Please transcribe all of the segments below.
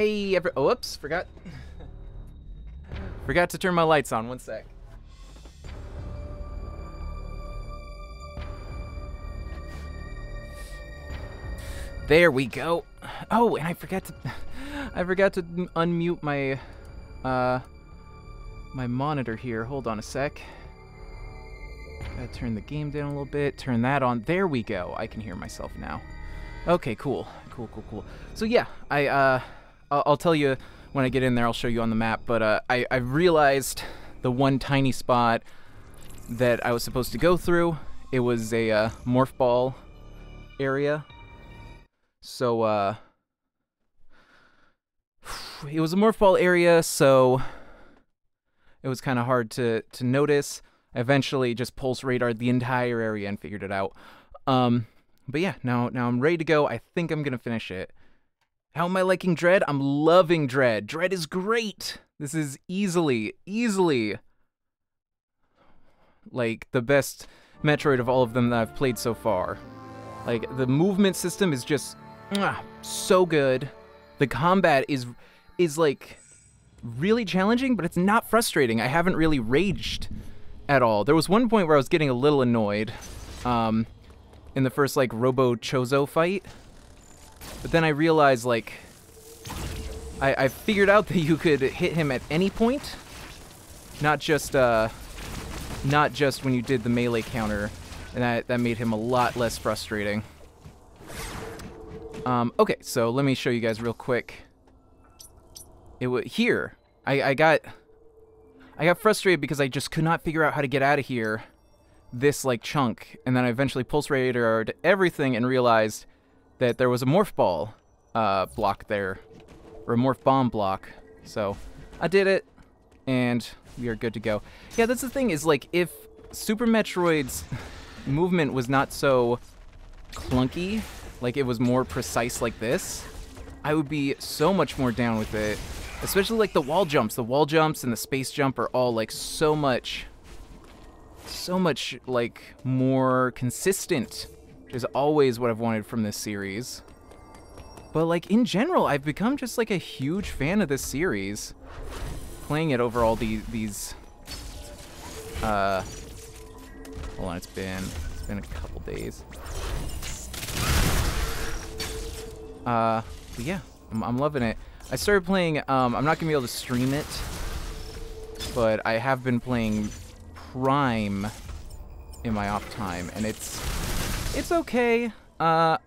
Hey, every- oh, whoops, forgot. forgot to turn my lights on, one sec. There we go. Oh, and I forgot to, I forgot to unmute my, uh, my monitor here. Hold on a sec. Gotta turn the game down a little bit, turn that on. There we go. I can hear myself now. Okay, cool. Cool, cool, cool. So yeah, I, uh, I'll, I'll tell you when I get in there, I'll show you on the map, but, uh, I, I realized the one tiny spot that I was supposed to go through. It was a, uh, morph ball area. So, uh, it was a morph ball area, so it was kind of hard to, to notice. I eventually just pulse radared the entire area and figured it out. Um, but yeah, now now I'm ready to go. I think I'm gonna finish it. How am I liking Dread? I'm loving Dread. Dread is great. This is easily, easily like the best Metroid of all of them that I've played so far. Like the movement system is just so good. The combat is is like really challenging, but it's not frustrating. I haven't really raged at all. There was one point where I was getting a little annoyed um, in the first like Robo Chozo fight, but then I realized like I, I figured out that you could hit him at any point, not just uh, not just when you did the melee counter, and that that made him a lot less frustrating. Um, okay, so let me show you guys real quick. It was here. I, I got I got frustrated because I just could not figure out how to get out of here this like chunk and then I eventually pulse radared everything and realized that there was a morph ball uh, block there or a morph bomb block so I did it and we are good to go yeah that's the thing is like if Super Metroid's movement was not so clunky like it was more precise like this I would be so much more down with it Especially like the wall jumps. The wall jumps and the space jump are all like so much, so much like more consistent. Is always what I've wanted from this series. But like in general, I've become just like a huge fan of this series. Playing it over all these, these uh, hold on, it's been, it's been a couple days. Uh, yeah, I'm, I'm loving it. I started playing, um, I'm not to be able to stream it, but I have been playing Prime in my off time, and it's, it's okay. Uh,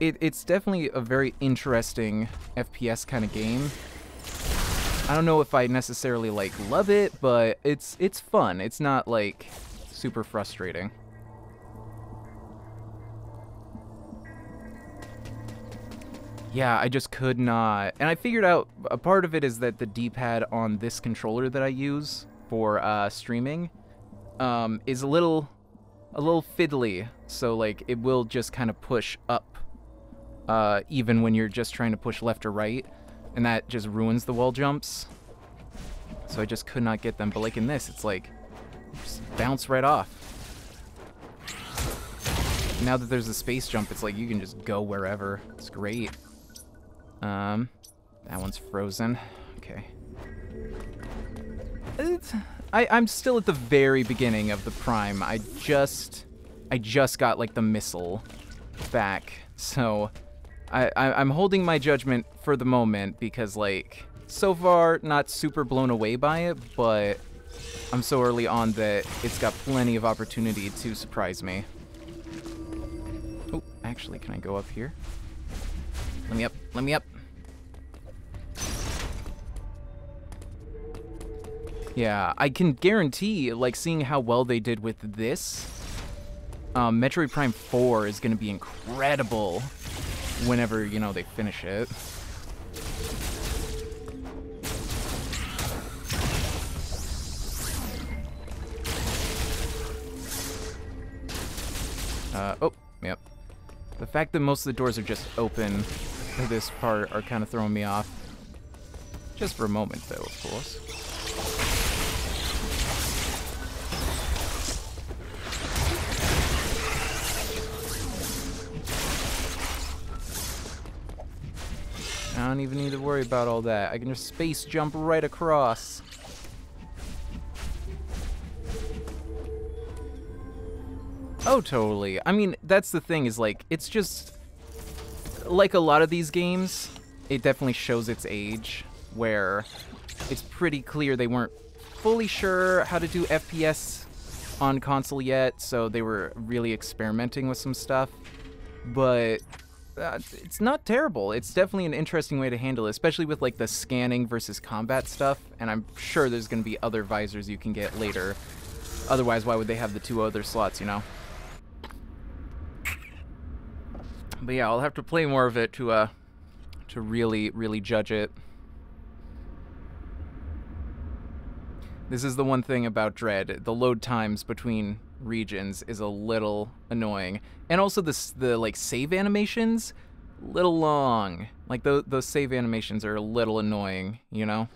it, it's definitely a very interesting FPS kind of game. I don't know if I necessarily, like, love it, but it's, it's fun. It's not, like, super frustrating. Yeah, I just could not. And I figured out a part of it is that the D-pad on this controller that I use for uh, streaming um, is a little a little fiddly. So like it will just kind of push up uh, even when you're just trying to push left or right, and that just ruins the wall jumps. So I just could not get them. But like in this, it's like just bounce right off. Now that there's a space jump, it's like you can just go wherever. It's great. Um, that one's frozen. Okay. It's, I, I'm still at the very beginning of the prime. I just, I just got like the missile back, so I, I I'm holding my judgment for the moment because like so far not super blown away by it, but I'm so early on that it's got plenty of opportunity to surprise me. Oh, actually, can I go up here? Let me up. Let me up. Yeah, I can guarantee, like, seeing how well they did with this, um, Metroid Prime 4 is going to be incredible whenever, you know, they finish it. Uh, oh, yep. The fact that most of the doors are just open for this part are kind of throwing me off. Just for a moment, though, of course. I don't even need to worry about all that. I can just space jump right across. Oh, totally. I mean, that's the thing is like, it's just like a lot of these games, it definitely shows its age where it's pretty clear they weren't fully sure how to do FPS on console yet, so they were really experimenting with some stuff. But uh, it's not terrible. It's definitely an interesting way to handle it, especially with like the scanning versus combat stuff. And I'm sure there's going to be other visors you can get later. Otherwise, why would they have the two other slots, you know? But yeah, I'll have to play more of it to uh to really really judge it. This is the one thing about Dread. The load times between regions is a little annoying. And also the the like save animations little long. Like those those save animations are a little annoying, you know?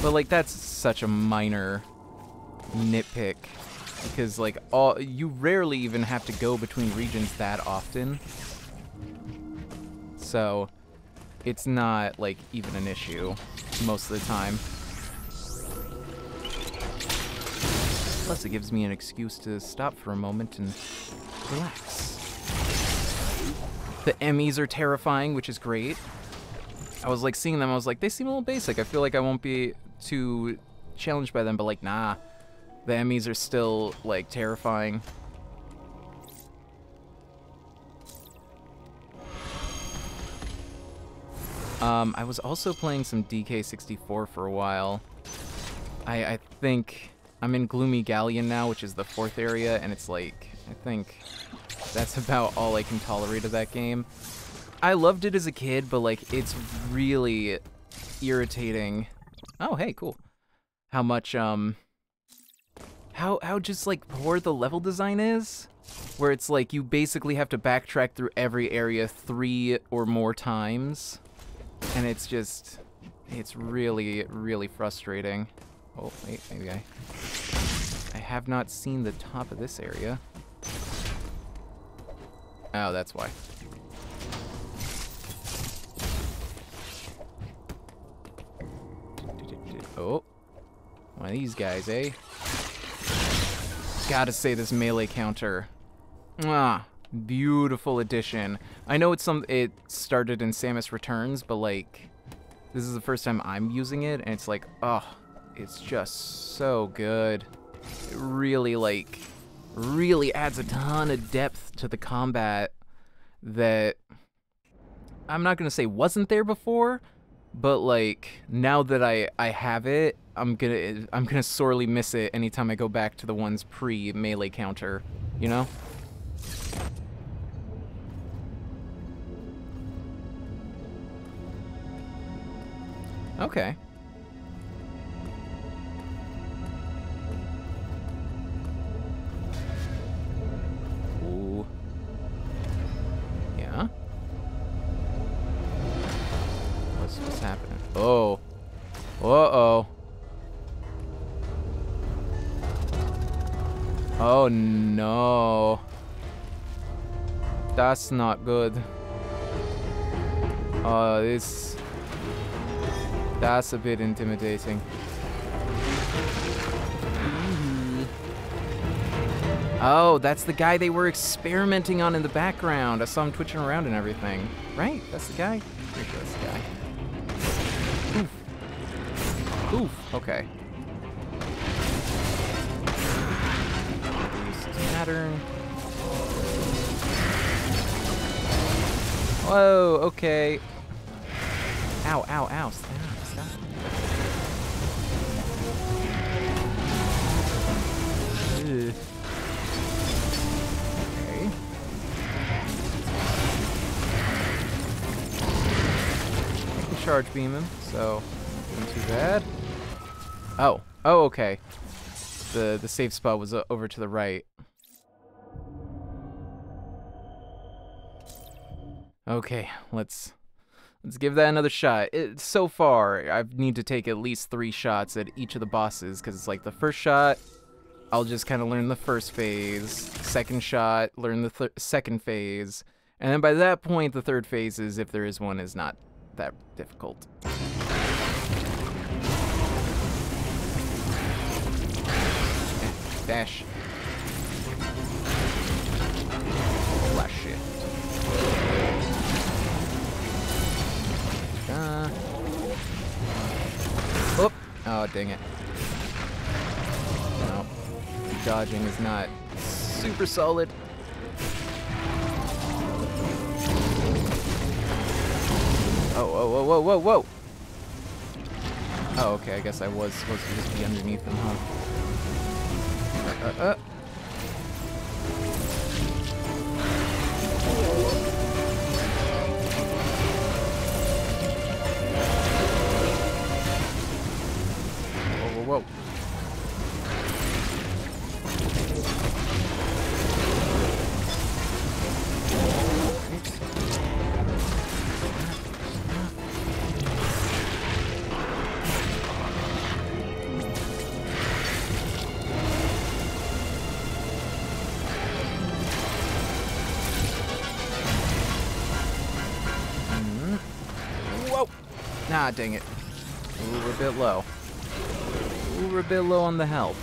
But like that's such a minor nitpick because like all you rarely even have to go between regions that often. So it's not like even an issue most of the time. Plus it gives me an excuse to stop for a moment and relax. The EMMIs are terrifying, which is great. I was like seeing them, I was like, they seem a little basic. I feel like I won't be too challenged by them, but like, nah. The EMMIs are still, like, terrifying. Um, I was also playing some DK64 for a while. I, I think I'm in Gloomy Galleon now, which is the fourth area, and it's like, I think that's about all I can tolerate of that game. I loved it as a kid, but like, it's really irritating. Oh, hey, cool. How much, um, how, how just like poor the level design is? Where it's like you basically have to backtrack through every area three or more times and it's just, it's really, really frustrating. Oh, wait, maybe I, I have not seen the top of this area. Oh, that's why. Oh, one of these guys, eh? Gotta say this melee counter. Ah, Beautiful addition. I know it's some it started in Samus Returns, but like this is the first time I'm using it and it's like, oh, it's just so good. It really like really adds a ton of depth to the combat that I'm not going to say wasn't there before, but like now that I I have it, I'm going to I'm going to sorely miss it anytime I go back to the ones pre melee counter, you know? Okay. Ooh. Yeah? What's, happening? Oh. Uh-oh. Oh, no. That's not good. Uh, this... That's a bit intimidating. Oh, that's the guy they were experimenting on in the background. I saw him twitching around and everything. Right? That's the guy? Pretty sure that's the guy. Oof. Oof. Okay. Pattern. Whoa, okay. Ow, ow, ow. Stop. Okay. I can charge beam him, so not too bad. Oh. Oh, okay. The the safe spot was uh, over to the right. Okay, let's let's give that another shot. It, so far, I need to take at least three shots at each of the bosses because it's like the first shot I'll just kind of learn the first phase, second shot, learn the th- second phase, and then by that point, the third phase is, if there is one, is not that difficult. Dash. Oh, oh, dang it. No. Dodging is not super solid. Oh, whoa, whoa, whoa, whoa, whoa! Oh, okay, I guess I was supposed to just be underneath them, huh? Uh, uh, uh. Whoa! Nah, dang it. Ooh, we're a bit low. A bit low on the health.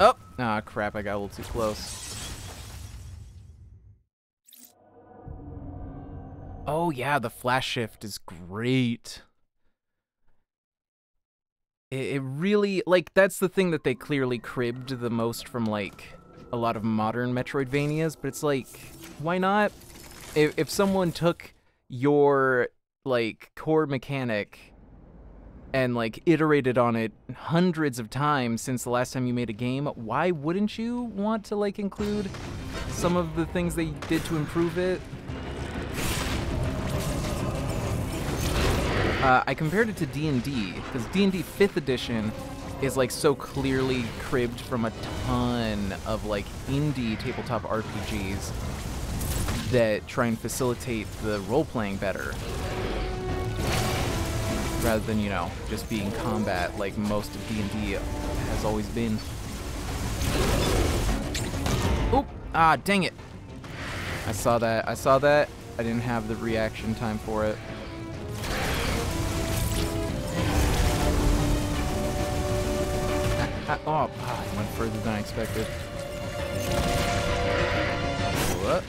Oh! Ah, crap, I got a little too close. Oh, yeah, the flash shift is great it, it really like that's the thing that they clearly cribbed the most from like a lot of modern metroidvanias but it's like why not? If, if someone took your like core mechanic and like iterated on it hundreds of times since the last time you made a game why wouldn't you want to like include some of the things they did to improve it? Uh, I compared it to D&D because D&D 5th edition is like so clearly cribbed from a ton of like indie tabletop RPGs that try and facilitate the role playing better rather than you know just being combat like most of D&D has always been. Oop! Ah, dang it! I saw that. I saw that. I didn't have the reaction time for it. Ah, oh, ah, I went further than I expected. What?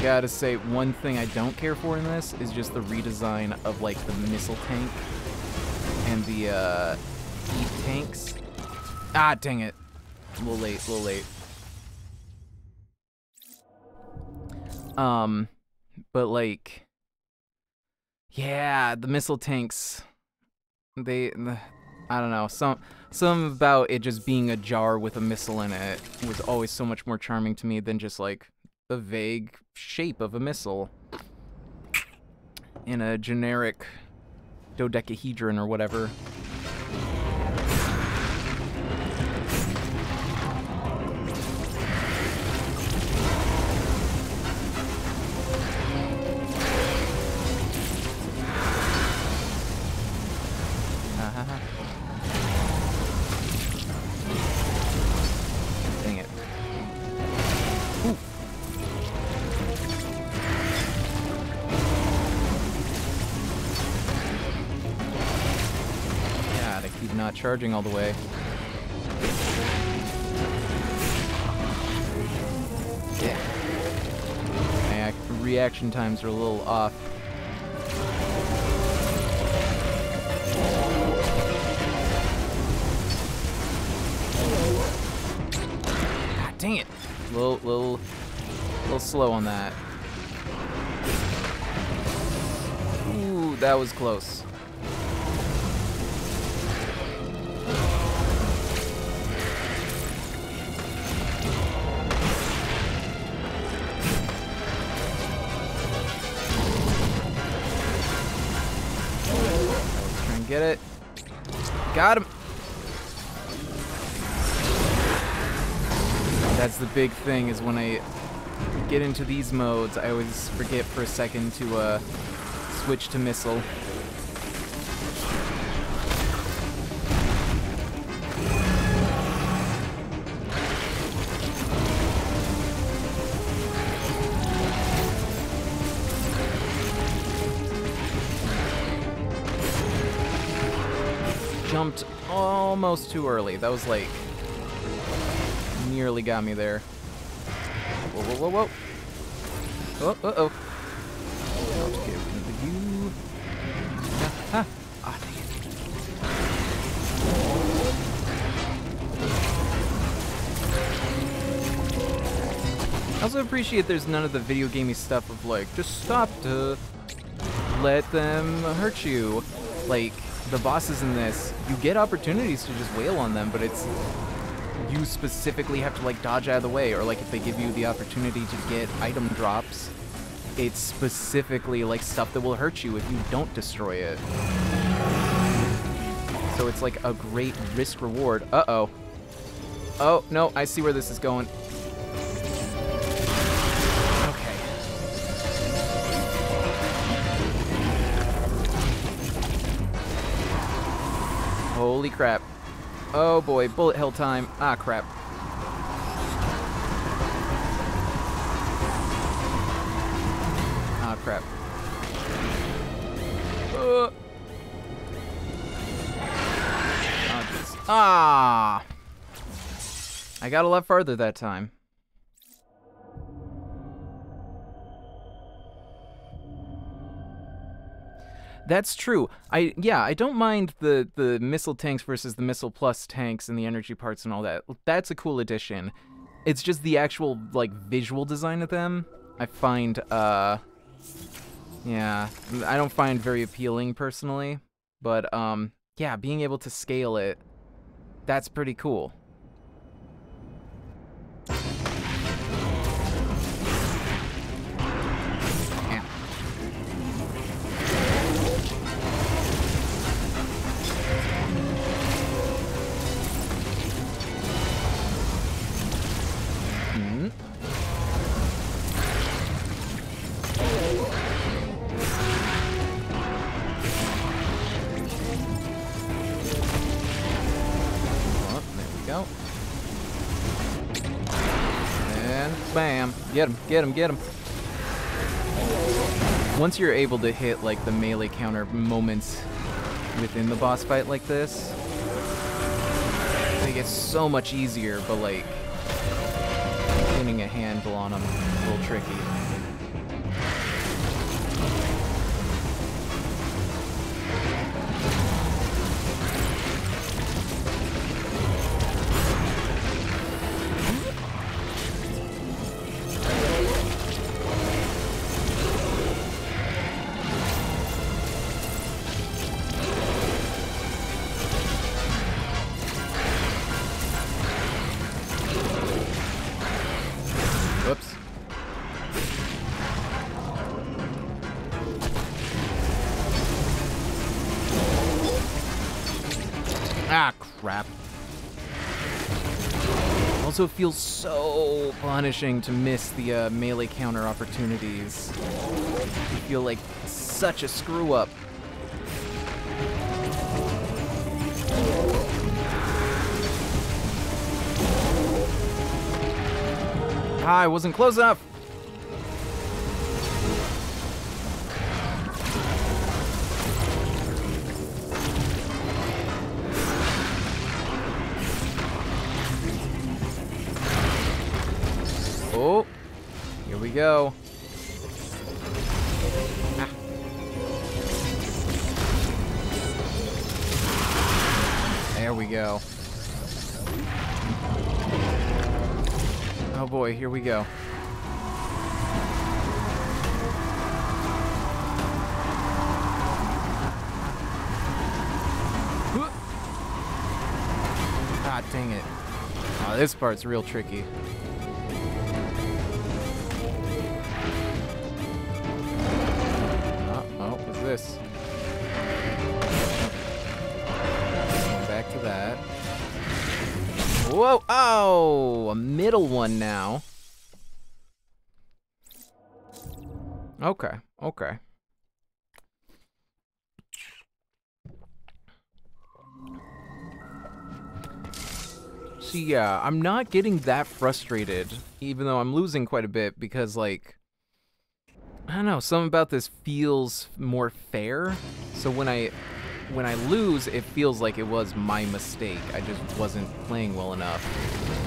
Gotta say, one thing I don't care for in this is just the redesign of, like, the missile tank and the, uh, tanks. Ah, dang it. A little late, a little late. Um, but, like... Yeah, the missile tanks. They, the, I don't know. Some, some about it just being a jar with a missile in it was always so much more charming to me than just like the vague shape of a missile in a generic dodecahedron or whatever. Charging all the way. Yeah. My ac- reaction times are a little off. God dang it. Little, little, little slow on that. Ooh, that was close. Get it. Got him. That's the big thing is when I get into these modes, I always forget for a second to uh, switch to missile. Almost too early. That was like nearly got me there. Whoa, whoa, whoa, whoa. Oh, uh oh. Of you. Ah. I also appreciate there's none of the video gamey stuff of like, just stop to let them hurt you. Like, the bosses in this, you get opportunities to just wail on them, but it's you specifically have to like dodge out of the way, or like if they give you the opportunity to get item drops, it's specifically like stuff that will hurt you if you don't destroy it. So it's like a great risk reward. Uh-oh. Oh, no, I see where this is going. Holy crap. Oh boy, bullet hell time. Ah, crap. Ah, crap. Uh. Ah. Ah! I got a lot farther that time. That's true. I yeah, I don't mind the the missile tanks versus the missile plus tanks and the energy parts and all that. That's a cool addition. It's just the actual like visual design of them I find uh yeah, I don't find very appealing personally, but um yeah, being able to scale it that's pretty cool. Get him, get him, get him. Once you're able to hit like the melee counter moments within the boss fight like this, it gets so much easier, but like getting a handle on them is a little tricky. Also feels so punishing to miss the uh, melee counter opportunities. You feel like such a screw up. I wasn't close enough. Dang it. Oh, this part's real tricky. Oh, oh, what's this? Back to that. Whoa! Oh, a middle one now. Yeah, I'm not getting that frustrated, even though I'm losing quite a bit because like I don't know, something about this feels more fair. So when I when I lose, it feels like it was my mistake. I just wasn't playing well enough.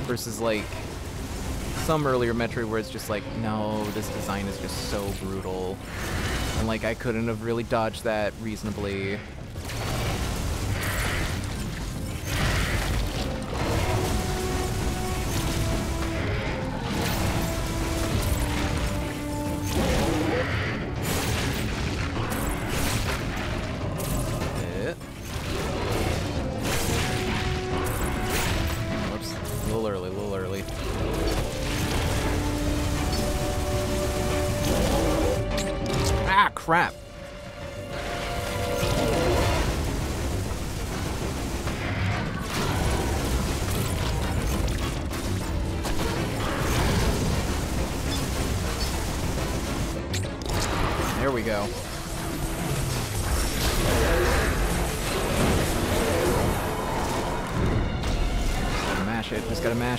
Versus like some earlier Metroid where it's just like, no, this design is just so brutal. And like I couldn't have really dodged that reasonably.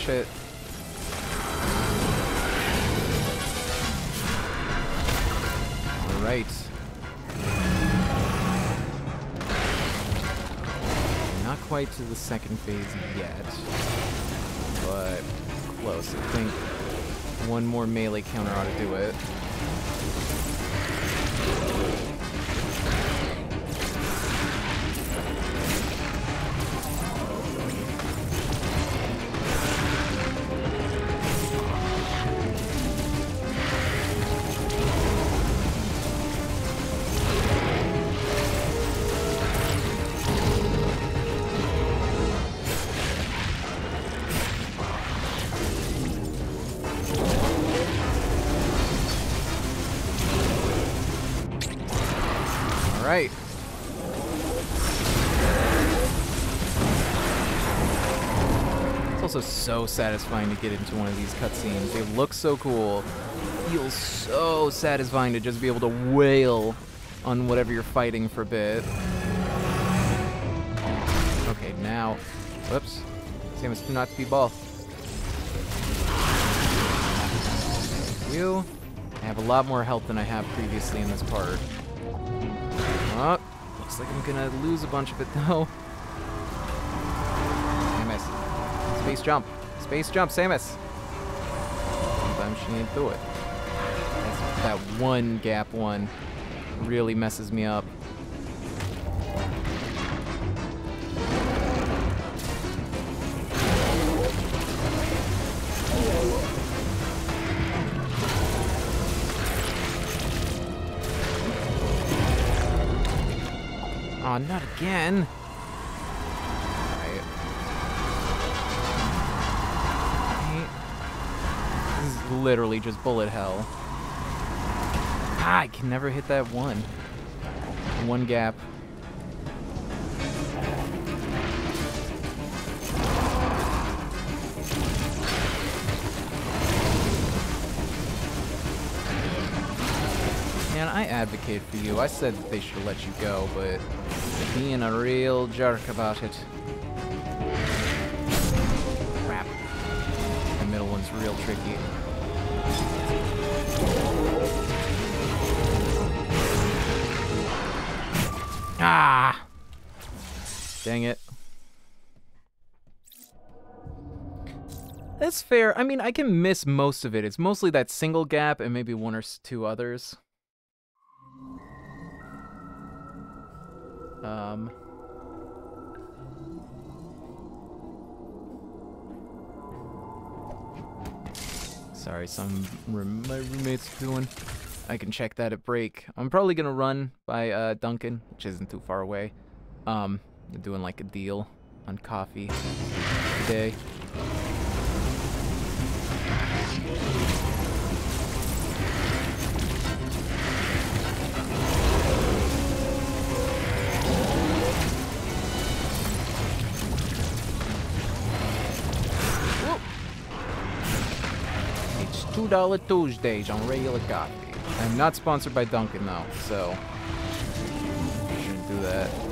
It, just gotta mash it. Alright. Not quite to the second phase yet. But close. I think one more melee counter ought to do it. So satisfying to get into one of these cutscenes. They look so cool. Feels so satisfying to just be able to wail on whatever you're fighting for a bit. Okay, now. Whoops. Samus, do not be ball. You. I have a lot more health than I have previously in this part. Oh, looks like I'm gonna lose a bunch of it though. Samus. Space jump. Space jump, Samus. Sometimes she ain't do it. That's, that one gap one really messes me up. Oh, not again. Literally just bullet hell. Ah, I can never hit that one. One gap. Man, I advocate for you. I said that they should let you go, but being a real jerk about it. Fair. I mean, I can miss most of it. It's mostly that single gap and maybe one or two others. Um. Sorry, some room my roommate's doing. I can check that at break. I'm probably gonna run by uh, Dunkin', which isn't too far away. Um, doing like a deal on coffee today. $2 Tuesdays on regular coffee. I'm not sponsored by Dunkin' though, so shouldn't do that.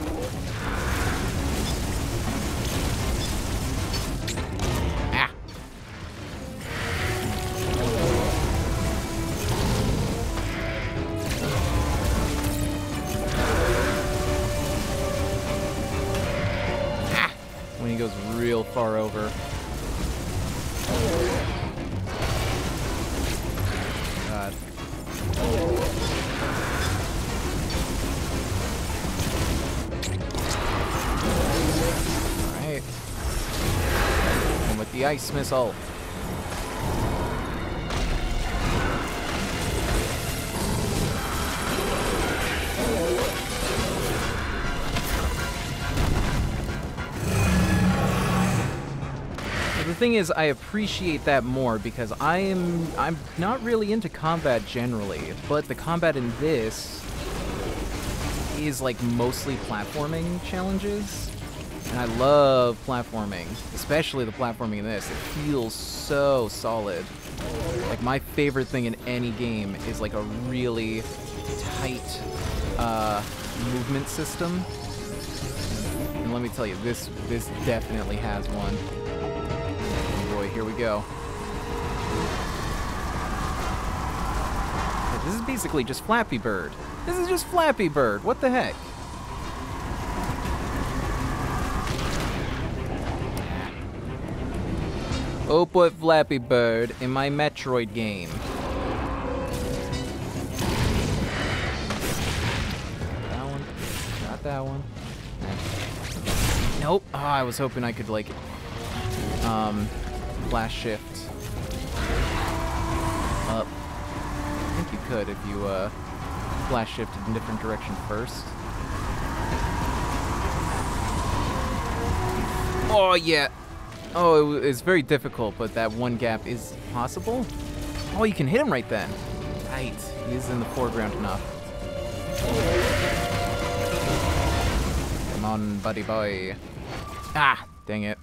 When he goes real far over. God. Alright. And with the ice missile. Thing is, I appreciate that more because I am I'm not really into combat generally, but the combat in this is like mostly platforming challenges. And I love platforming, especially the platforming in this. It feels so solid. Like my favorite thing in any game is like a really tight uh, movement system. And let me tell you, this this definitely has one. Here we go. This is basically just Flappy Bird. This is just Flappy Bird. What the heck? Oh, put Flappy Bird in my Metroid game. That one. Not that one. Nope. Oh, I was hoping I could, like, um, flash shift up. I think you could if you, uh, flash shifted in a different direction first. Oh, yeah. Oh, it, it's very difficult, but that one gap is possible. Oh, you can hit him right then. Right. He is in the foreground enough. Come on, buddy boy. Ah, dang it.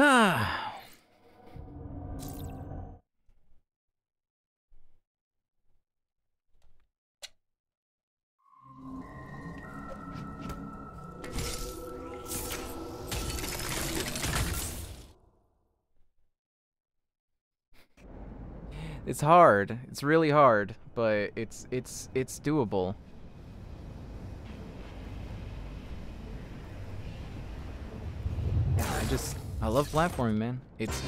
Ah. It's hard. It's really hard, but it's it's it's doable. I just I love platforming, man. It's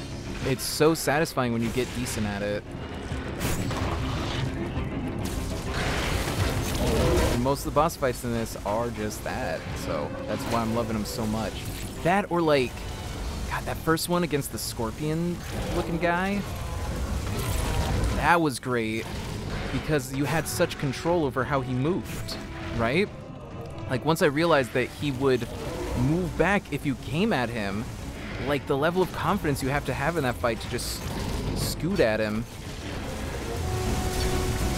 it's so satisfying when you get decent at it. And most of the boss fights in this are just that, so that's why I'm loving them so much. That or like, God, that first one against the scorpion-looking guy. That was great because you had such control over how he moved, right? Like once I realized that he would move back if you came at him, like the level of confidence you have to have in that fight to just scoot at him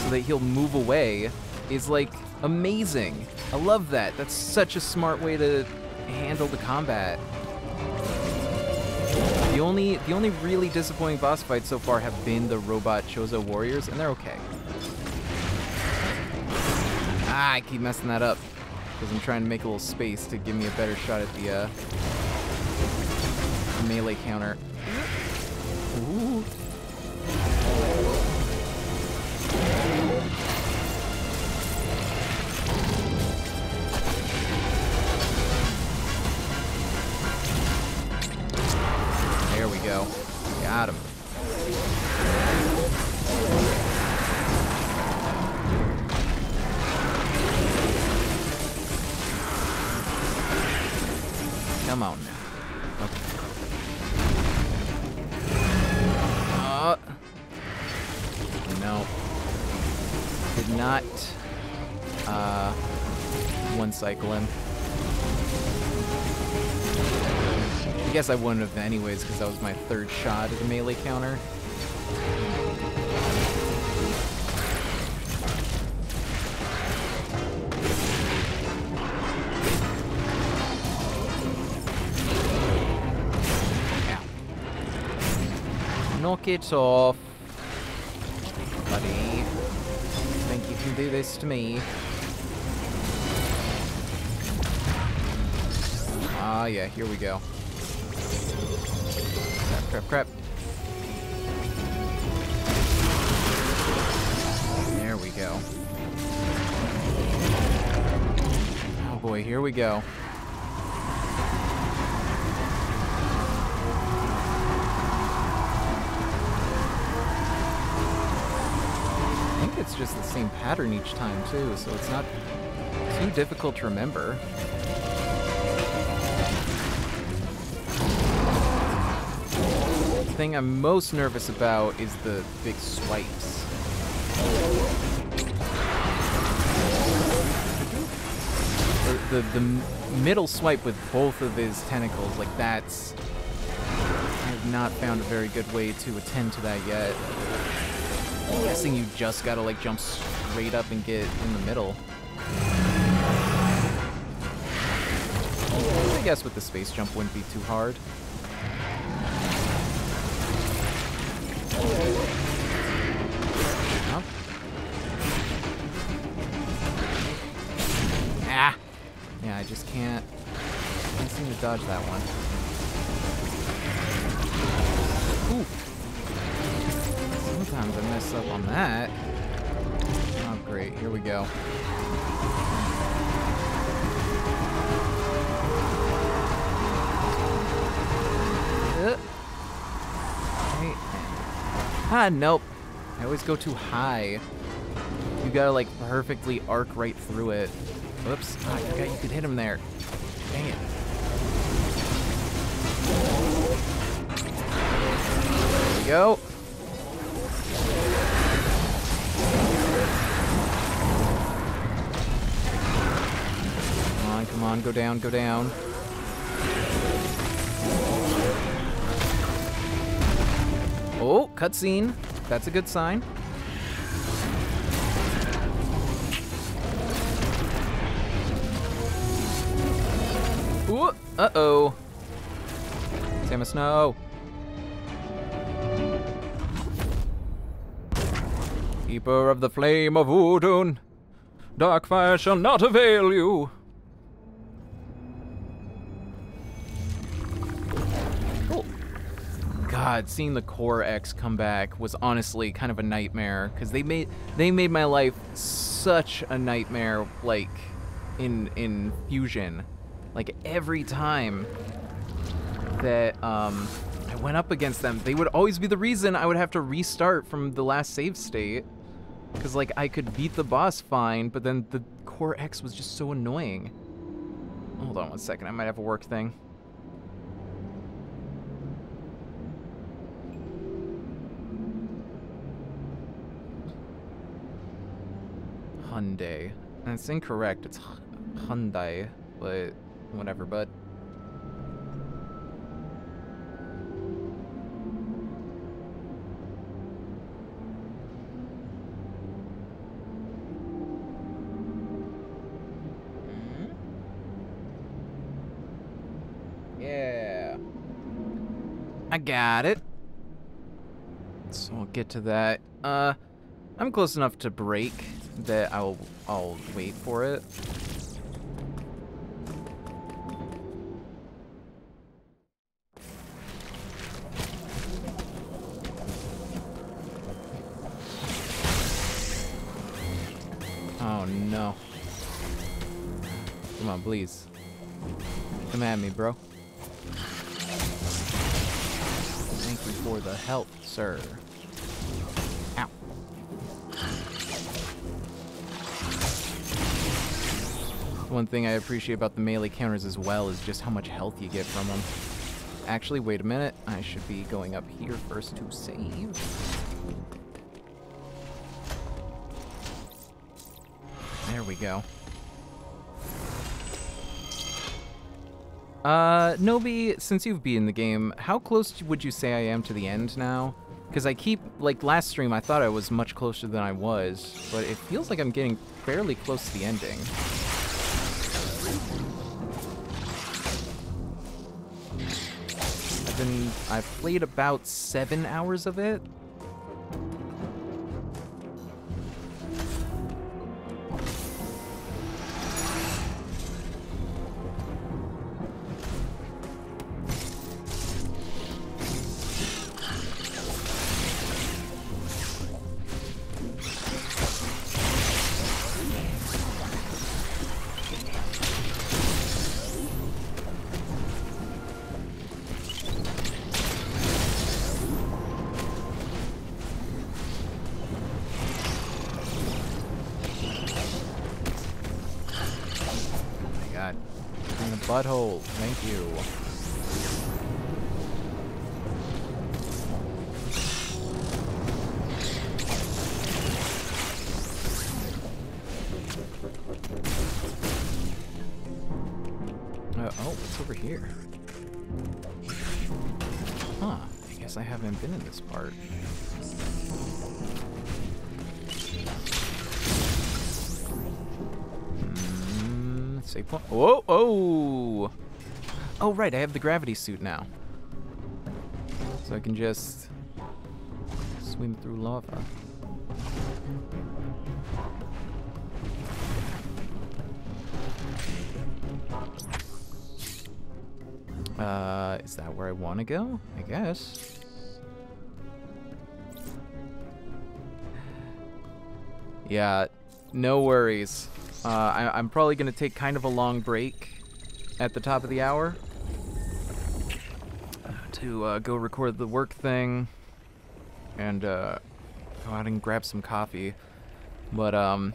so that he'll move away is like amazing. I love that. That's such a smart way to handle the combat. The only the only really disappointing boss fights so far have been the robot Chozo warriors, and they're okay. Ah, I keep messing that up because I'm trying to make a little space to give me a better shot at the uh, melee counter. Ooh. Guess I wouldn't have anyways because that was my third shot at the melee counter. Knock it off. Buddy. Think you can do this to me. Ah, yeah, here we go. Crap, crap. There we go. Oh boy, here we go. I think it's just the same pattern each time too, so it's not too difficult to remember. Thing I'm most nervous about is the big swipes. The the middle swipe with both of his tentacles, like that's. I have not found a very good way to attend to that yet. I'm guessing you just gotta like jump straight up and get in the middle. I guess with the space jump wouldn't be too hard. Ah! Yeah, I just can't, can't seem to dodge that one. Ooh. Sometimes I mess up on that. Oh, great. Here we go. Ah, nope. I always go too high. You gotta, like, perfectly arc right through it. Whoops. Ah, I forgot you could hit him there. Dang it. There we go. Come on, come on, go down, go down. Oh, cutscene. That's a good sign. Ooh, uh-oh. Samus. Keeper of the flame of Udun, dark fire shall not avail you. God, seeing the Core X come back was honestly kind of a nightmare because they made they made my life such a nightmare. Like in in Fusion, like every time that um, I went up against them, they would always be the reason I would have to restart from the last save state. Because, like, I could beat the boss fine, but then the Core X was just so annoying. Hold on one second, I might have a work thing. Hyundai. And it's incorrect, it's Hy- Hyundai, but whatever, bud. Yeah. I got it. So we'll get to that. Uh, I'm close enough to break that I'll I'll wait for it. Oh no. Come on, please. Come at me, bro. Thank you for the help, sir. One thing I appreciate about the melee counters as well is just how much health you get from them. Actually, wait a minute. I should be going up here first to save. There we go. Uh, Nobi, since you've been in the game, how close would you say I am to the end now? Because I keep, like, last stream I thought I was much closer than I was, but it feels like I'm getting fairly close to the ending. I've played about seven hours of it. Right, I have the gravity suit now. So I can just swim through lava. Uh, is that where I want to go? I guess. Yeah, no worries. Uh, I, am probably going to take kind of a long break at the top of the hour to uh, go record the work thing and uh, go out and grab some coffee. But um,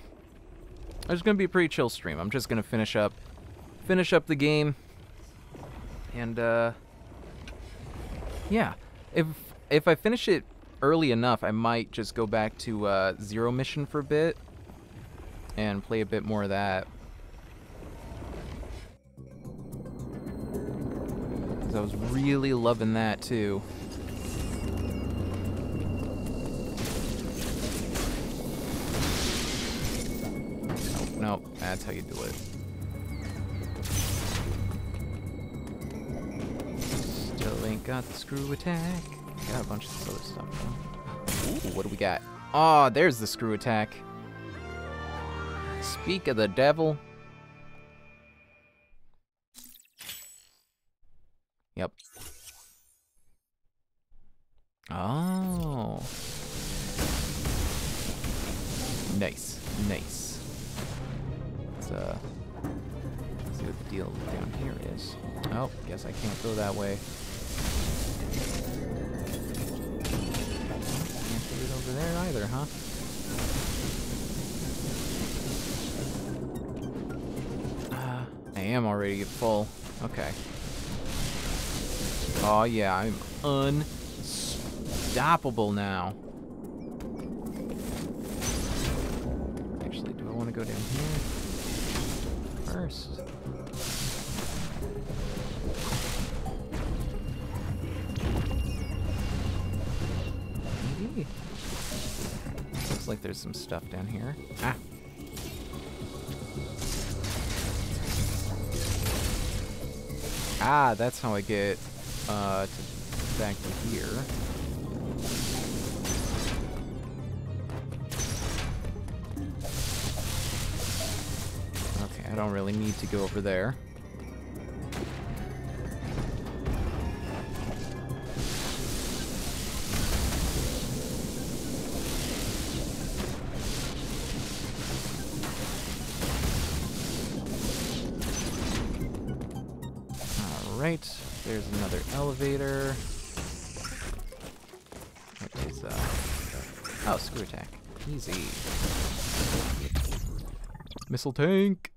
it's to be a pretty chill stream. I'm just to finish up, finish up the game, and uh, yeah, if if I finish it early enough, I might just go back to uh, zero mission for a bit and play a bit more of that. Because I was really loving that too. Nope, no, that's how you do it. Still ain't got the screw attack. Got a bunch of this other stuff though. Ooh, what do we got? Oh, there's the screw attack. Speak of the devil. Yep. Oh. Nice. Nice. Let's, uh, see what the deal down here is. Oh, guess I can't go that way. Can't do it over there either, huh? I am already full. Okay. Oh yeah, I'm unstoppable now. Actually, do I want to go down here first? Maybe. Looks like there's some stuff down here. Ah. Ah, that's how I get uh, to back to here. Okay, I don't really need to go over there. Elevator. What is, uh... Oh, screw attack. Easy. Missile tank!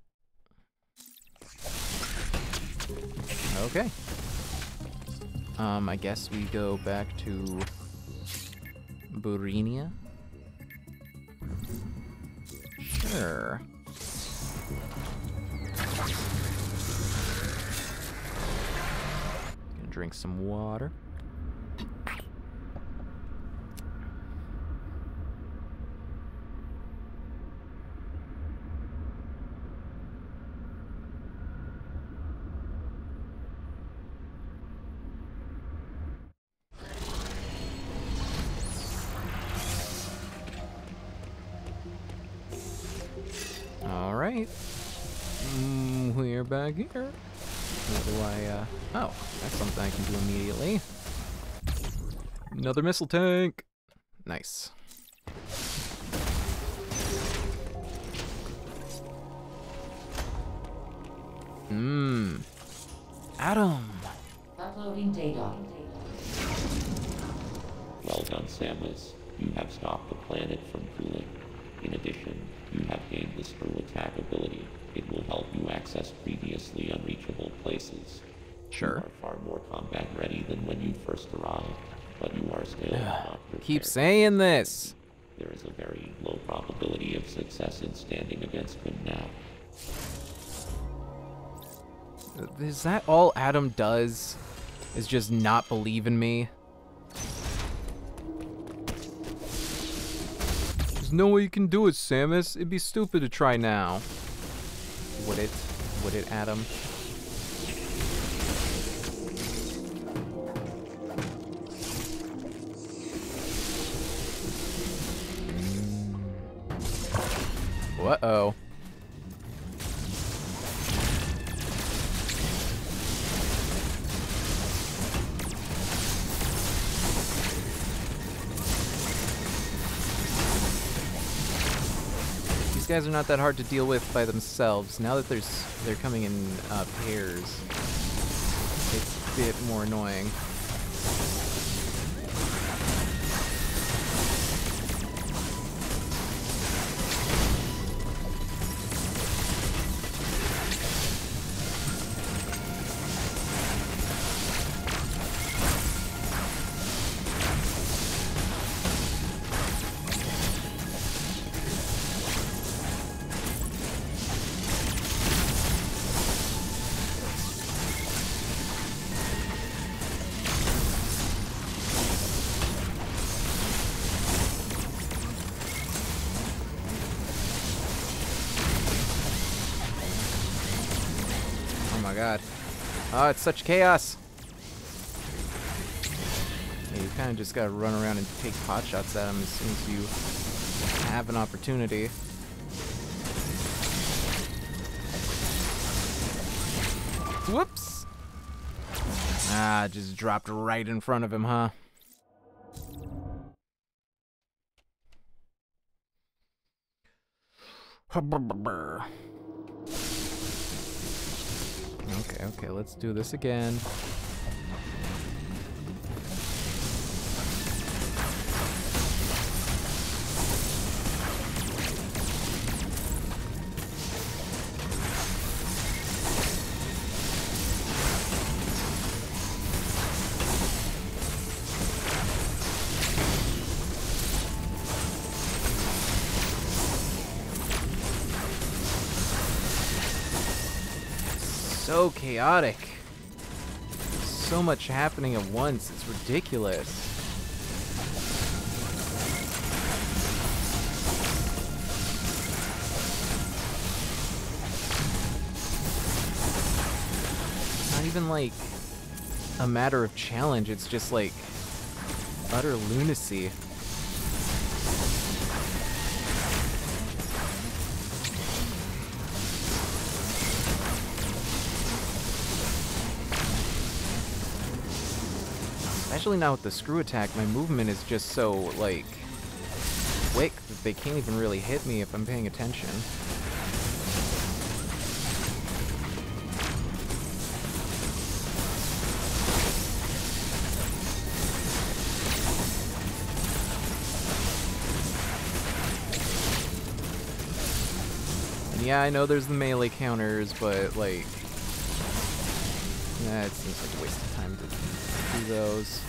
Okay. Um, I guess we go back to... Burenia? Sure. drink some water. Alright. Mm, we're back here. What do I, uh... Oh, that's something I can do immediately. Another missile tank! Nice. Mmm. Adam! Uploading data. Well done, Samus. You have stopped the planet from cooling. In addition, you have gained the screw attack ability. It will help you access previously unreachable places. Sure. You are far more combat ready than when you first arrived, but you are still not prepared. Keep saying this! There is a very low probability of success in standing against him now. Is that all Adam does? Is just not believe in me? There's no way you can do it, Samus. It'd be stupid to try now. Would it? Would it, Adam? Uh-oh. These guys are not that hard to deal with by themselves. Now that there's they're coming in uh, pairs, it's a bit more annoying. Oh, it's such chaos. Yeah, you kind of just gotta run around and take pot shots at him as soon as you have an opportunity. Whoops. Ah, just dropped right in front of him, huh? Okay, okay, let's do this again. Chaotic. So much happening at once. It's ridiculous. Not even like a matter of challenge. It's just like utter lunacy. Especially now with the screw attack, my movement is just so, like, quick that they can't even really hit me if I'm paying attention. Yeah, I know there's the melee counters, but, like, yeah, it seems like a waste of time to do those.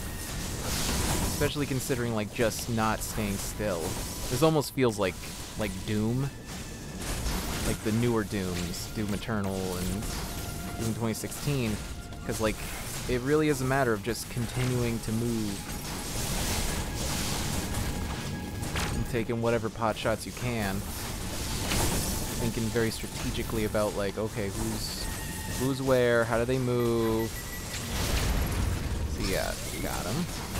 Especially considering like just not staying still. This almost feels like like Doom. Like the newer Dooms, Doom Eternal and Doom 2016. Because like it really is a matter of just continuing to move. And taking whatever pot shots you can. Thinking very strategically about like, okay, who's who's where, how do they move. So yeah, got him.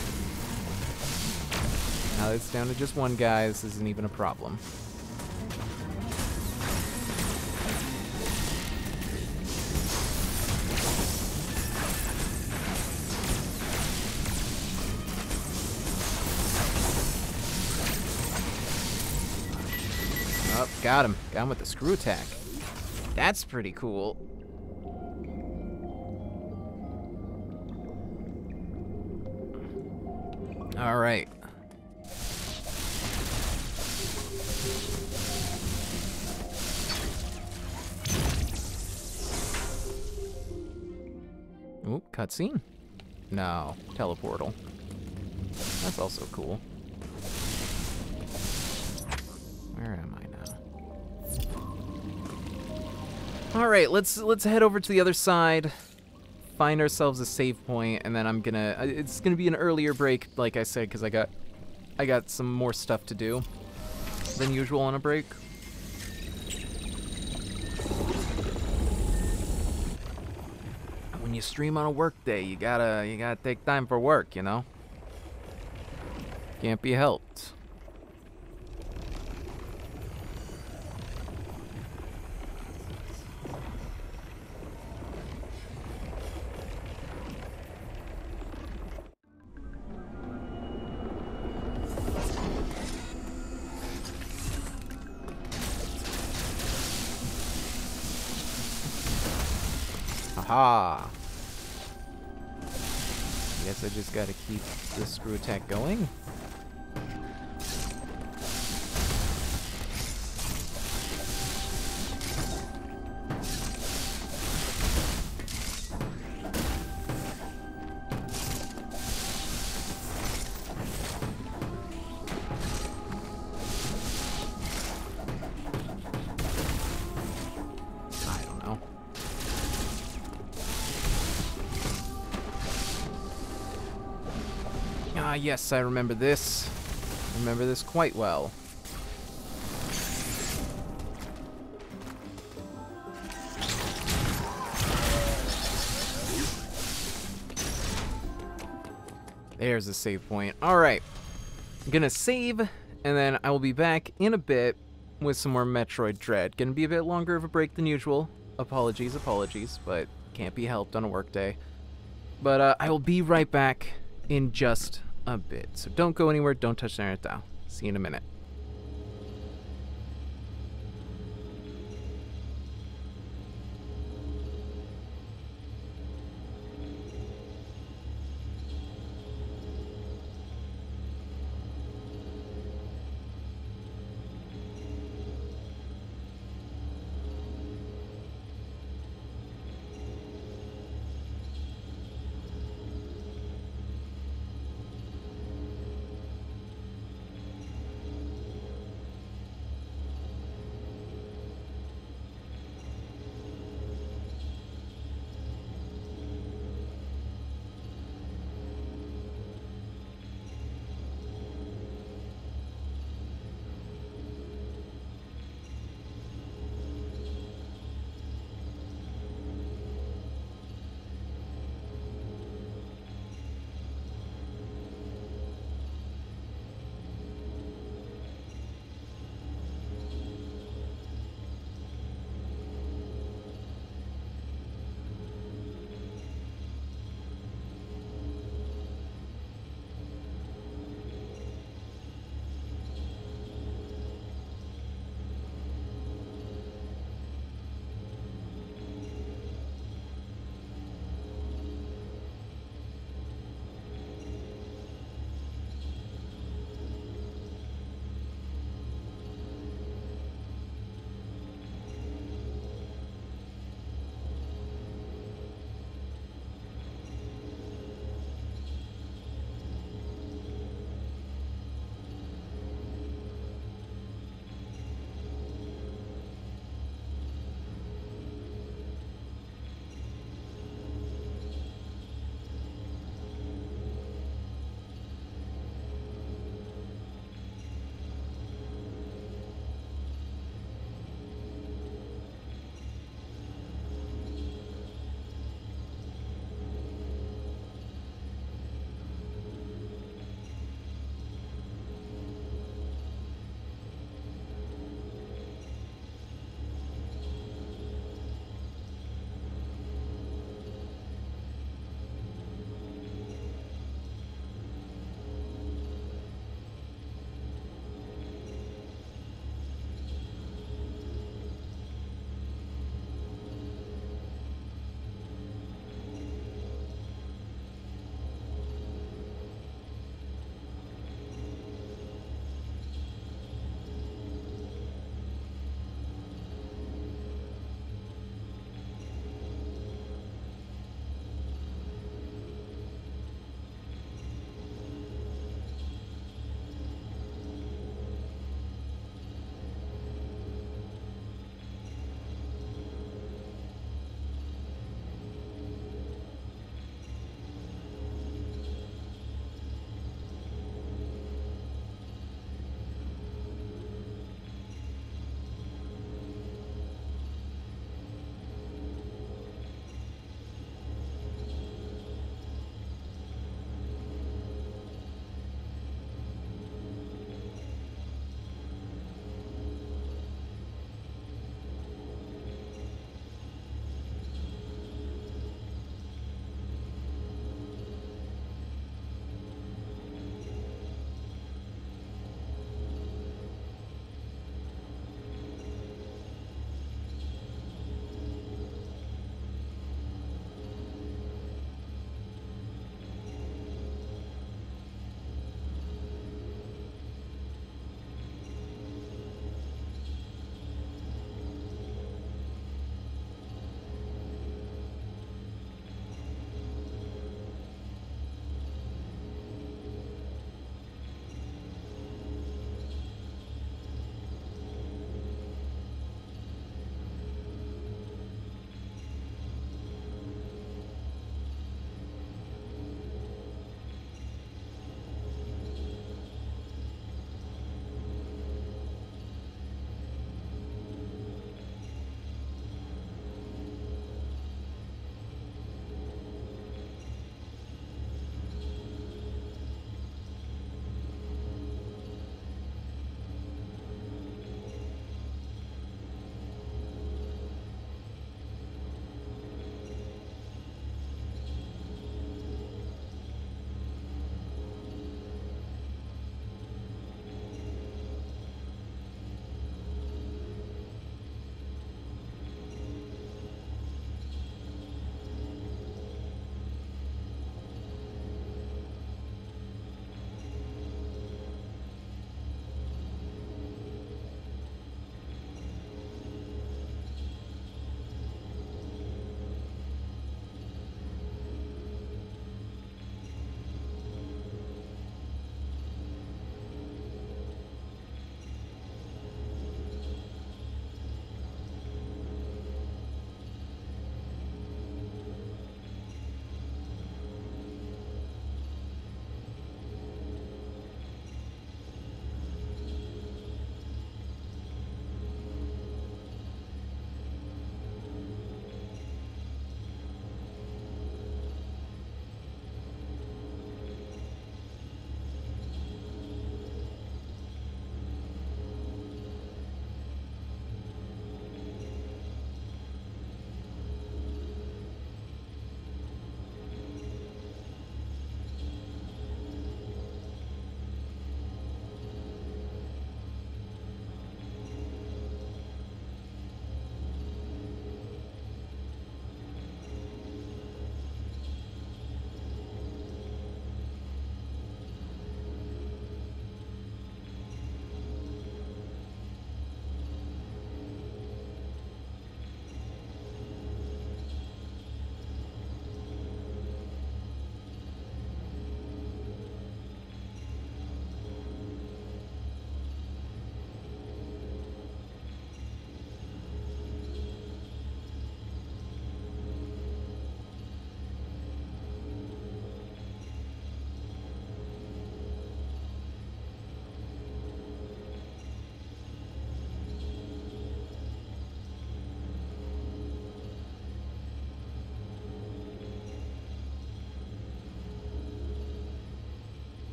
Now it's down to just one guy, this isn't even a problem. Oh, got him. Got him with the screw attack. That's pretty cool. All right. Ooh, cutscene. No, teleportal. That's also cool. Where am I now? All right, let's let's head over to the other side, find ourselves a save point, and then I'm gonna. It's gonna be an earlier break, like I said, because I got I got some more stuff to do than usual on a break. When you stream on a work day, you gotta you gotta take time for work, you know. Can't be helped. Aha! Guess I just gotta keep the screw attack going. Yes, I remember this. Remember this quite well. There's a save point. All right. I'm gonna save, and then I will be back in a bit with some more Metroid Dread. Gonna be a bit longer of a break than usual. Apologies, apologies, but can't be helped on a work day. But uh, I will be right back in just a bit. So don't go anywhere. Don't touch the internet dial. See you in a minute.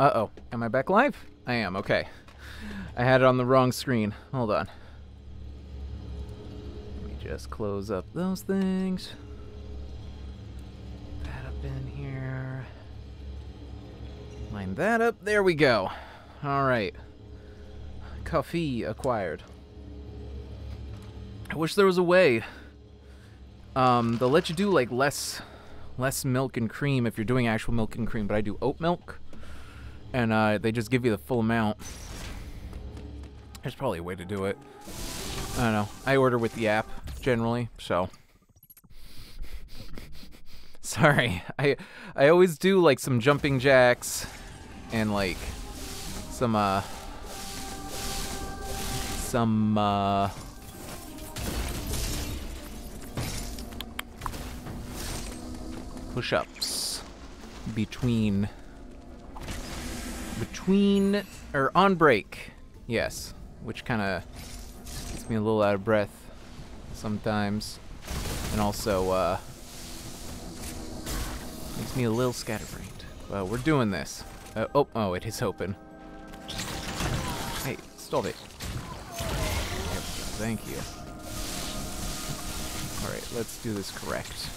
Uh-oh. Am I back live? I am, okay. I had it on the wrong screen. Hold on. Let me just close up those things. That up in here. Line that up. There we go. All right. Coffee acquired. I wish there was a way. Um, they'll let you do like less, less milk and cream if you're doing actual milk and cream, but I do oat milk, and uh, they just give you the full amount. There's probably a way to do it. I don't know. I order with the app generally, so. Sorry, I I always do like some jumping jacks, and like some uh some uh push-ups between between or on break yes which kind of gets me a little out of breath sometimes. And also uh makes me a little scatterbrained. Well we're doing this. Uh, oh oh it is open. Hey stop it. Thank you. Alright, let's do this correct.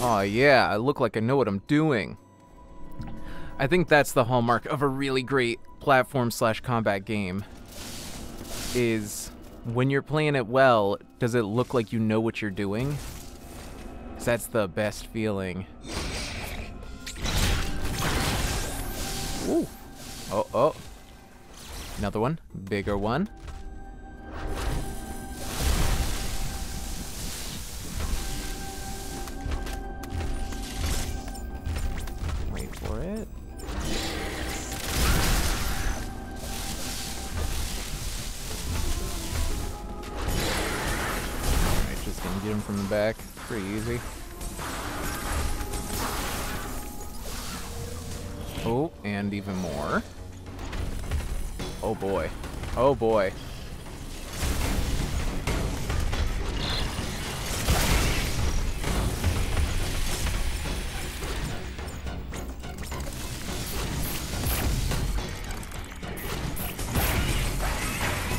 Oh yeah, I look like I know what I'm doing. I think that's the hallmark of a really great platform slash combat game. Is when you're playing it well, does it look like you know what you're doing? 'Cause that's the best feeling. Ooh. Oh, oh. Another one. Bigger one. It. Alright, just gonna get him from the back. Pretty easy. Oh, and even more. Oh boy. Oh boy.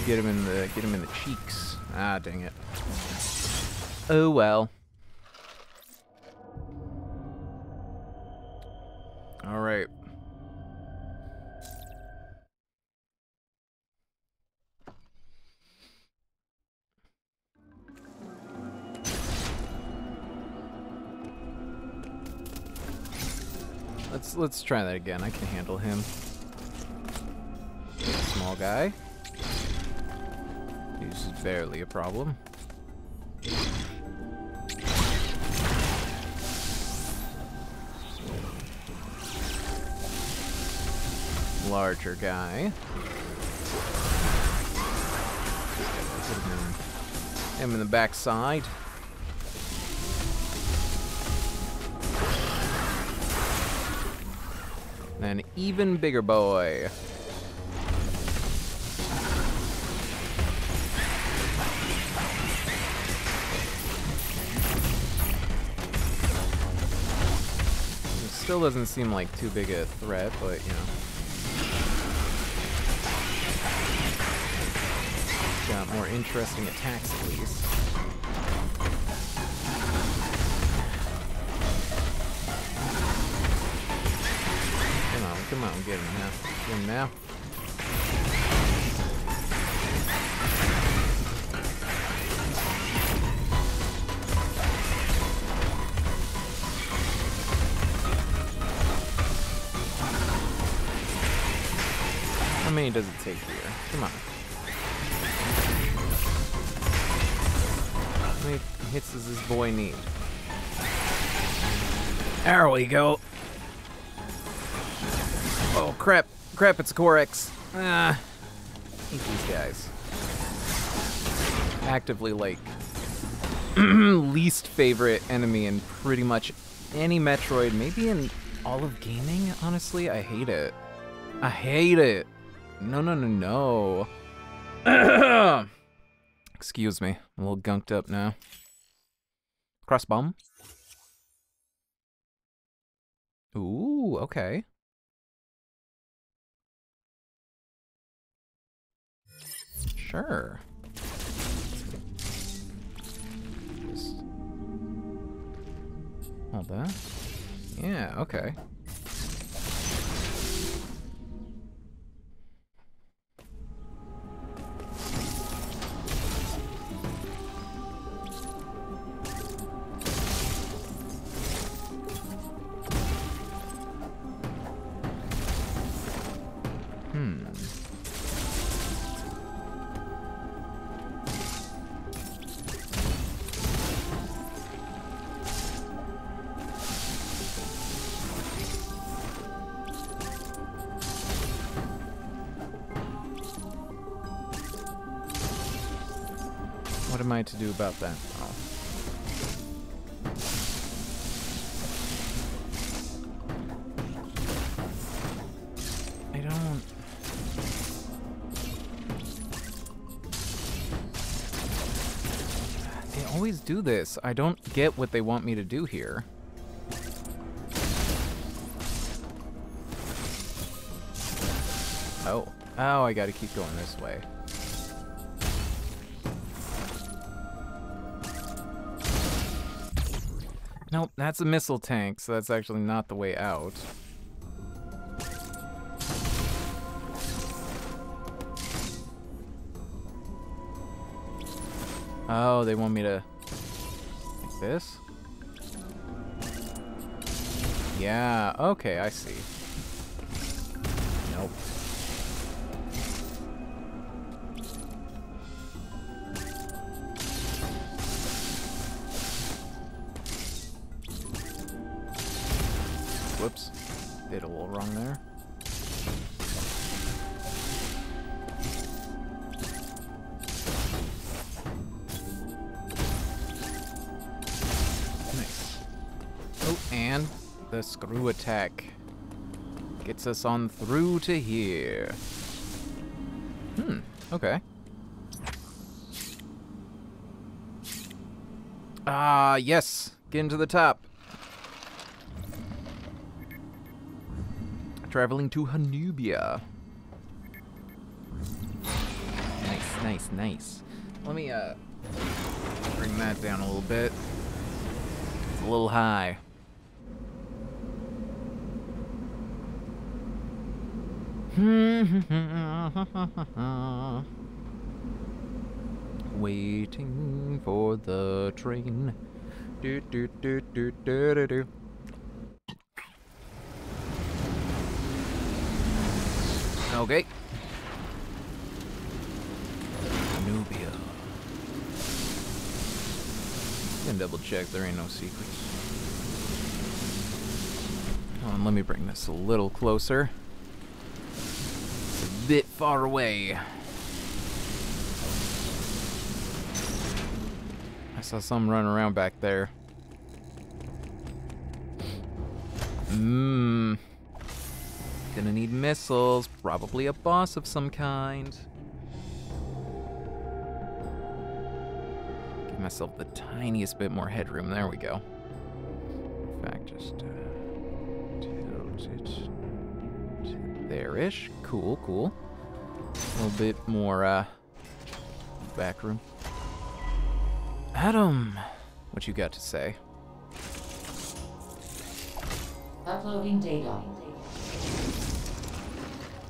Get him in the get him in the cheeks. Ah, dang it. Oh well. All right. Let's let's try that again. I can handle him. Small guy. He's barely a problem. Larger guy. Him in, the back side. An even bigger boy. Still doesn't seem like too big a threat, but you know. Got more interesting attacks at least. Come on, come on, get him now. Get him now. Many does it take here? Come on. How many hits does this boy need? There we go. Oh crap! Crap! It's Corex. Ah, hate these guys. Actively like least favorite enemy in pretty much any Metroid, maybe in all of gaming. Honestly, I hate it. I hate it. No, no, no, no. Excuse me. I'm a little gunked up now. Cross bomb. Ooh, okay. Sure. Hold that. Yeah, okay. Do this. I don't get what they want me to do here. Oh. Oh, I gotta keep going this way. Nope, that's a missile tank, so that's actually not the way out. Oh, they want me to... This? Yeah, okay, I see. Gets us on through to here. Hmm, okay. Ah, yes. Getting to the top. Traveling to Hanubia. Nice, nice, nice. Let me uh bring that down a little bit. It's a little high. Waiting for the train. Do do do do do do do. Okay. Nubia. Can double check there ain't no secrets. Hold on, let me bring this a little closer. Bit far away. I saw some running around back there. Mmm. Gonna need missiles, probably a boss of some kind. Give myself the tiniest bit more headroom. There we go. In fact, just uh, tilt it there-ish. Cool, cool. A little bit more uh, back room. Adam, what you got to say? Uploading data.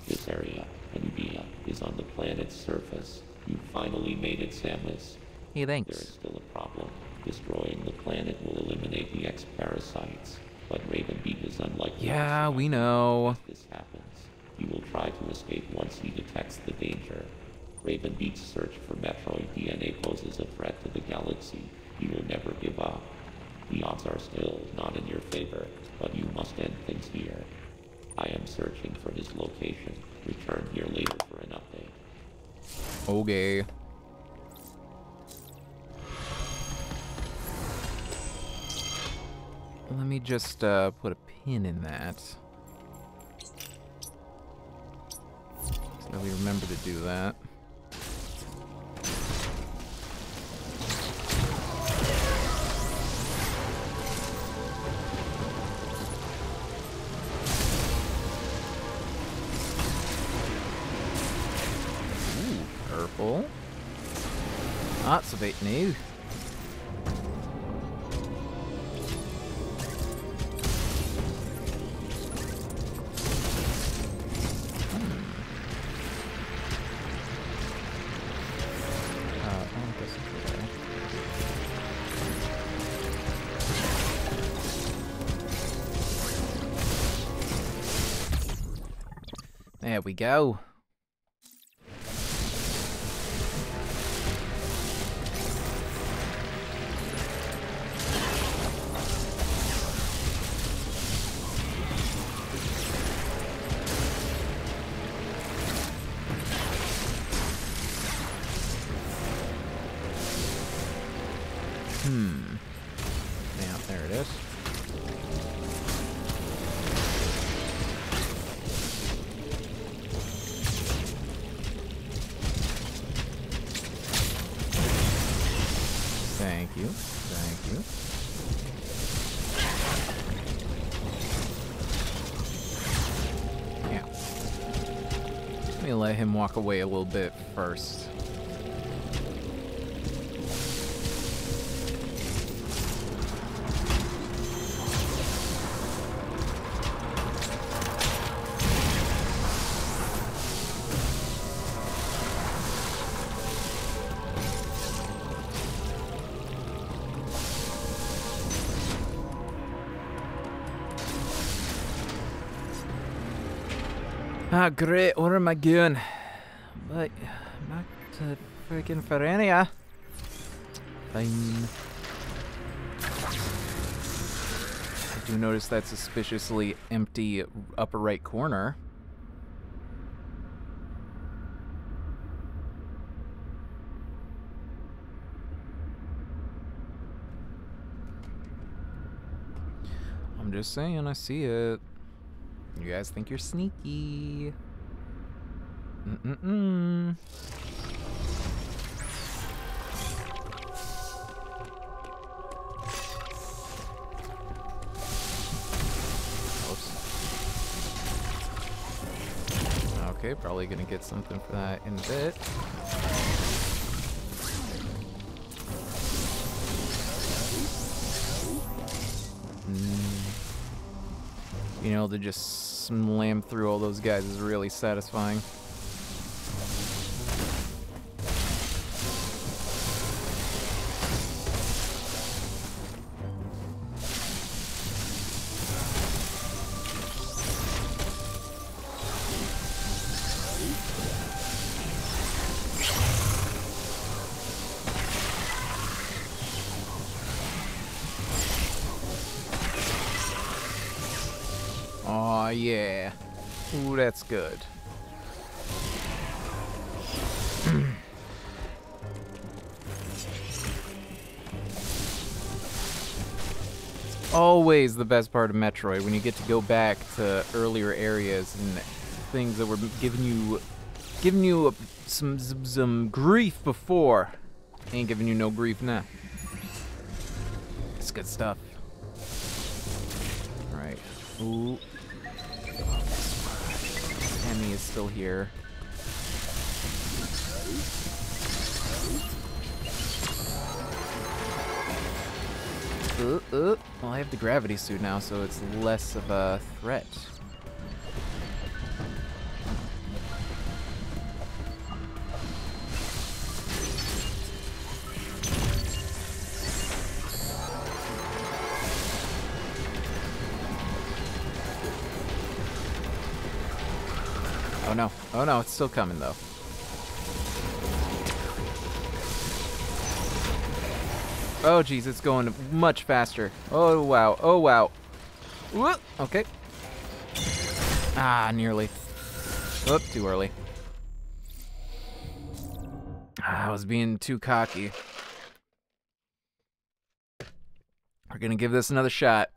This area, Hanubia, is on the planet's surface. You finally made it, Samus. Hey, There thanks. is still a problem. Destroying the planet will eliminate the X-parasites, but Ravenbeak is unlikely. to Yeah, we know. If this happens, you will try to escape once he detects the danger. Raven Beak's search for Metroid DNA poses a threat to the galaxy. He will never give up. The odds are still not in your favor, but you must end things here. I am searching for his location. Return here later for an update. Okay. Let me just uh, put a pin in that. So we remember to do that. Ooh, purple. That's a bit new. Go. Away a little bit first. Ah, great. Where am I going? Back to. Fine. I do notice that suspiciously empty upper right corner. I'm just saying, I see it. You guys think you're sneaky. Mm-mm-mm. Probably gonna get something for that in a bit. Mm. Being able to just slam through all those guys is really satisfying. Ooh, that's good. Hmm. Always the best part of Metroid when you get to go back to earlier areas and things that were giving you giving you some some, some grief before ain't giving you no grief now. It's good stuff. All right. Ooh. Is still here. Uh, uh. Well, I have the gravity suit now, so it's less of a threat. Oh no. It's still coming though. Oh jeez, it's going much faster. Oh wow. Oh wow. Okay. Ah, nearly. Whoop, too early. Ah, I was being too cocky. We're gonna give this another shot.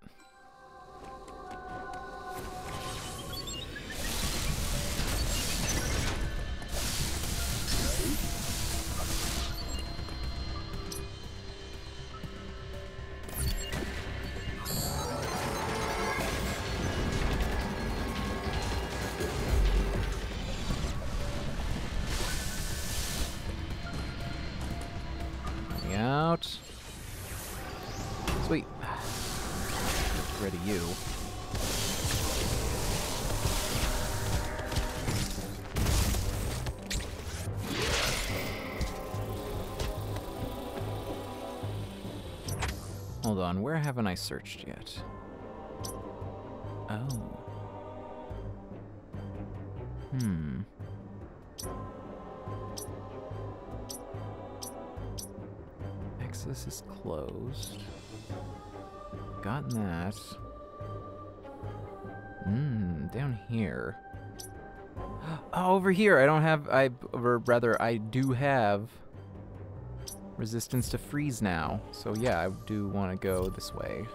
Searched yet? Oh. Hmm. Access is closed. Gotten that. Hmm, down here. Oh, over here. I don't have, I, or rather, I do have resistance to freeze now. So yeah, I do want to go this way.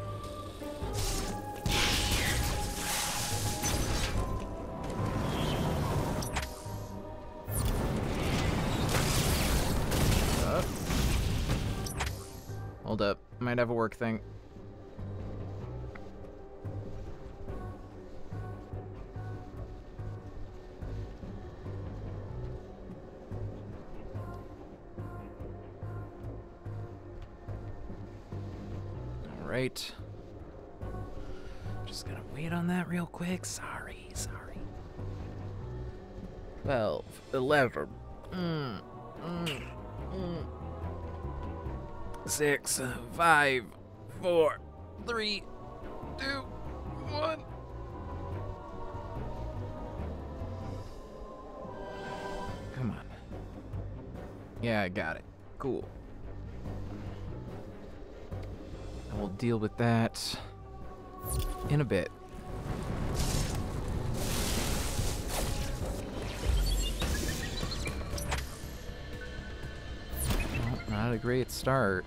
Hold up. Might have a work thing. Alright. Just gonna wait on that real quick. Sorry, sorry. 12, 11, mm, mm, mm. 6, 5, 4, 3, 2, 1. Come on. Yeah, I got it. Cool. We'll deal with that in a bit. Well, not a great start.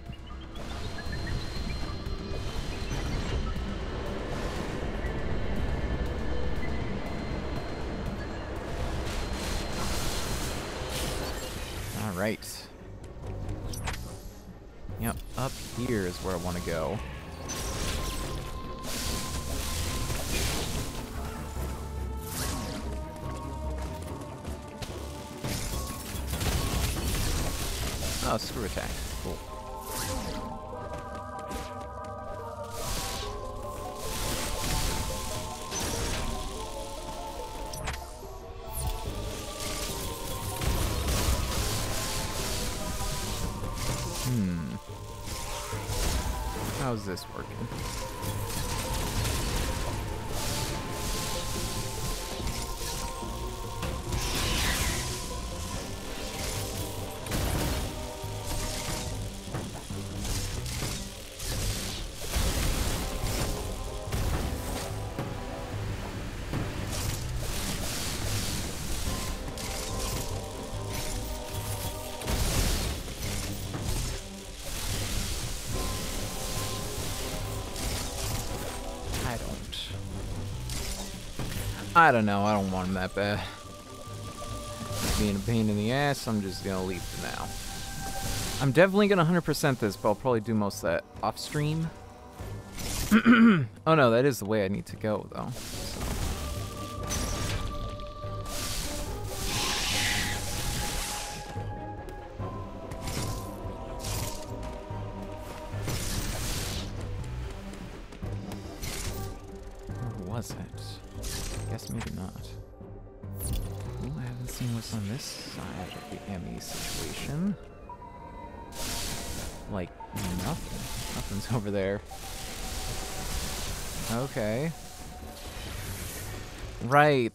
All right. Yep, up here is where I want to go. Oh, screw attack. I don't know. I don't want him that bad. Being a pain in the ass, I'm just gonna leave for now. I'm definitely gonna 100% this, but I'll probably do most of that off stream. oh no, that is the way I need to go, though.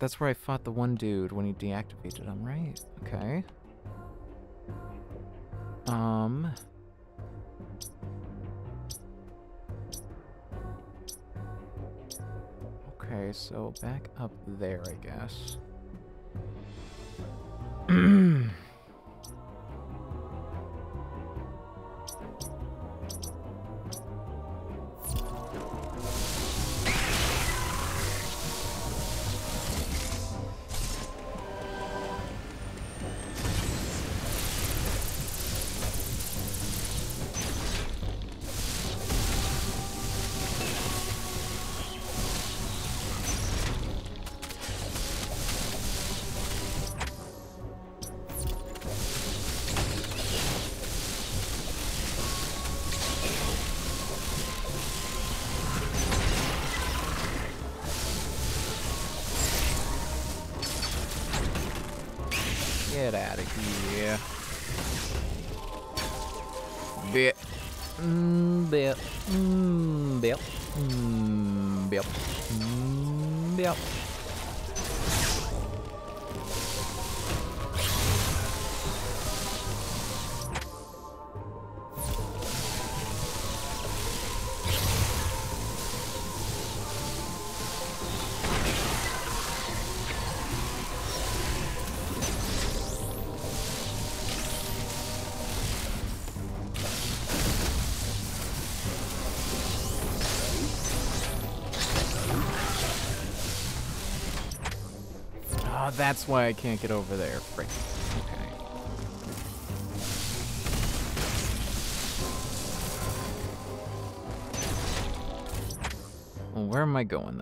That's where I fought the one dude when he deactivated him, right? Okay. Um... Okay, so back up there, I guess. That's why I can't get over there. Frick. Okay. Well, where am I going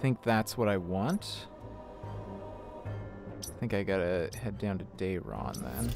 think that's what I want. I think I gotta head down to Dairon then.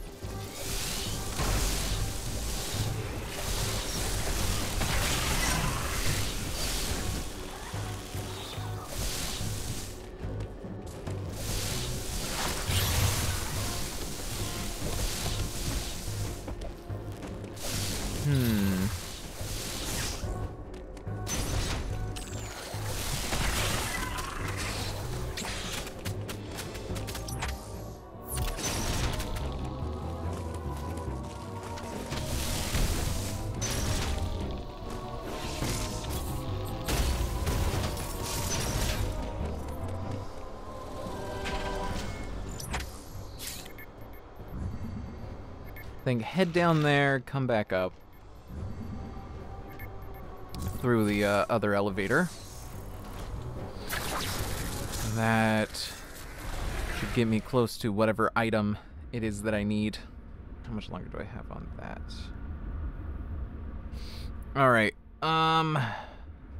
Head down there, come back up through the uh, other elevator. That should get me close to whatever item it is that I need. How much longer do I have on that? All right. Um,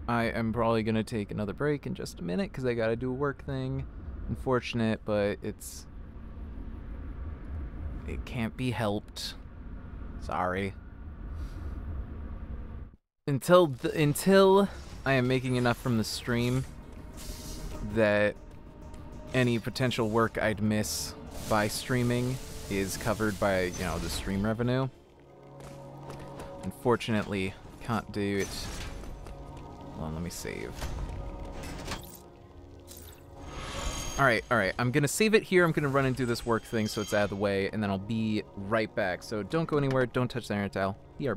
I am probably gonna take another break in just a minute because I gotta do a work thing. Unfortunate, but it's it can't be helped. Sorry. Until until I am making enough from the stream that any potential work I'd miss by streaming is covered by, you know, the stream revenue. Unfortunately, can't do it. Hold on, let me save. Alright, alright. I'm gonna save it here. I'm gonna run and do this work thing so it's out of the way, and then I'll be right back. So don't go anywhere. Don't touch the iron. Be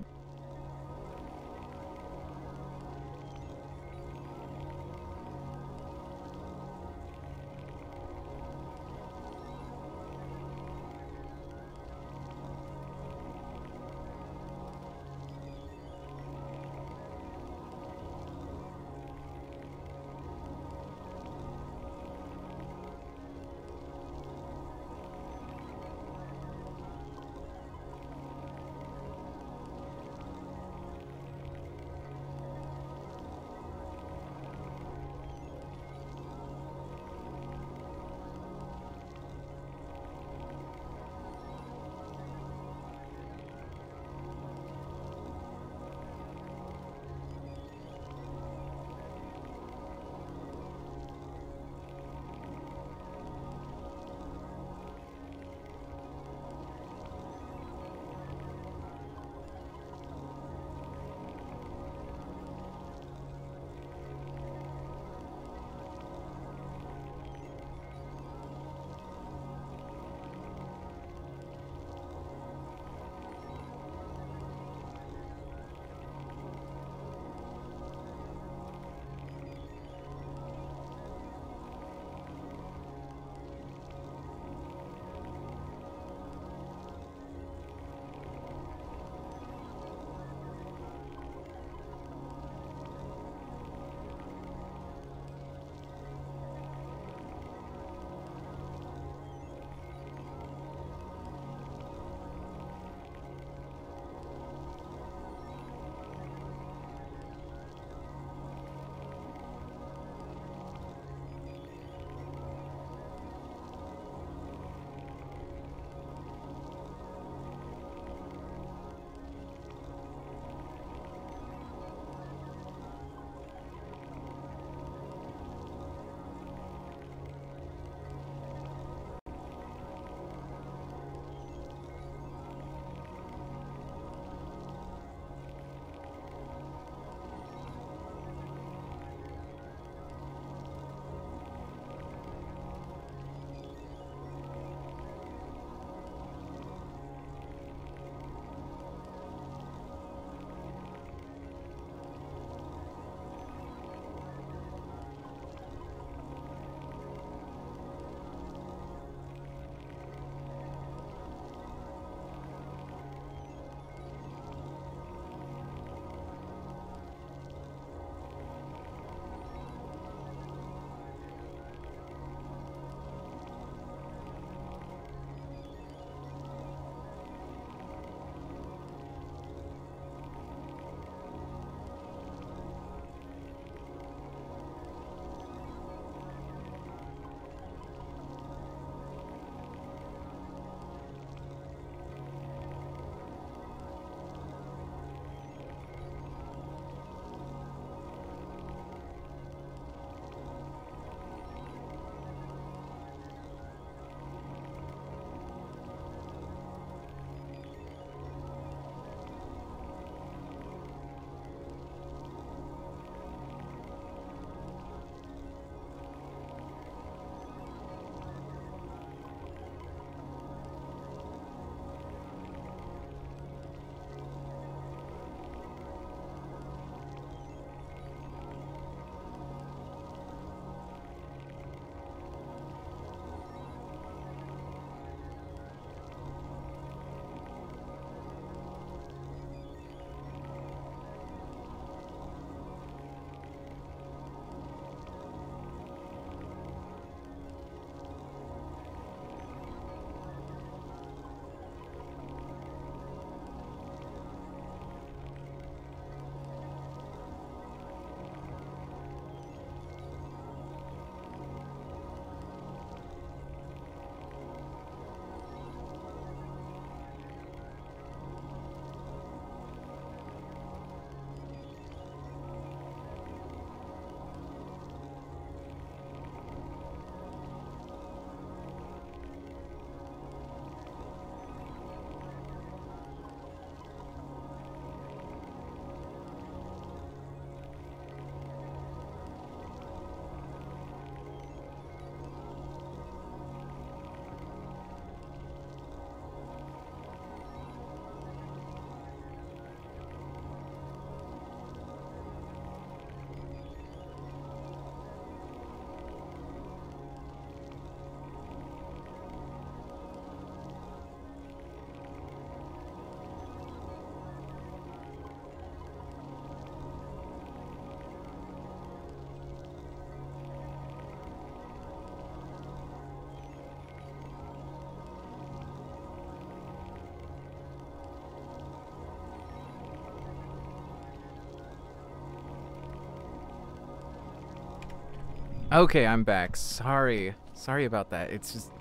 Okay, I'm back. Sorry. Sorry about that. It's just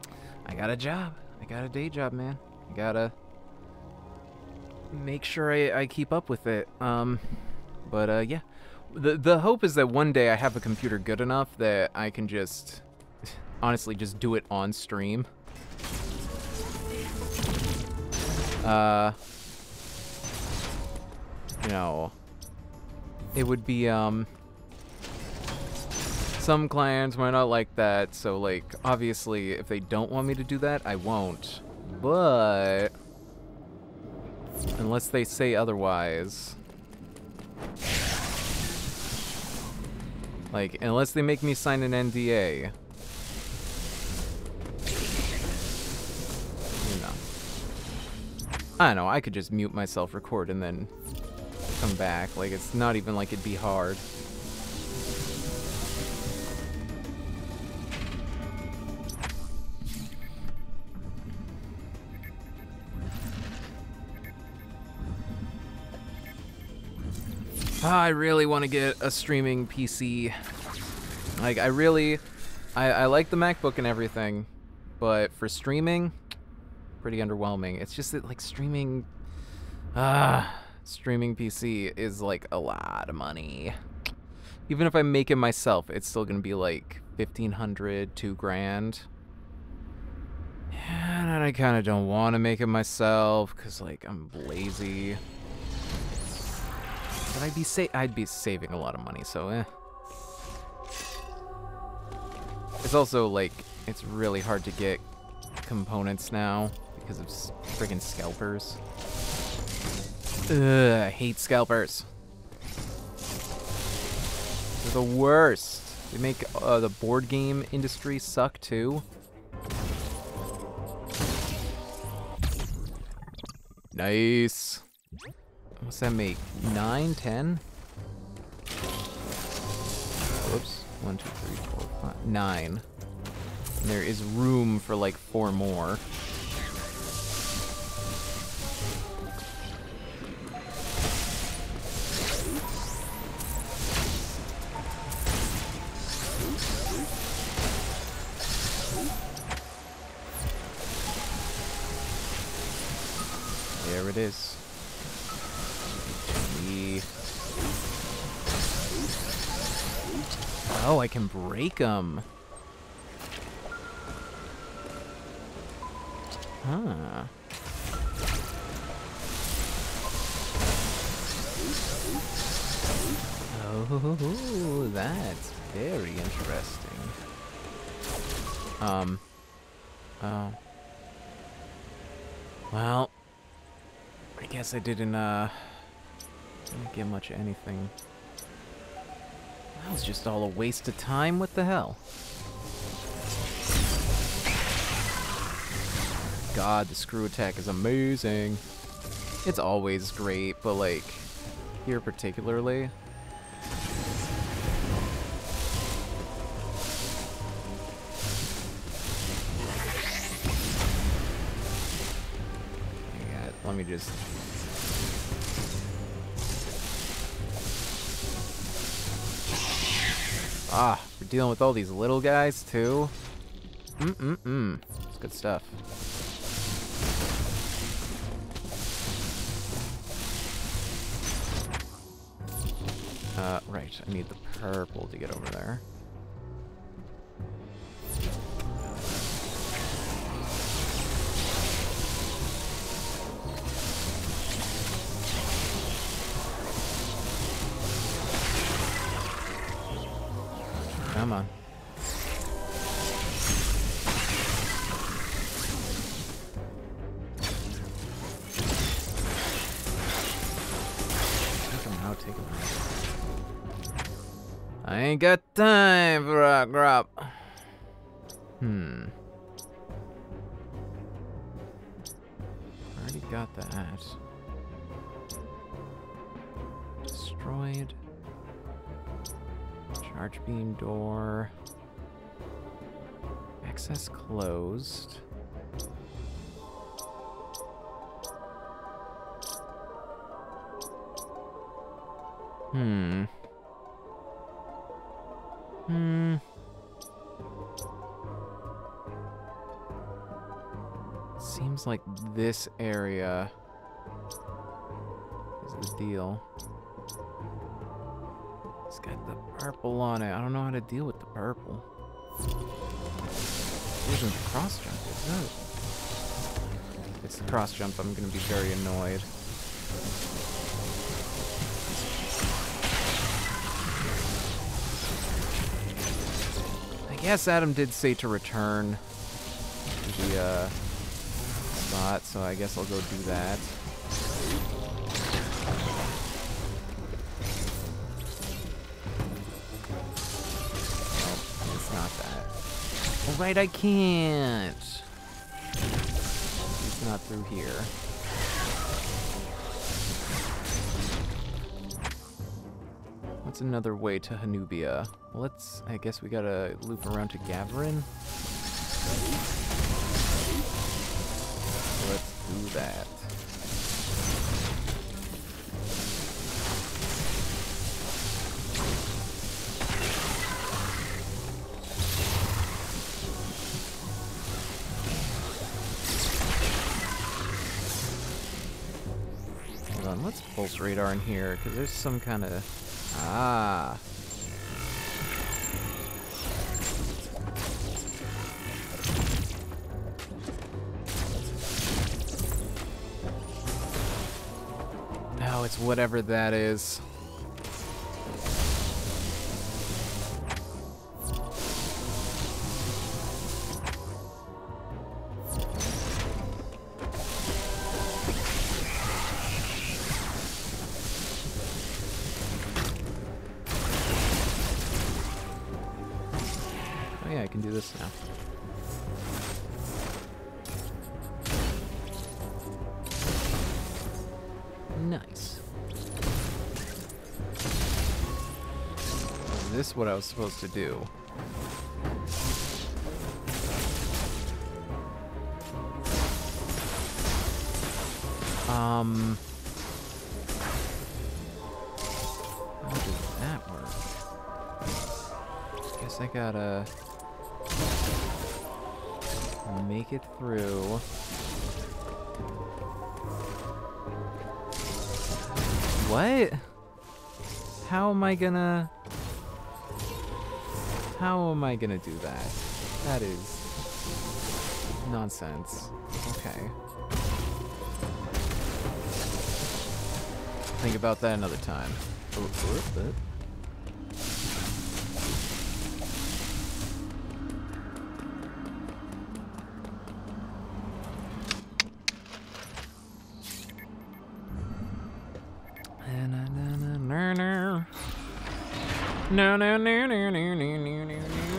I got a job. I got a day job, man. I gotta make sure I, I keep up with it. Um but uh yeah. The the hope is that one day I have a computer good enough that I can just honestly just do it on stream. Uh you know it would be um some clients might not like that, so like obviously if they don't want me to do that, I won't. But unless they say otherwise. Like unless they make me sign an NDA. You know. I don't know, I could just mute myself, record, and then come back. Like, it's not even like it'd be hard. Ah, I really want to get a streaming PC. Like, I really... I, I like the MacBook and everything, but for streaming, pretty underwhelming. It's just that, like, streaming... Ah... streaming PC is like a lot of money. Even if I make it myself, it's still gonna be like 1500 two grand. And I kind of don't want to make it myself because like I'm lazy. But I'd be sa I'd be saving a lot of money, so eh. It's also like it's really hard to get components now because of friggin' scalpers. Ugh, I hate scalpers. They're the worst. They make uh, the board game industry suck too. Nice. What's that make? Nine, ten? Whoops. One, two, three, four, five, nine. And there is room for like four more. Break them. Huh. Oh, that's very interesting. Um. Oh. Well, I guess I didn't, uh, didn't get much anything. That was just all a waste of time. What the hell? God, the screw attack is amazing. It's always great, but like, here particularly. let me just Ah, we're dealing with all these little guys, too. Mm-mm-mm. It's good stuff. Uh, right. I need the purple to get over there. Come on. I ain't got time for a grub. Hmm. Already got that. Destroyed. Archbeam door. Access closed. Hmm. Hmm. Seems like this area is the deal. It's got the purple on it. I don't know how to deal with the purple. Isn't the cross jump, is it's the cross jump, I'm gonna be very annoyed. I guess Adam did say to return the uh, spot, so I guess I'll go do that. Right, I can't. It's not through here. What's another way to Hanubia? Let's. I guess we gotta loop around to Ghavoran. Let's do that. Radar in here, because there's some kind of... Ah. No, it's whatever that is. Supposed to do? Um... How does that work? Guess I gotta make it through. What? How am I gonna... How am I gonna do that? That is... Nonsense. Okay. Think about that another time. Oh, no, no, no, no, no, no,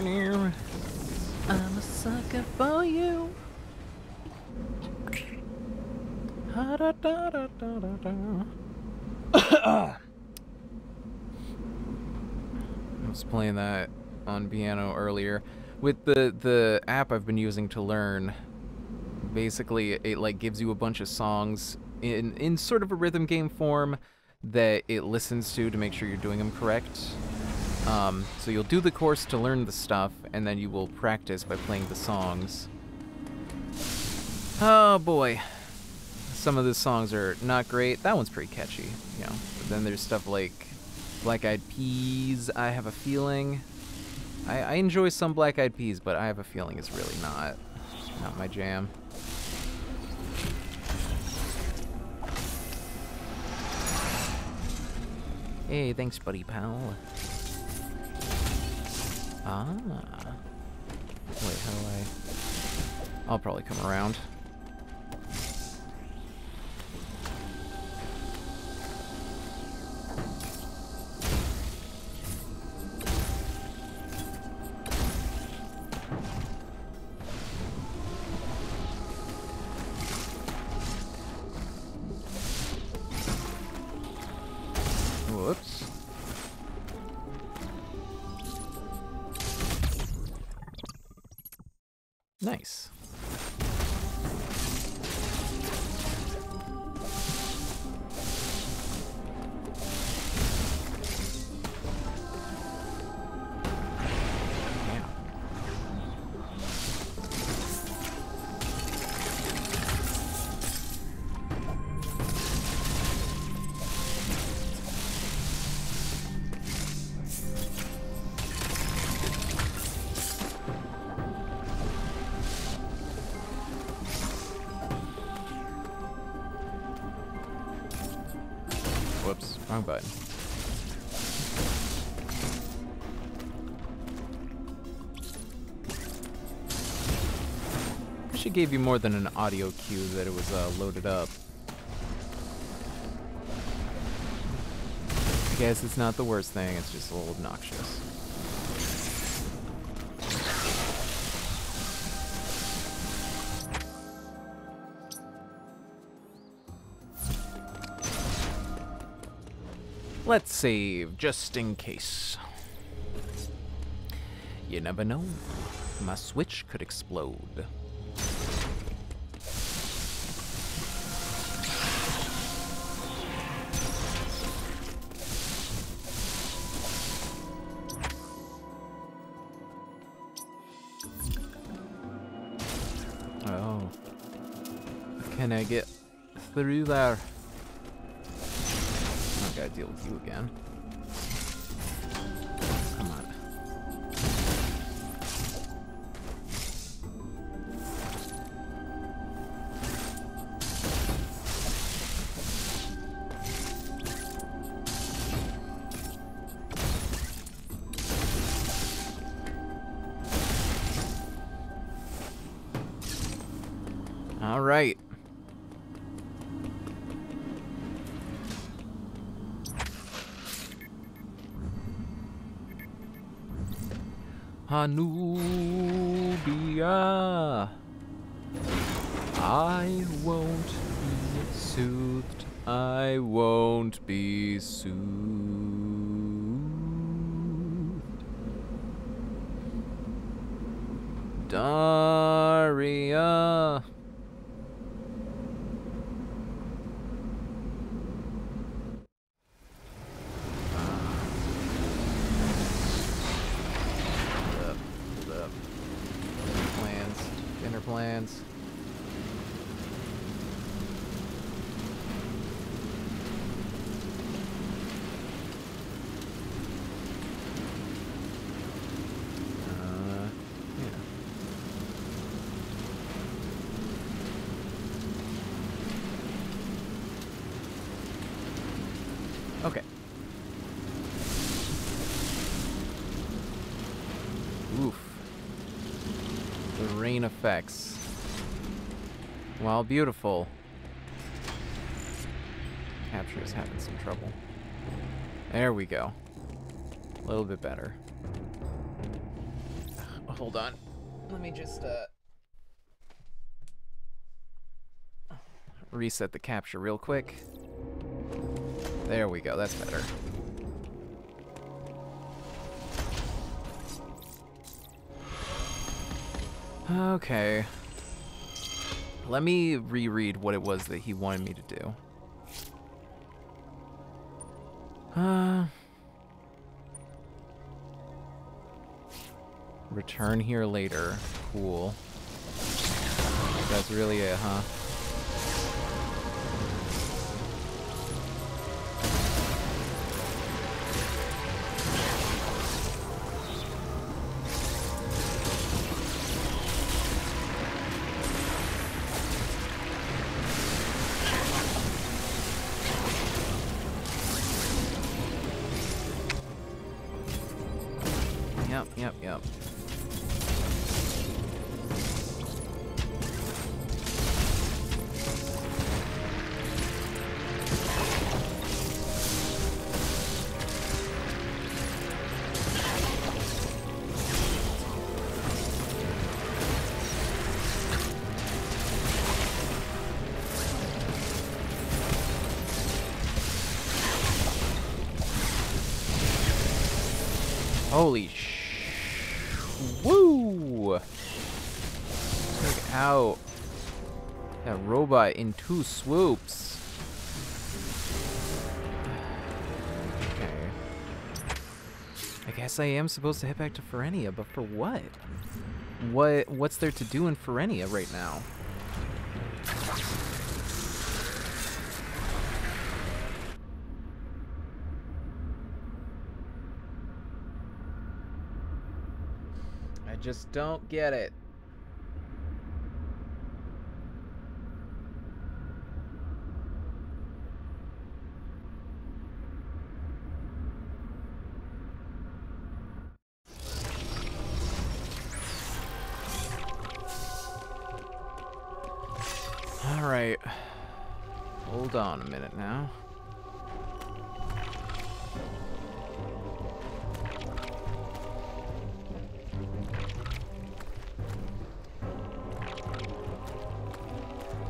no. I'm a sucker for you. Ha, da, da, da. I was playing that on piano earlier with the the app I've been using to learn. Basically, it like gives you a bunch of songs in in sort of a rhythm game form that it listens to to make sure you're doing them correct. Um, so you'll do the course to learn the stuff, and then you will practice by playing the songs. Oh boy. Some of the songs are not great. That one's pretty catchy, you know. But then there's stuff like Black Eyed Peas, I have a feeling. I, I enjoy some Black Eyed Peas, but I have a feeling it's really not. Not my jam. Hey, thanks, buddy pal. Ah. Wait, how do I... I'll probably come around. Gave you more than an audio cue that it was uh, loaded up. I guess it's not the worst thing, it's just a little obnoxious. Let's save, just in case. You never know. My switch could explode. Through there? I gotta deal with you again. Hanubia. I won't be soothed. I won't be soothed. Daria. Hold up, hold up. Plans, dinner plans. Uh, yeah. Okay. Oof. The rain effects. While beautiful, capture is having some trouble. There we go. A little bit better. Hold on. Let me just uh reset the capture real quick. There we go. That's better. Okay. Let me reread what it was that he wanted me to do. Uh, return here later. Cool. That's really it, huh? In two swoops. Okay. I guess I am supposed to head back to Ferenia, but for what? What what's there to do in Ferenia right now? I just don't get it. Minute now.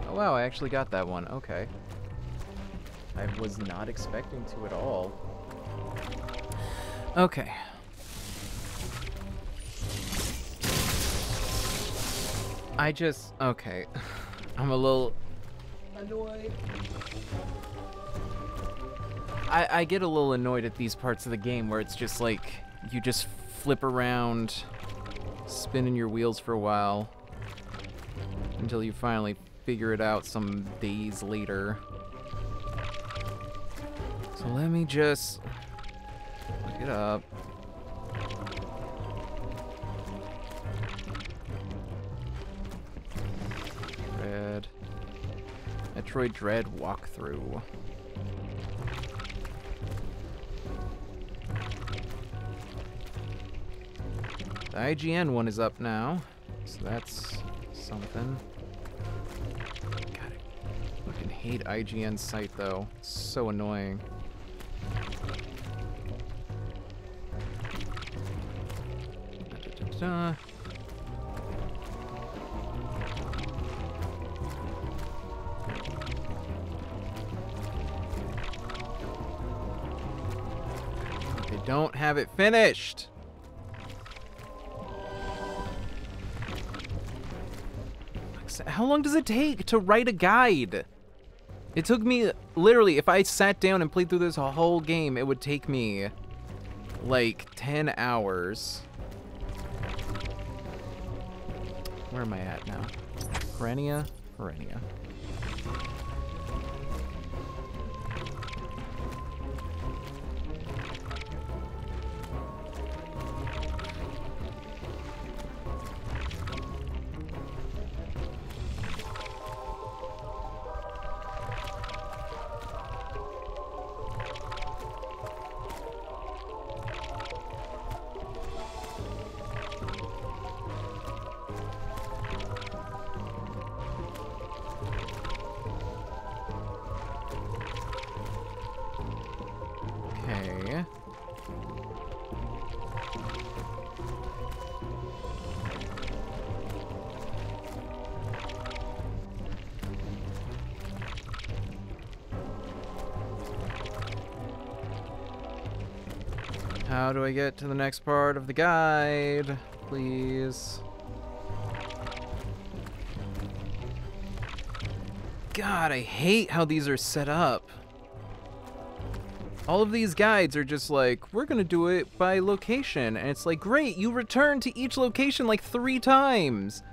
Oh wow, I actually got that one. Okay. I was not expecting to at all. Okay. I just okay. I'm a little annoyed. I I get a little annoyed at these parts of the game where it's just like you just flip around, spinning your wheels for a while until you finally figure it out some days later. So let me just look it up. Metroid Dread walkthrough. The IGN one is up now, so that's something. God, I fucking hate IGN site though. It's so annoying. Da-da-da-da. They don't have it finished. How long does it take to write a guide? It took me, literally, if I sat down and played through this whole game, it would take me like 10 hours. Where am I at now? Perennia? Perennia. Do I get to the next part of the guide? Please. God, I hate how these are set up. All of these guides are just like, we're gonna do it by location. And it's like, great, you return to each location like three times.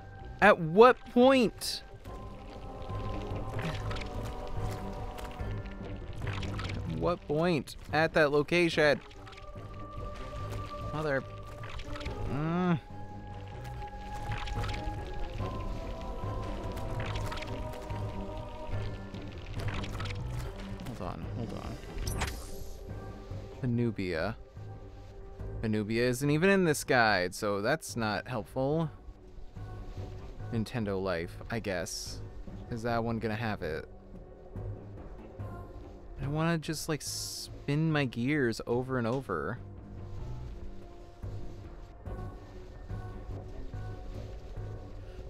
At what point? At what point at that location? Mother. Mm. Hold on, hold on. Anubia. Anubia isn't even in this guide, so that's not helpful. Nintendo Life, I guess. Is that one gonna have it? I wanna just like spin my gears over and over.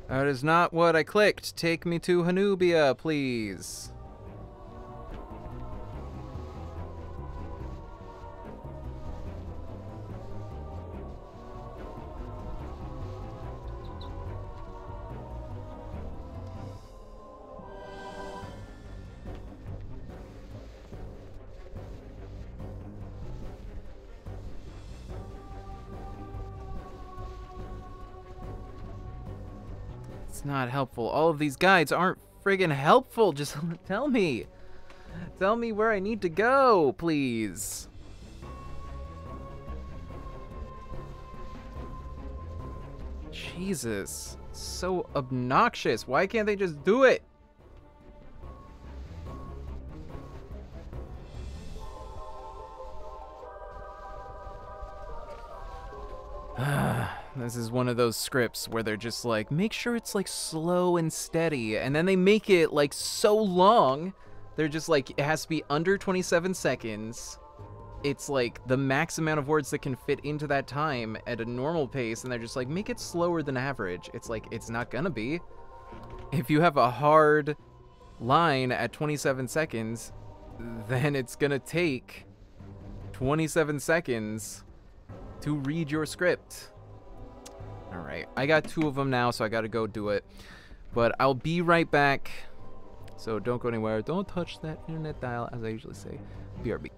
That is not what I clicked. Take me to Hanubia, please. It's not helpful. All of these guides aren't friggin' helpful. Just tell me. Tell me where I need to go, please. Jesus. So obnoxious. Why can't they just do it? This is one of those scripts where they're just like, make sure it's like slow and steady, and then they make it like so long. They're just like, it has to be under 27 seconds. It's like the max amount of words that can fit into that time at a normal pace, and they're just like, make it slower than average. It's like, it's not gonna be. If you have a hard line at 27 seconds, then it's gonna take 27 seconds to read your script. All right, I got two of them now, so I got to go do it. But I'll be right back. So don't go anywhere. Don't touch that internet dial, as I usually say. BRB.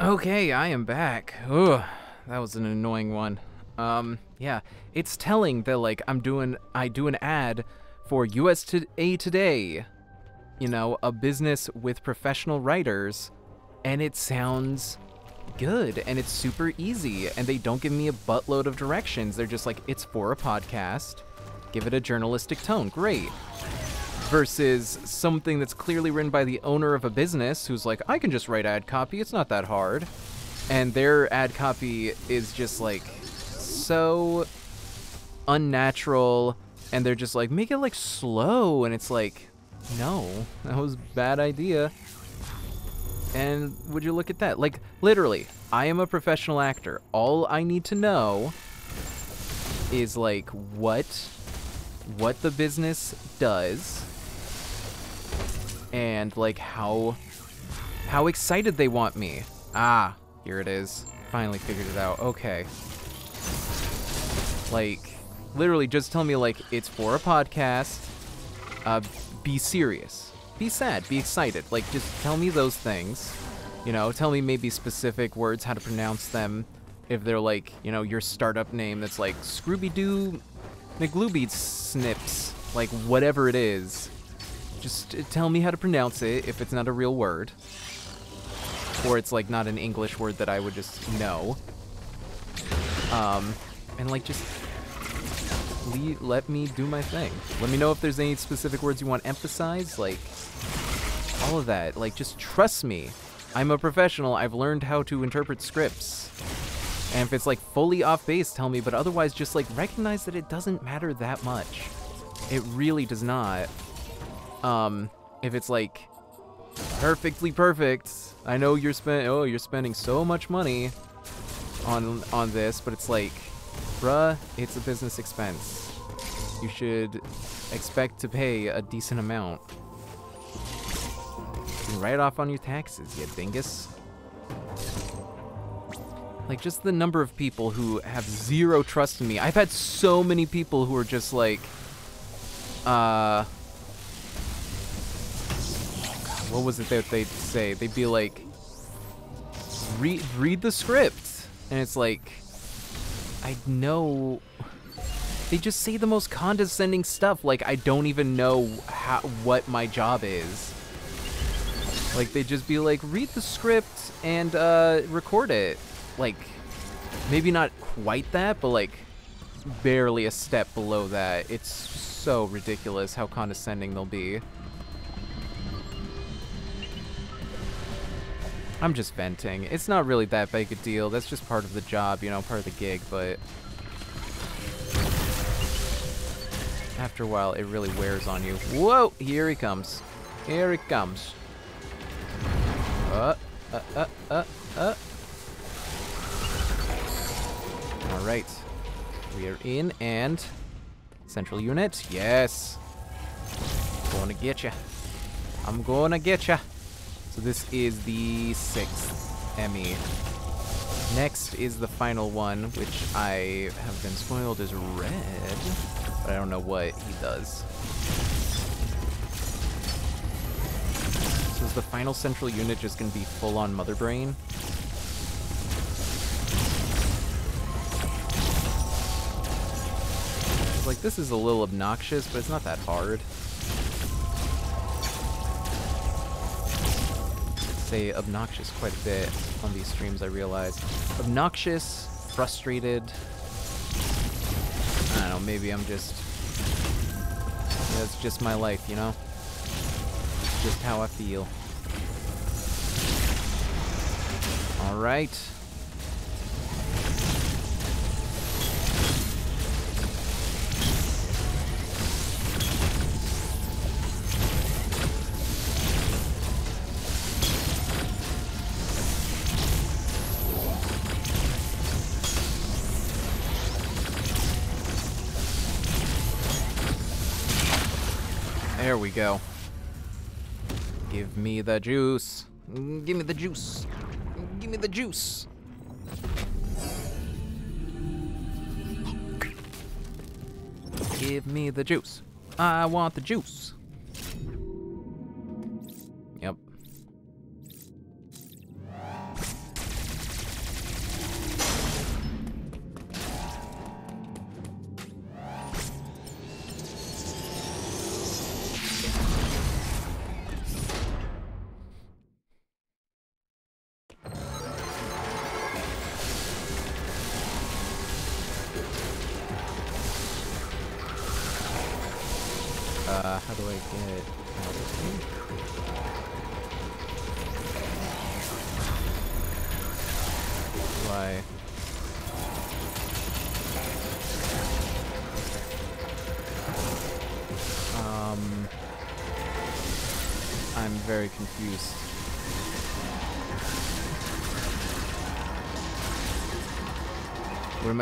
Okay, I am back. Ugh, that was an annoying one. Um, yeah, it's telling that like I'm doing, I do an ad for USA Today, you know, a business with professional writers, and it sounds good and it's super easy, and they don't give me a buttload of directions. They're just like, it's for a podcast. Give it a journalistic tone. Great versus something that's clearly written by the owner of a business who's like, I can just write ad copy, it's not that hard. And their ad copy is just like so unnatural and they're just like, make it like slow and it's like, no, that was bad idea. And would you look at that? Like literally, I am a professional actor. All I need to know is like what what the business does and like how how excited they want me. Ah, here it is. Finally figured it out. Okay. Like literally just tell me like it's for a podcast. Uh be serious. Be sad, be excited. Like just tell me those things. You know, tell me maybe specific words, how to pronounce them. If they're like, you know, your startup name that's like Scrooby Doo McGlooby Snips, like whatever it is just tell me how to pronounce it if it's not a real word. Or it's like not an English word that I would just know. Um, and like just le let me do my thing. Let me know if there's any specific words you want emphasized, like all of that. Like just trust me. I'm a professional. I've learned how to interpret scripts. And if it's like fully off base, tell me, but otherwise just like recognize that it doesn't matter that much. It really does not. Um, if it's like perfectly perfect, I know you're spend oh you're spending so much money on on this, but it's like, bruh, it's a business expense. You should expect to pay a decent amount. Write off on your taxes, you dingus. Like, just the number of people who have zero trust in me. I've had so many people who are just like, uh, what was it that they'd say? They'd be like, read read the script, and it's like, I know. They just say the most condescending stuff. Like I don't even know how what my job is. Like they just be like, read the script and uh, record it. Like maybe not quite that, but like barely a step below that. It's so ridiculous how condescending they'll be. I'm just venting. It's not really that big a deal. That's just part of the job, you know, part of the gig, but... After a while, it really wears on you. Whoa! Here he comes. Here he comes. Uh, uh, uh, uh, uh. Alright. We are in, and... Central unit, yes. Gonna get you. I'm gonna get you. This is the sixth EMMI. Next is the final one, which I have been spoiled as red, but I don't know what he does. So is the final central unit just going to be full-on Mother Brain? Like, this is a little obnoxious, but it's not that hard. Say obnoxious quite a bit on these streams, I realize. Obnoxious, frustrated. I don't know, maybe I'm just... That's just my life, you know? Just how I feel. Alright. We go. Give me the juice. Give me the juice. Give me the juice. Give me the juice. I want the juice.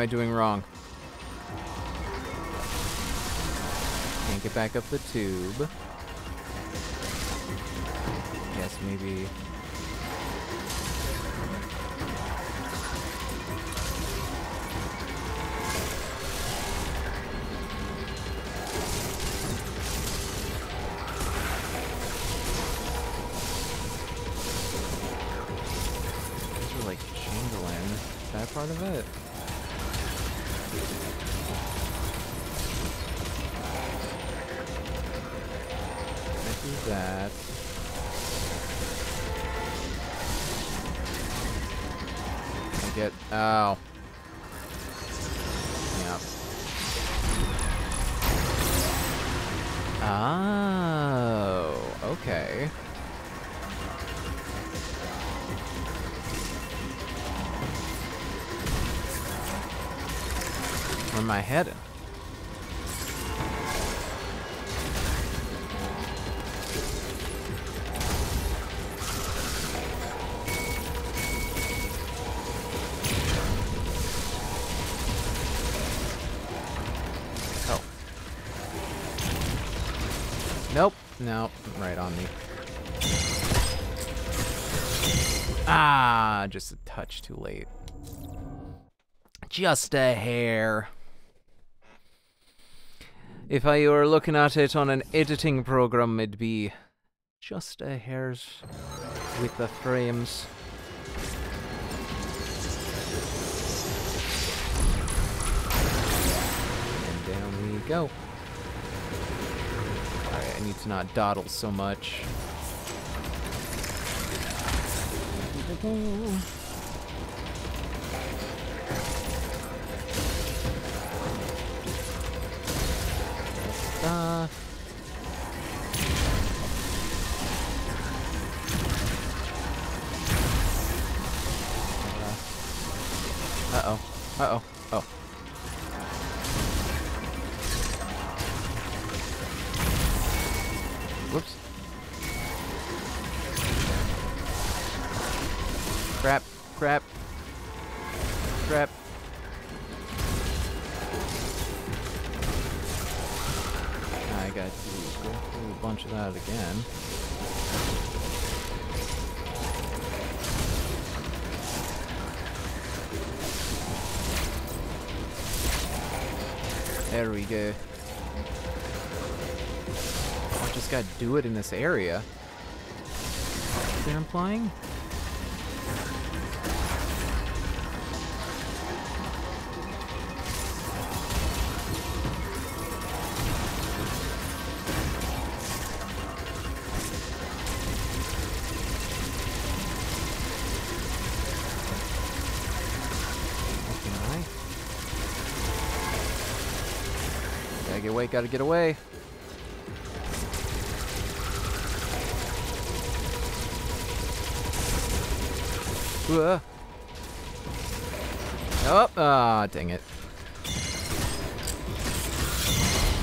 Doing wrong? Can't get back up the tube. Heading? Oh. Nope. Nope. Right on me. Ah, just a touch too late. Just a hair. If I were looking at it on an editing program, it'd be just a hair's with the frames. And down we go. Alright, I need to not dawdle so much. Uh, uh oh. Uh oh. Oh. Whoops. Crap. Crap. Crap. That again. There we go. I just gotta do it in this area. They're implying? Gotta get away. Oh, ah, dang it.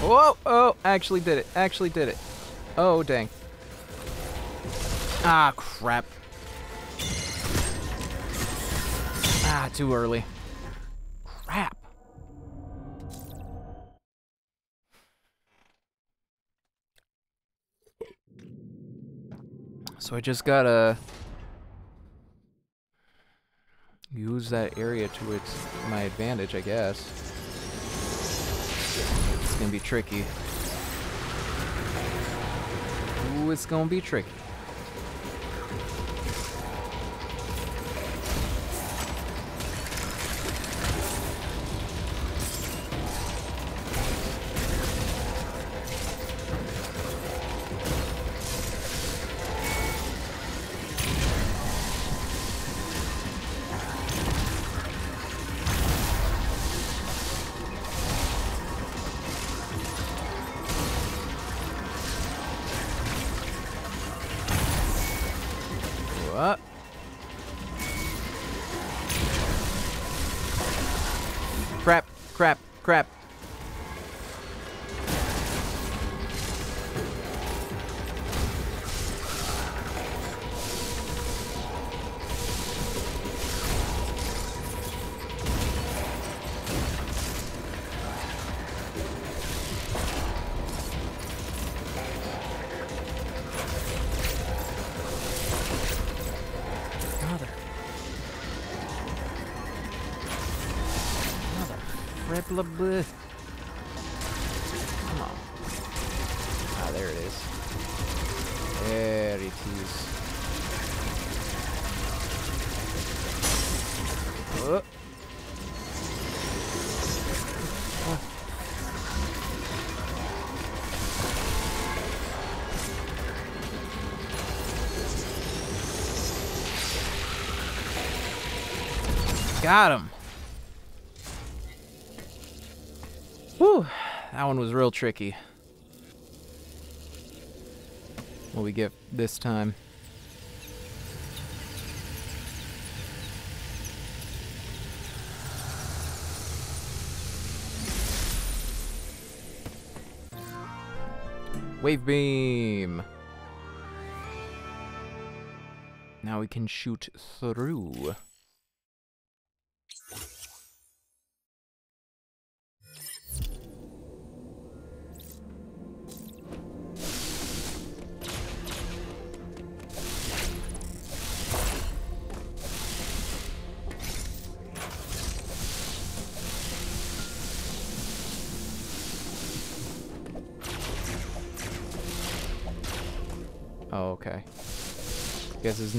Whoa, oh, actually did it, actually did it. Oh, dang. Ah, crap. Ah, too early. Crap. So I just gotta use that area to its my advantage, I guess. It's gonna be tricky. Ooh, it's gonna be tricky. Got him. Whew. That one was real tricky. What we get this time? Wave beam. Now we can shoot through.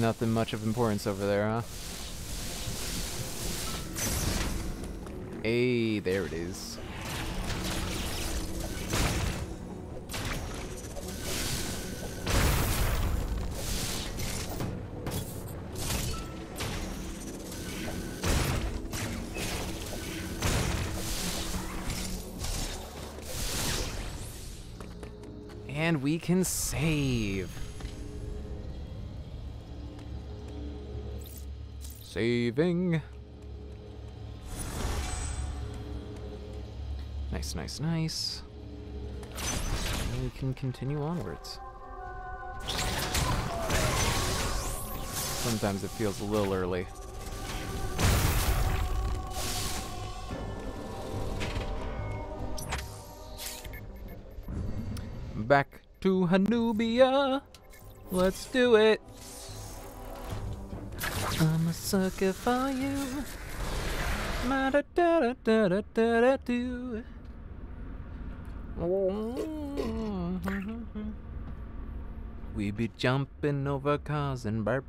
Nothing much of importance over there, huh? Hey, there it is. And we can save. Saving. Nice, nice, nice. And we can continue onwards. Sometimes it feels a little early. Back to Hanubia. Let's do it. I'm a sucker for you. Ma-da-da-da-da-da-da-do. We be jumping over cars and burp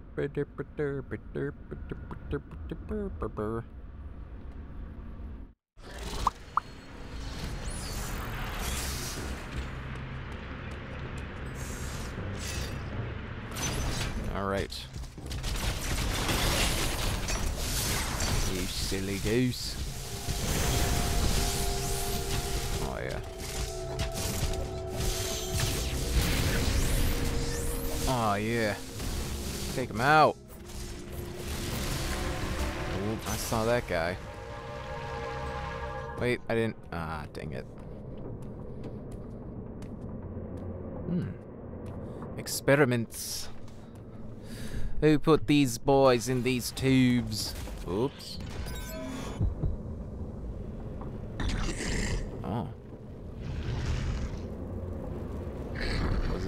All right. Silly goose. Oh yeah. Oh yeah. Take him out. Ooh, I saw that guy. Wait, I didn't. Ah, dang it. Hmm. Experiments. Who put these boys in these tubes? Oops.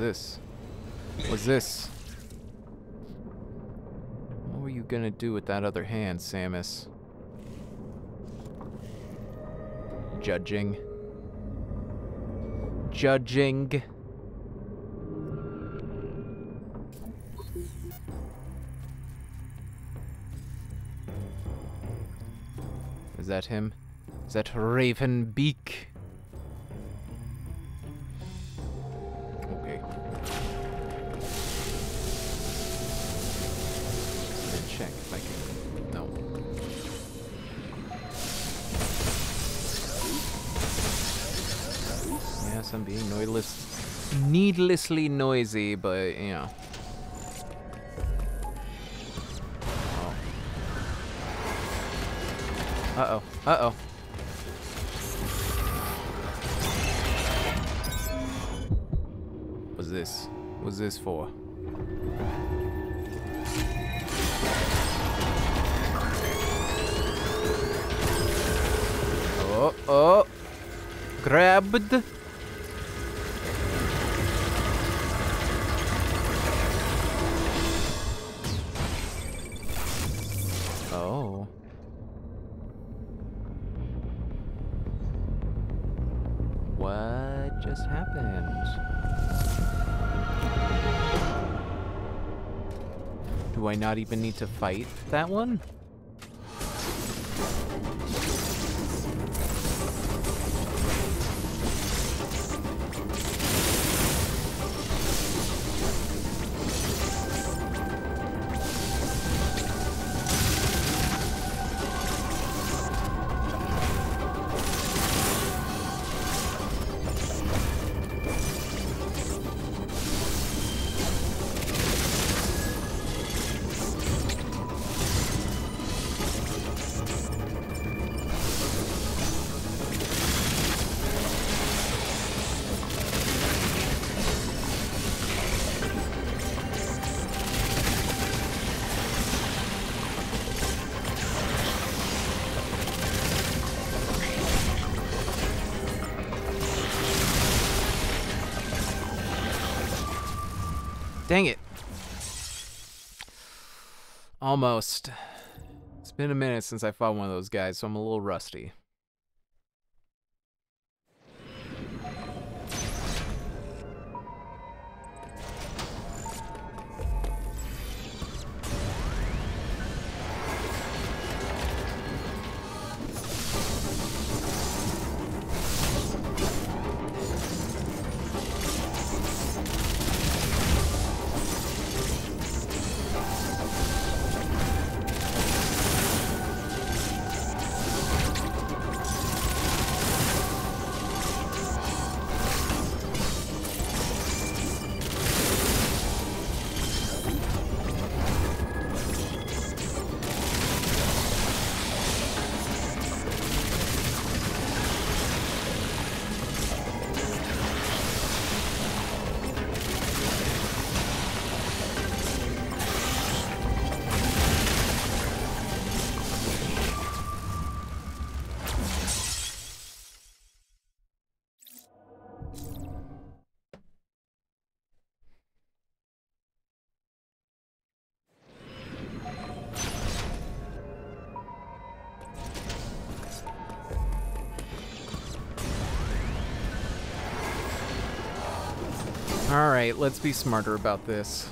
This? What's this? What were you gonna do with that other hand, Samus? Judging. Judging. Is that him? Is that Raven It's needlessly noisy, but you know. Oh. Uh-oh. Uh-oh. What's this? What's this for? Oh, oh. Grabbed. Not even need to fight that one? Almost. It's been a minute since I fought one of those guys, so I'm a little rusty. Alright, let's be smarter about this.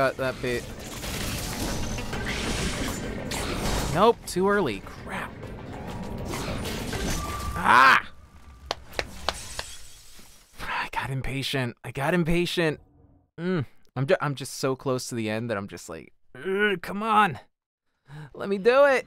Got that bit. Nope, too early. Crap. Ah! I got impatient. I got impatient. Mm. I'm, ju I'm just so close to the end that I'm just like, come on. Let me do it.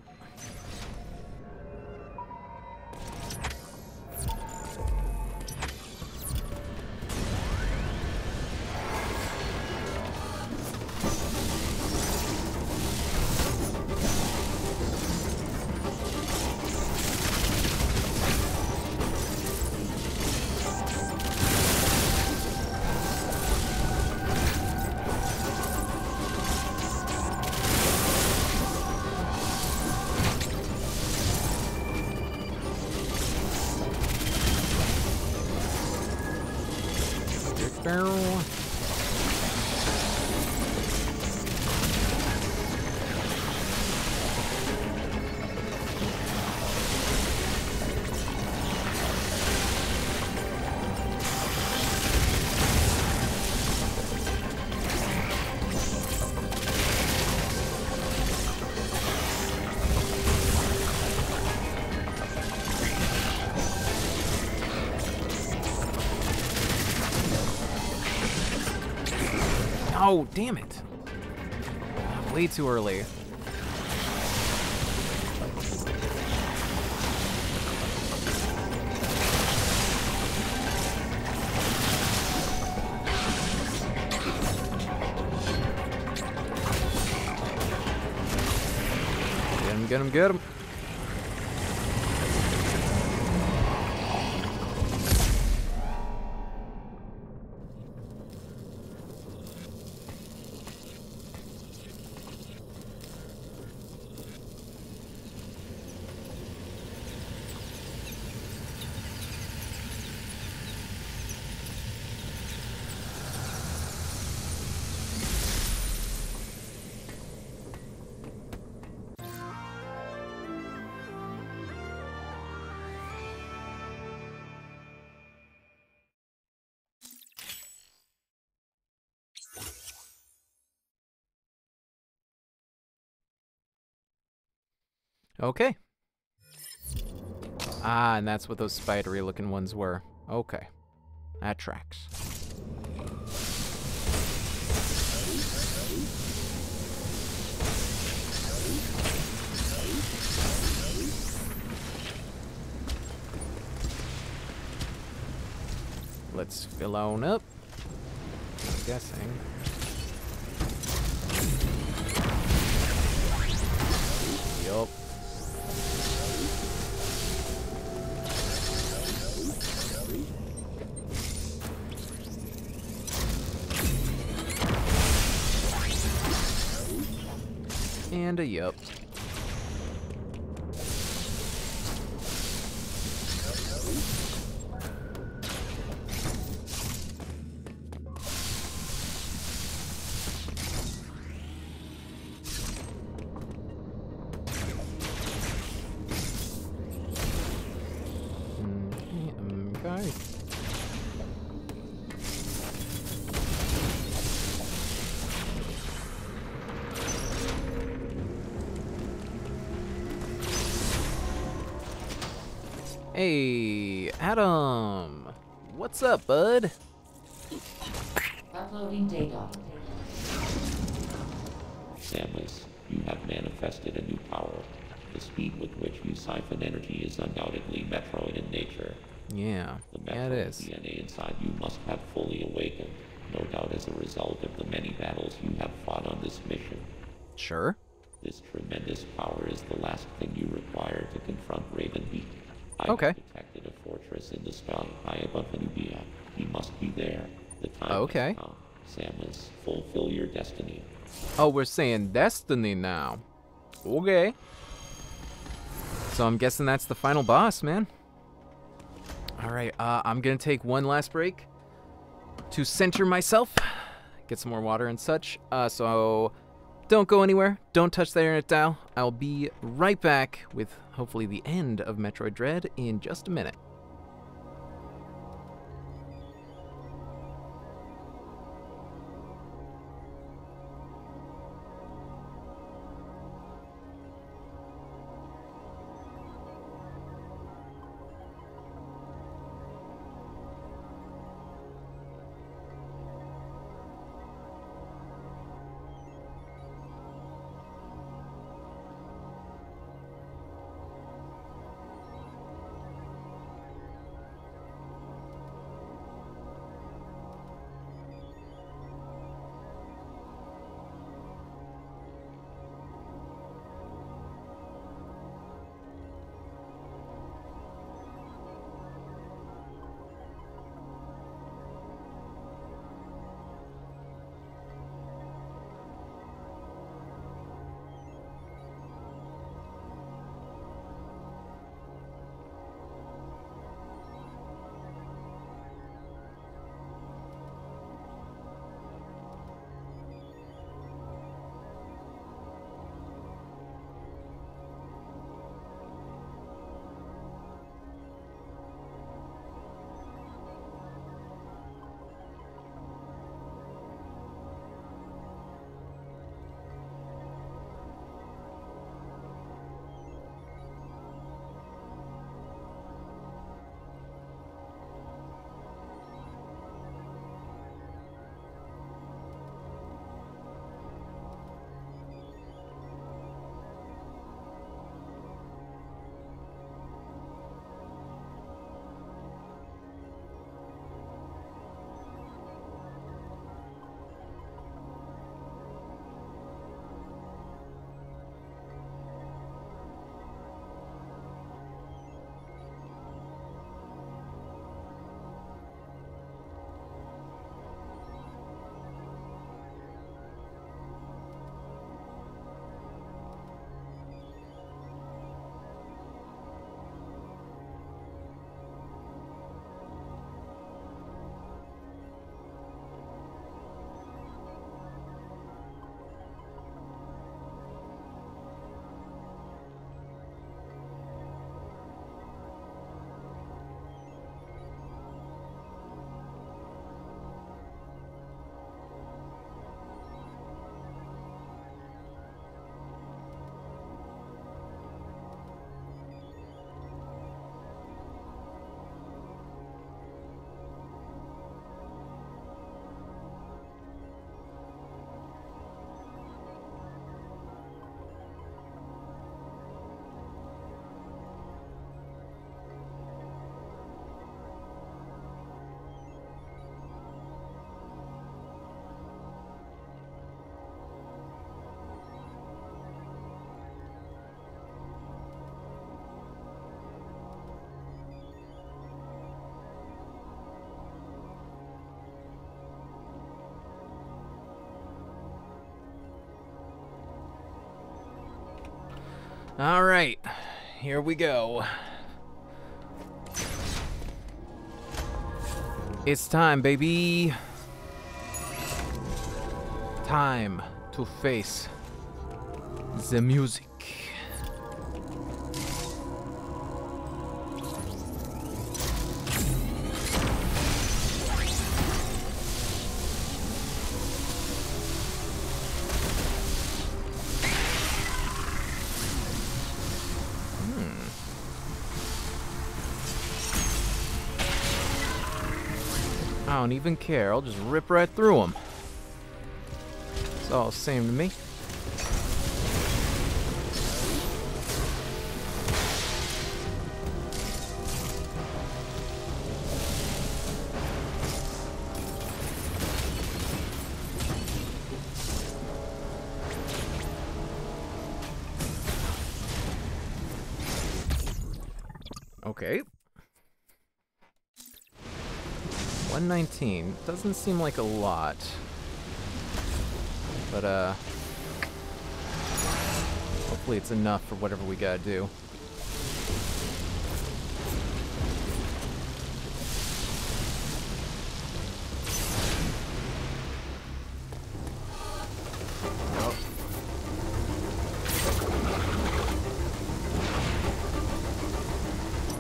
Oh, damn it. Way too early. Get him, get him, Okay. Ah, and that's what those spidery looking ones were. Okay. That tracks. Let's fill on up. I'm guessing. Yup. And a What's up, bud? Uploading data. Samus, you have manifested a new power. The speed with which you siphon energy is undoubtedly Metroid in nature. Yeah, The yeah, it Metroid. DNA inside you must have fully awakened, no doubt as a result of the many battles you have fought on this mission. Sure. This tremendous power is the last thing you require to confront Raven Beak. I Okay. Fortress in the sky high above Nubia. He must be there. The time Okay. has come. Samus, fulfill your destiny. Oh, we're saying Destiny now. Okay. So I'm guessing that's the final boss, man. All right, uh, I'm gonna take one last break to center myself, get some more water and such. Uh, so don't go anywhere. Don't touch the internet dial. I'll be right back with hopefully the end of Metroid Dread in just a minute. All right, here we go. It's time, baby. Time to face the music. I don't even care. I'll just rip right through them. It's all the same to me. Doesn't seem like a lot. But, uh. Hopefully it's enough for whatever we gotta do.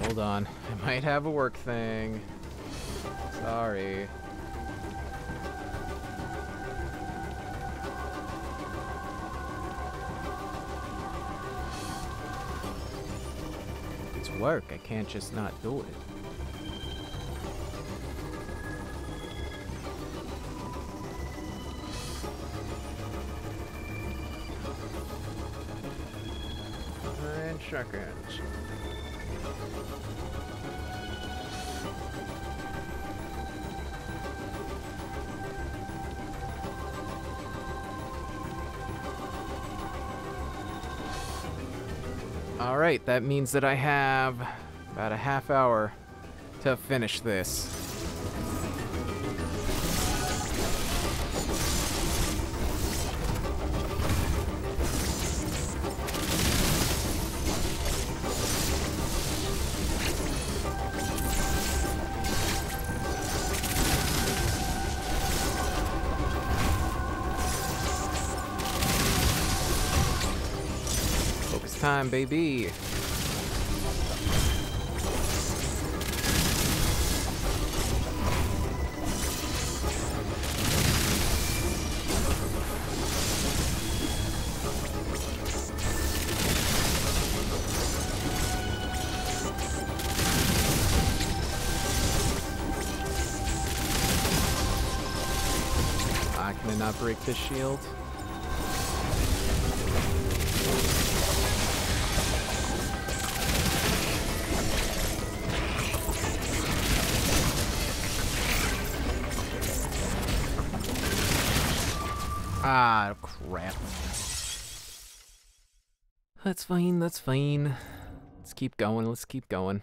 Hold on. I might have a work thing. Sorry. Work. I can't just not do it. Nine seconds. Alright, that means that I have about a half hour to finish this. Time, baby. This shield? Ah, crap. That's fine, that's fine. Let's keep going, let's keep going.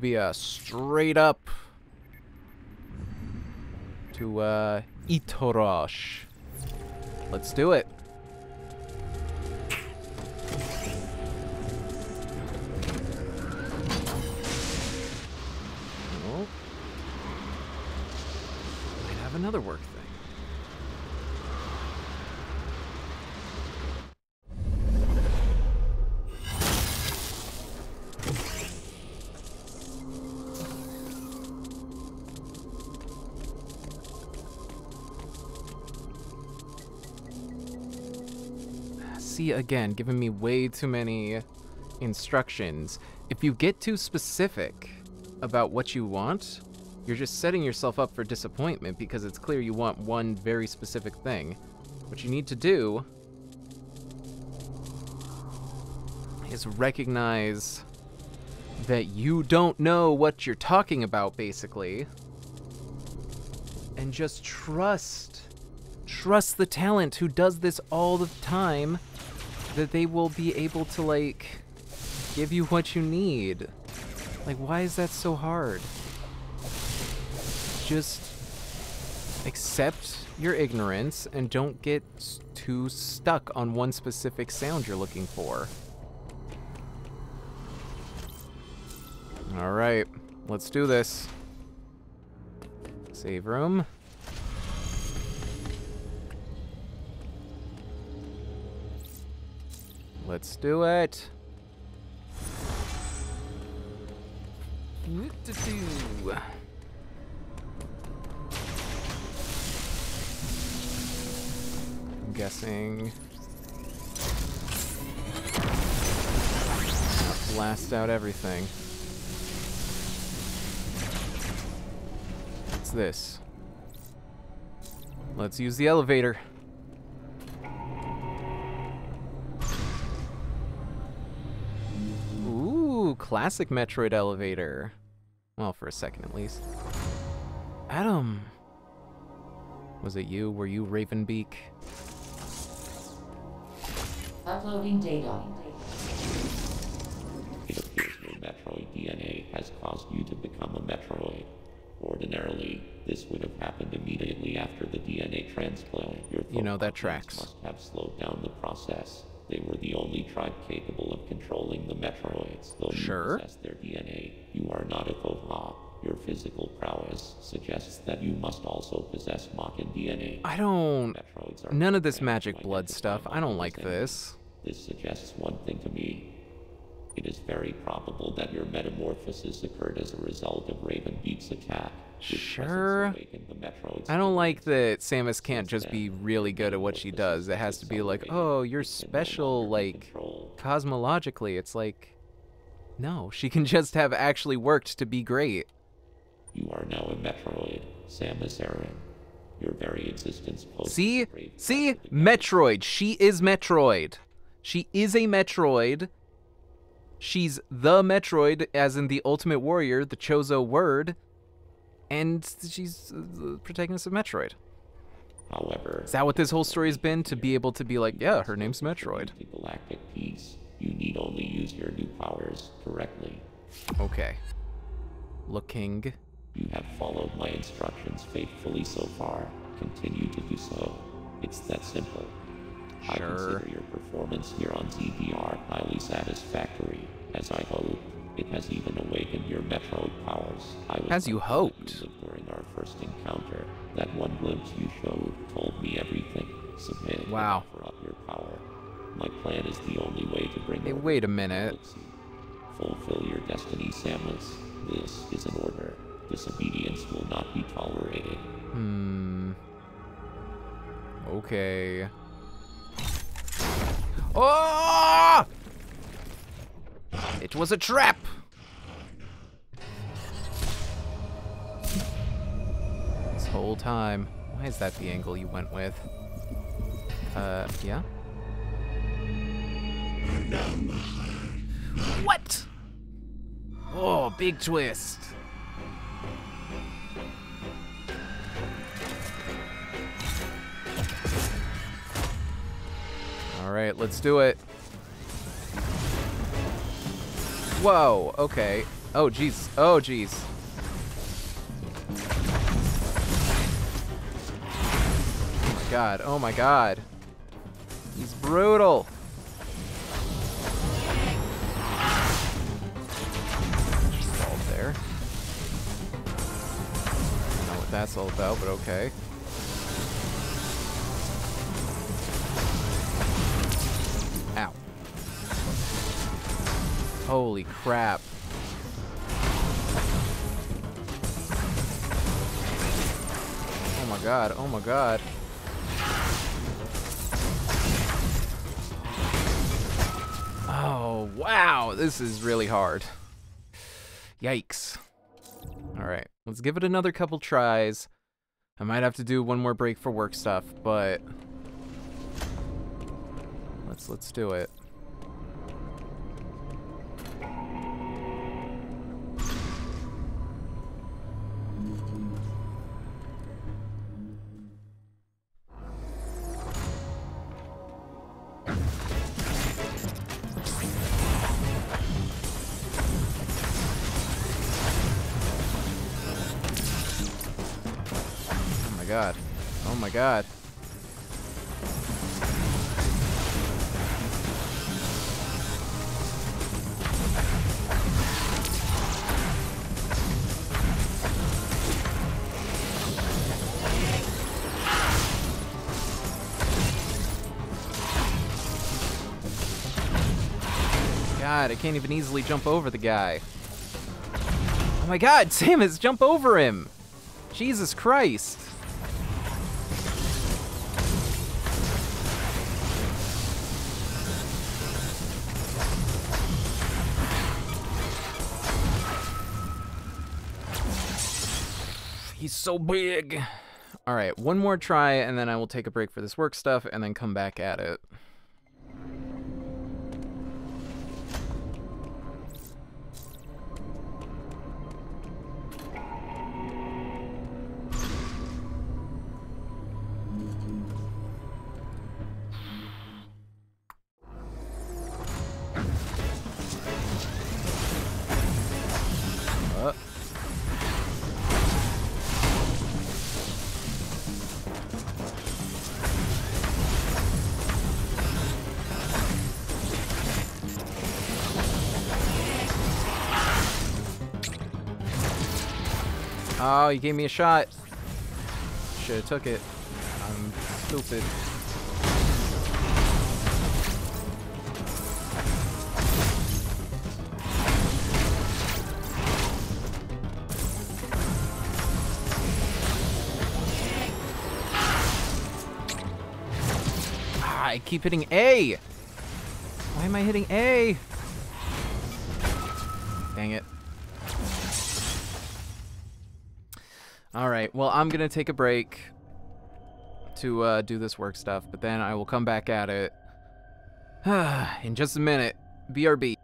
Hanubia straight up to uh, Itorash. Let's do it. Oh. Might have another work See, again, giving me way too many instructions. If you get too specific about what you want, you're just setting yourself up for disappointment because it's clear you want one very specific thing. What you need to do is recognize that you don't know what you're talking about, basically, and just trust. Trust the talent who does this all the time that they will be able to, like, give you what you need. Like, why is that so hard? Just accept your ignorance and don't get too stuck on one specific sound you're looking for. All right, let's do this. Save room. Let's do it. I'm guessing. Blast out everything. What's this? Let's use the elevator. Ooh, classic Metroid elevator. Well, for a second at least. Adam. Was it you? Were you Raven Beak? Uploading data. It appears your Metroid DNA has caused you to become a Metroid. Ordinarily, this would have happened immediately after the DNA transplant. Your You know, that Thophardians tracks. must have slowed down the process. They were the only tribe capable of controlling the Metroids. Though Sure. you possess their DNA, you are not a Thoha. Your physical prowess suggests that you must also possess Mawkin DNA. I don't. None of this magic blood stuff. I don't like this. this suggests one thing to me. It is very probable that your metamorphosis occurred as a result of Raven Beak's attack. Sure. awakened the Metroids I don't like that Samus can't just be really good at what she does. It has to be like, oh, you're special, like, cosmologically. It's like, no, she can just have actually worked to be great. You are now a Metroid, Samus Aran. Your very existence See? See? threat to the galaxy. Metroid. She is Metroid. She is a Metroid. She's the Metroid, as in the Ultimate Warrior, the Chozo word. And she's the protagonist of Metroid. However, Is that what this whole story has been? To be able to be like, yeah, her name's Metroid. galactic peace, you need only use your new powers correctly. Okay. Looking. You have followed my instructions faithfully so far. Continue to do so. It's that simple. Sure. I consider your performance here on ZDR highly satisfactory. As I hope it has even awakened your Metroid powers. I was As you hoped. During our first encounter, that one glimpse you showed told me everything. Submit Wow. offer up your power. My plan is the only way to bring Hey, wait a minute. Fulfill your destiny, Samus. This is an order. Disobedience will not be tolerated. Hmm. Okay. Oh! It was a trap! Whole time. Why is that the angle you went with? Uh, yeah? What? Oh, big twist. All right, let's do it. Whoa, okay. Oh, jeez. Oh, jeez. God. Oh my god. He's brutal. Stalled there. Don't know what that's all about, but okay. Ow. Holy crap. Oh my god, oh my god. Wow, this is really hard. Yikes. Alright, let's give it another couple tries. I might have to do one more break for work stuff, but let's let's do it. Can't even easily jump over the guy. Oh my god, Samus, jump over him! Jesus Christ. He's so big. All right, one more try, and then I will take a break for this work stuff, and then come back at it. You gave me a shot. Should have took it. I'm stupid. Ah, I keep hitting A. Why am I hitting A? Well, I'm gonna take a break to uh, do this work stuff, but then I will come back at it in just a minute. BRB.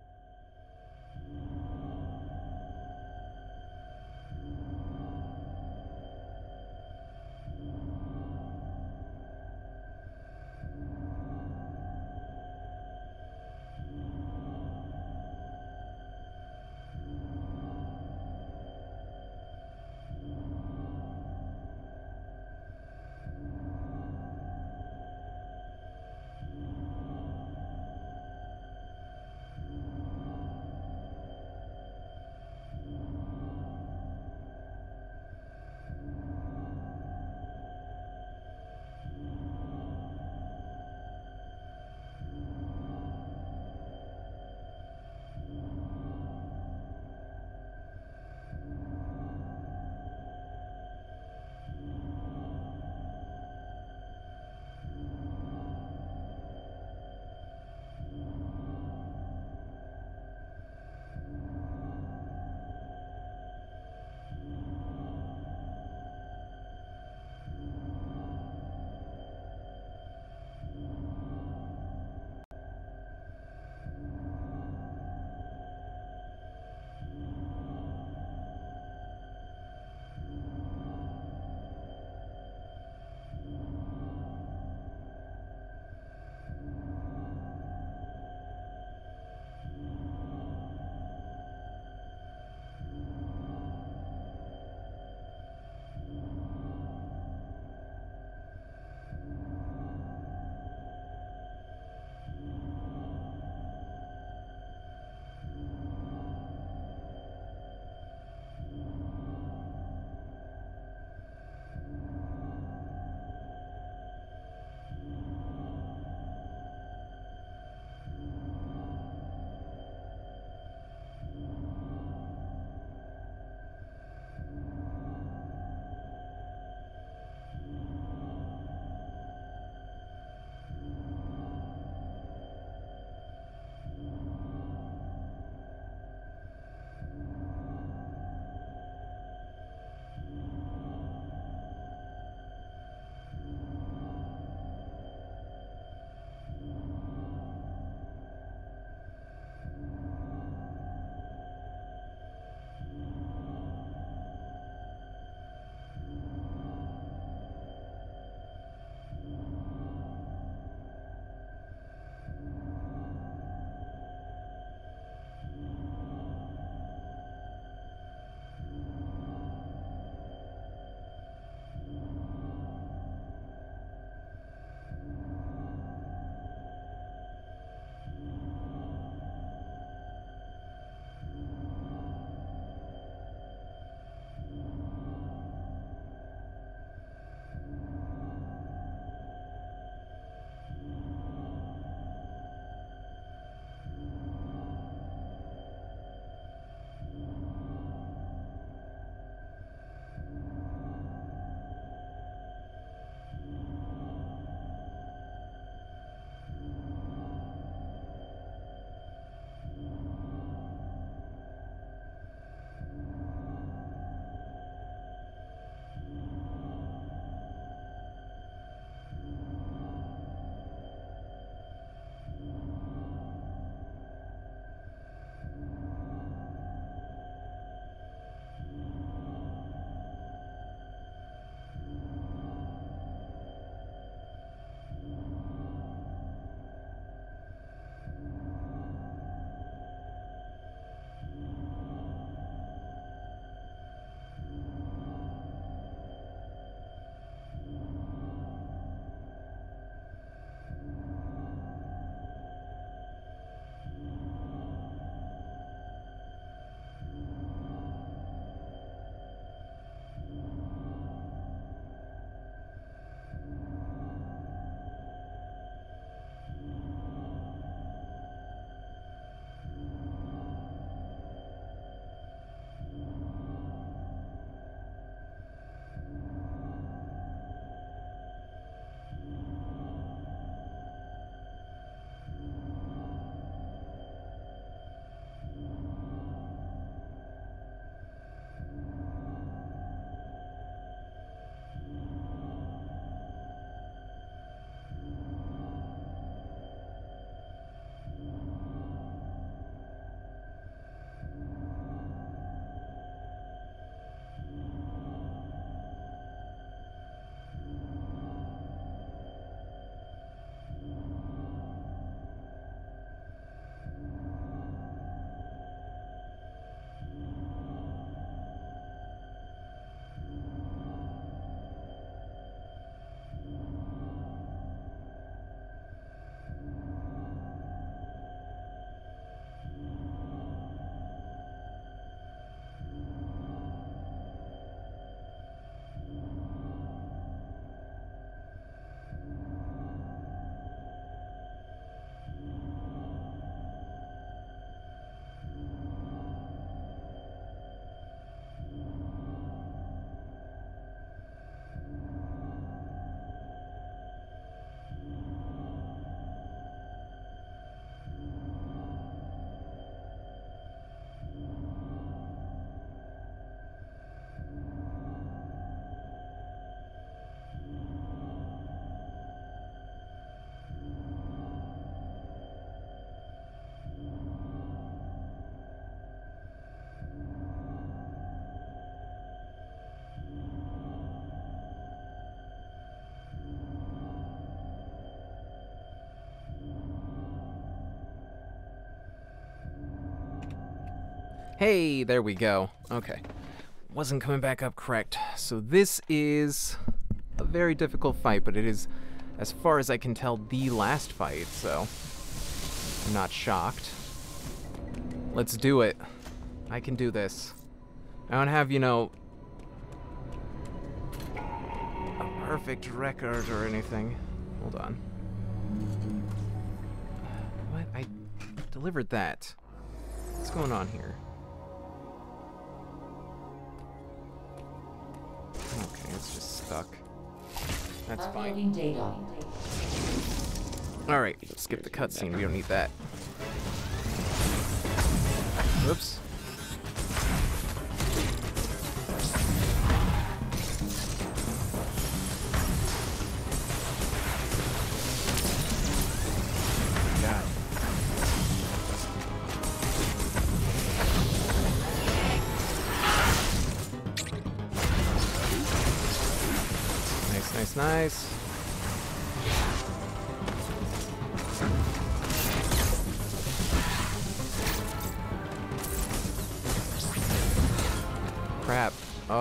Hey, there we go. Okay. Wasn't coming back up correct. So this is a very difficult fight, but it is, as far as I can tell, the last fight, so I'm not shocked. Let's do it. I can do this. I don't have, you know, a perfect record or anything. Hold on. What? I delivered that. What's going on here? Stuck. That's fine. Alright, skip the cutscene. We don't need that. Whoops.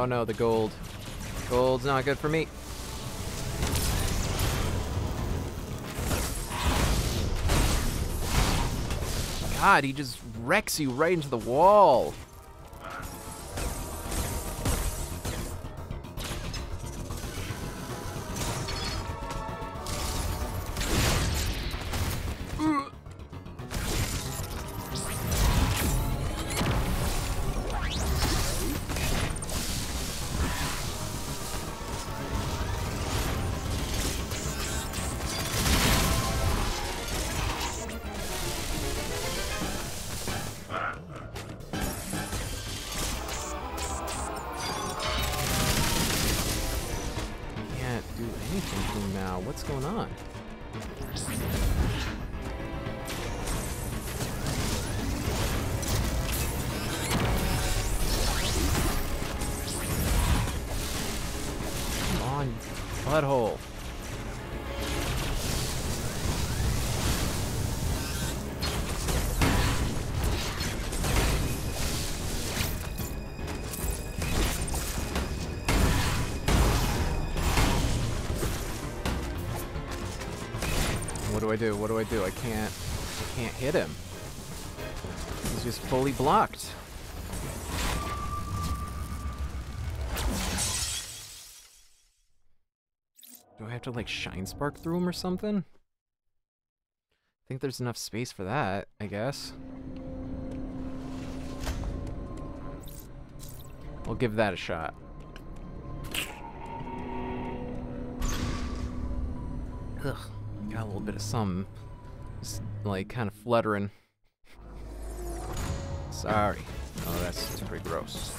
Oh no, the gold. Gold's not good for me. God, he just wrecks you right into the wall. I do? What do I do? I can't I can't hit him. He's just fully blocked. Do I have to like shine spark through him or something? I think there's enough space for that, I guess. We'll give that a shot. Ugh, some, like kind of fluttering. Sorry. Oh, that's pretty gross.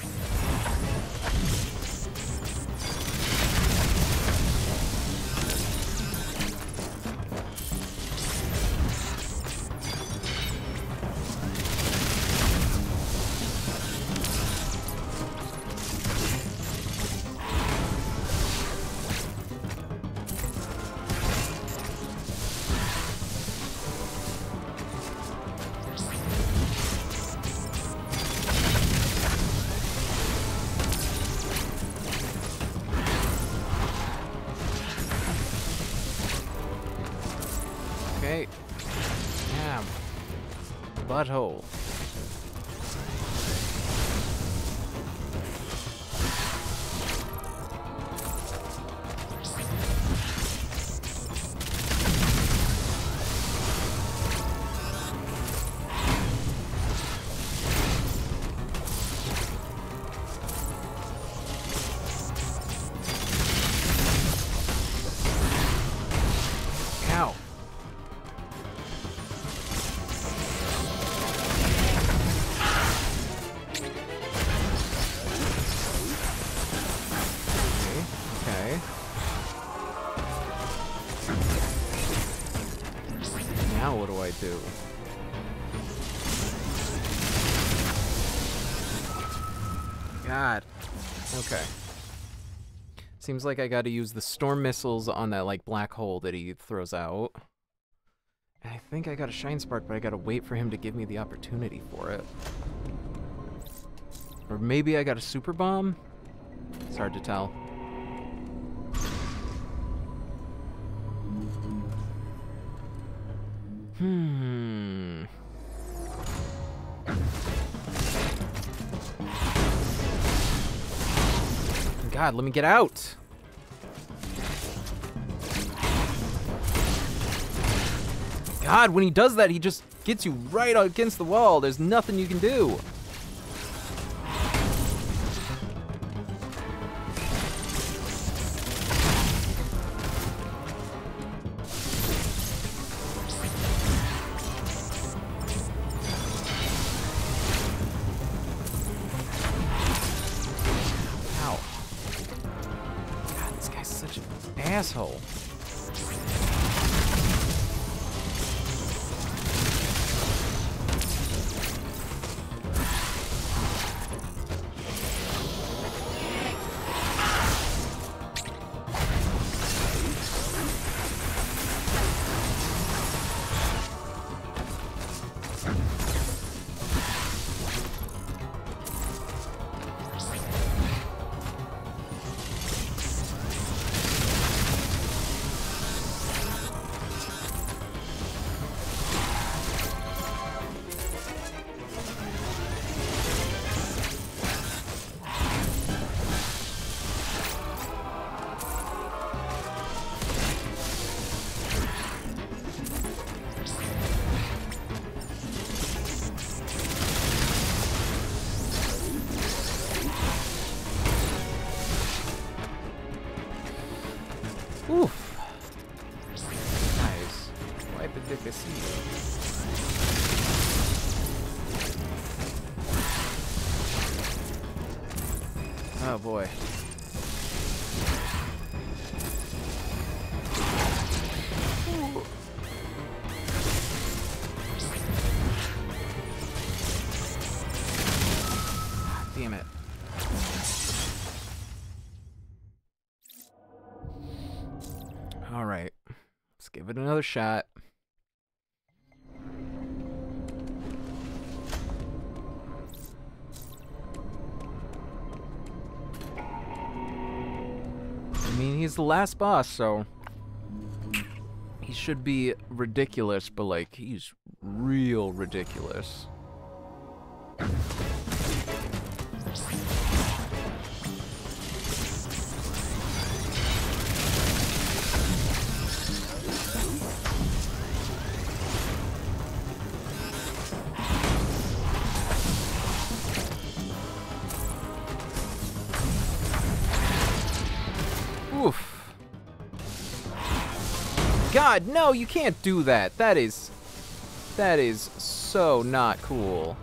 Seems like I gotta use the storm missiles on that like black hole that he throws out. And I think I got a shine spark, but I gotta wait for him to give me the opportunity for it. Or maybe I got a super bomb? It's hard to tell. God, let me get out. God, when he does that, he just gets you right against the wall. There's nothing you can do. Another shot. I mean, he's the last boss, so he should be ridiculous, but like he's real ridiculous. No, you can't do that. That is... That is so not cool.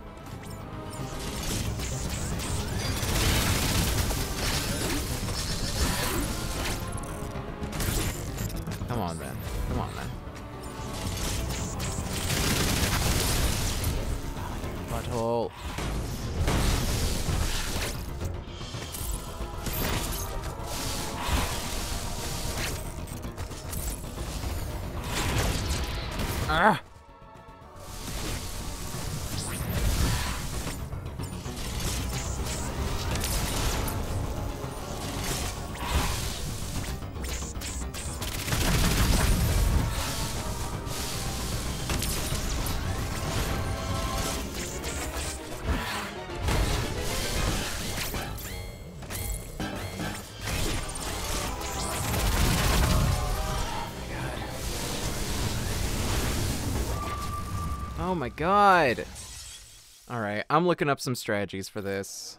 God. Alright, I'm looking up some strategies for this.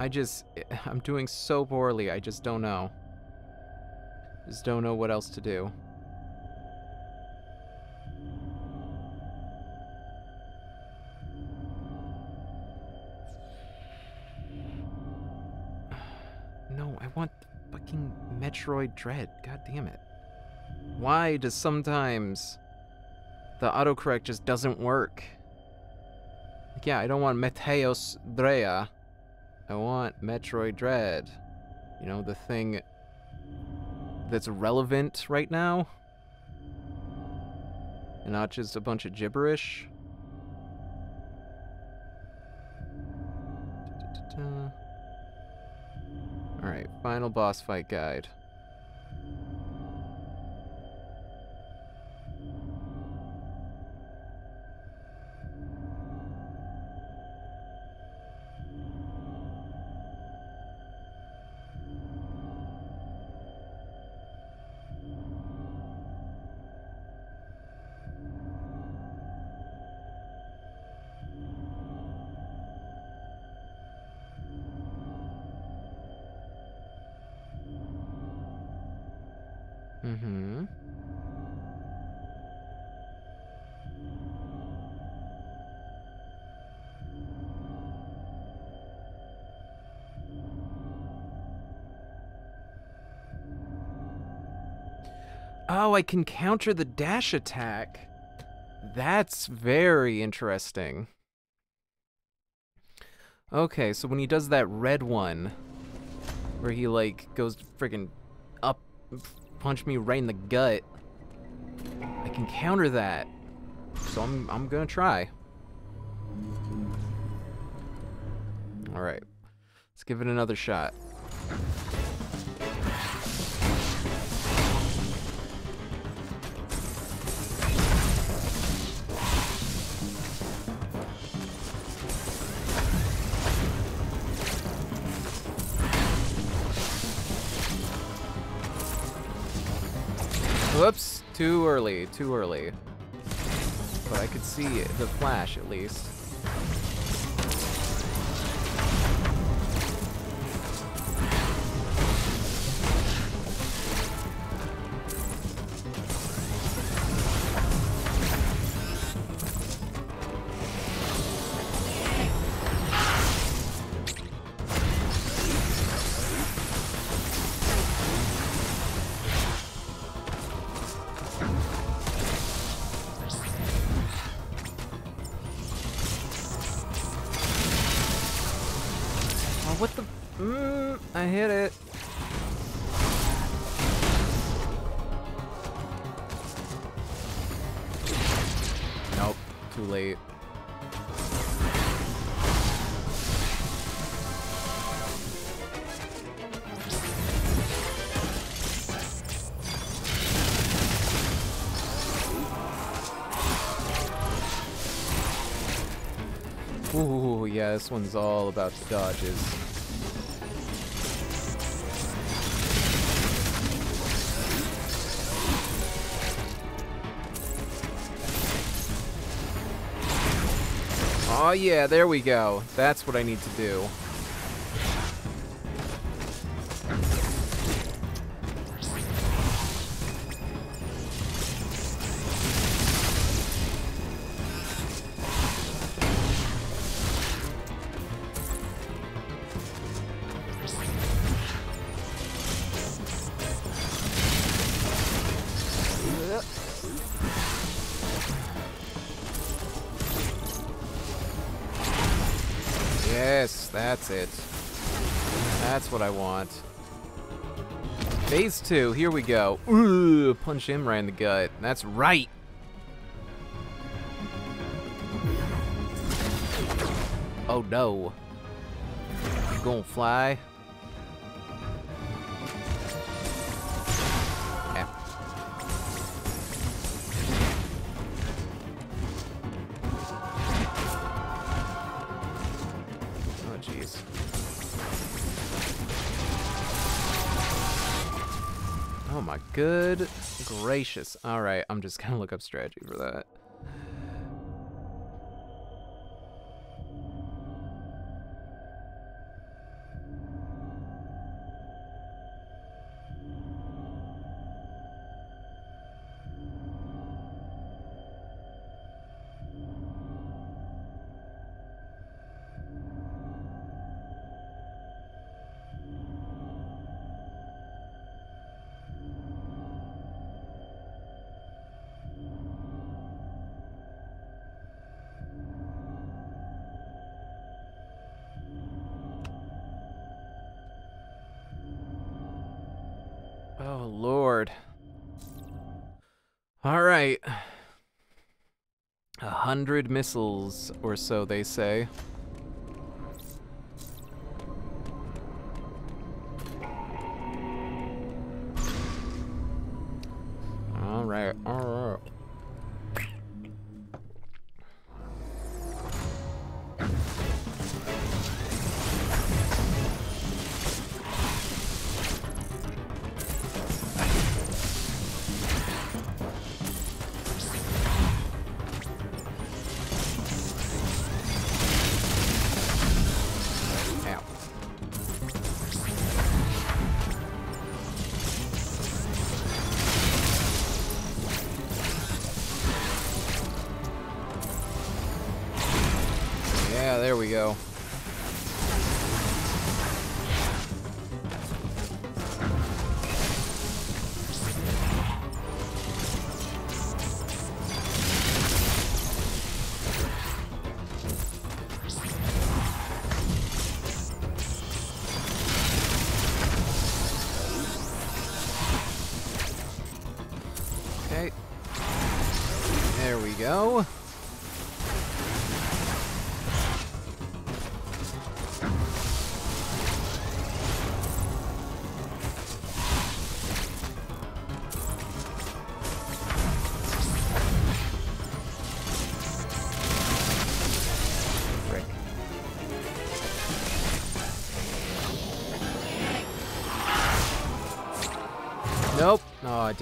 I just, I'm doing so poorly, I just don't know. Just don't know what else to do. No, I want fucking Metroid Dread. God damn it. Why does sometimes the autocorrect just doesn't work? Like, yeah, I don't want Meteos Drea. I want Metroid Dread. You know, the thing that's relevant right now. And not just a bunch of gibberish. Alright, final boss fight guide. I can counter the dash attack. That's very interesting. Okay, so when he does that red one, where he like goes friggin' up, punch me right in the gut, I can counter that. So I'm I'm gonna try. All right, let's give it another shot. Too early. But I could see the flash at least. This one's all about the dodges. Oh yeah, there we go. That's what I need to do. Yes, that's it. That's what I want. Phase two, here we go. Ooh, punch him right in the gut. That's right. Oh no. You gonna fly? Good gracious. Alright, I'm just gonna look up strategy for that. Hundred missiles or so, they say.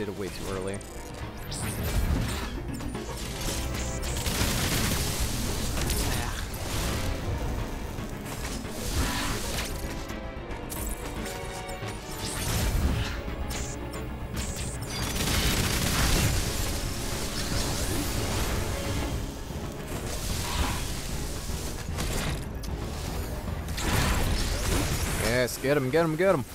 Did it way too early. Yes, get him, get him, get him.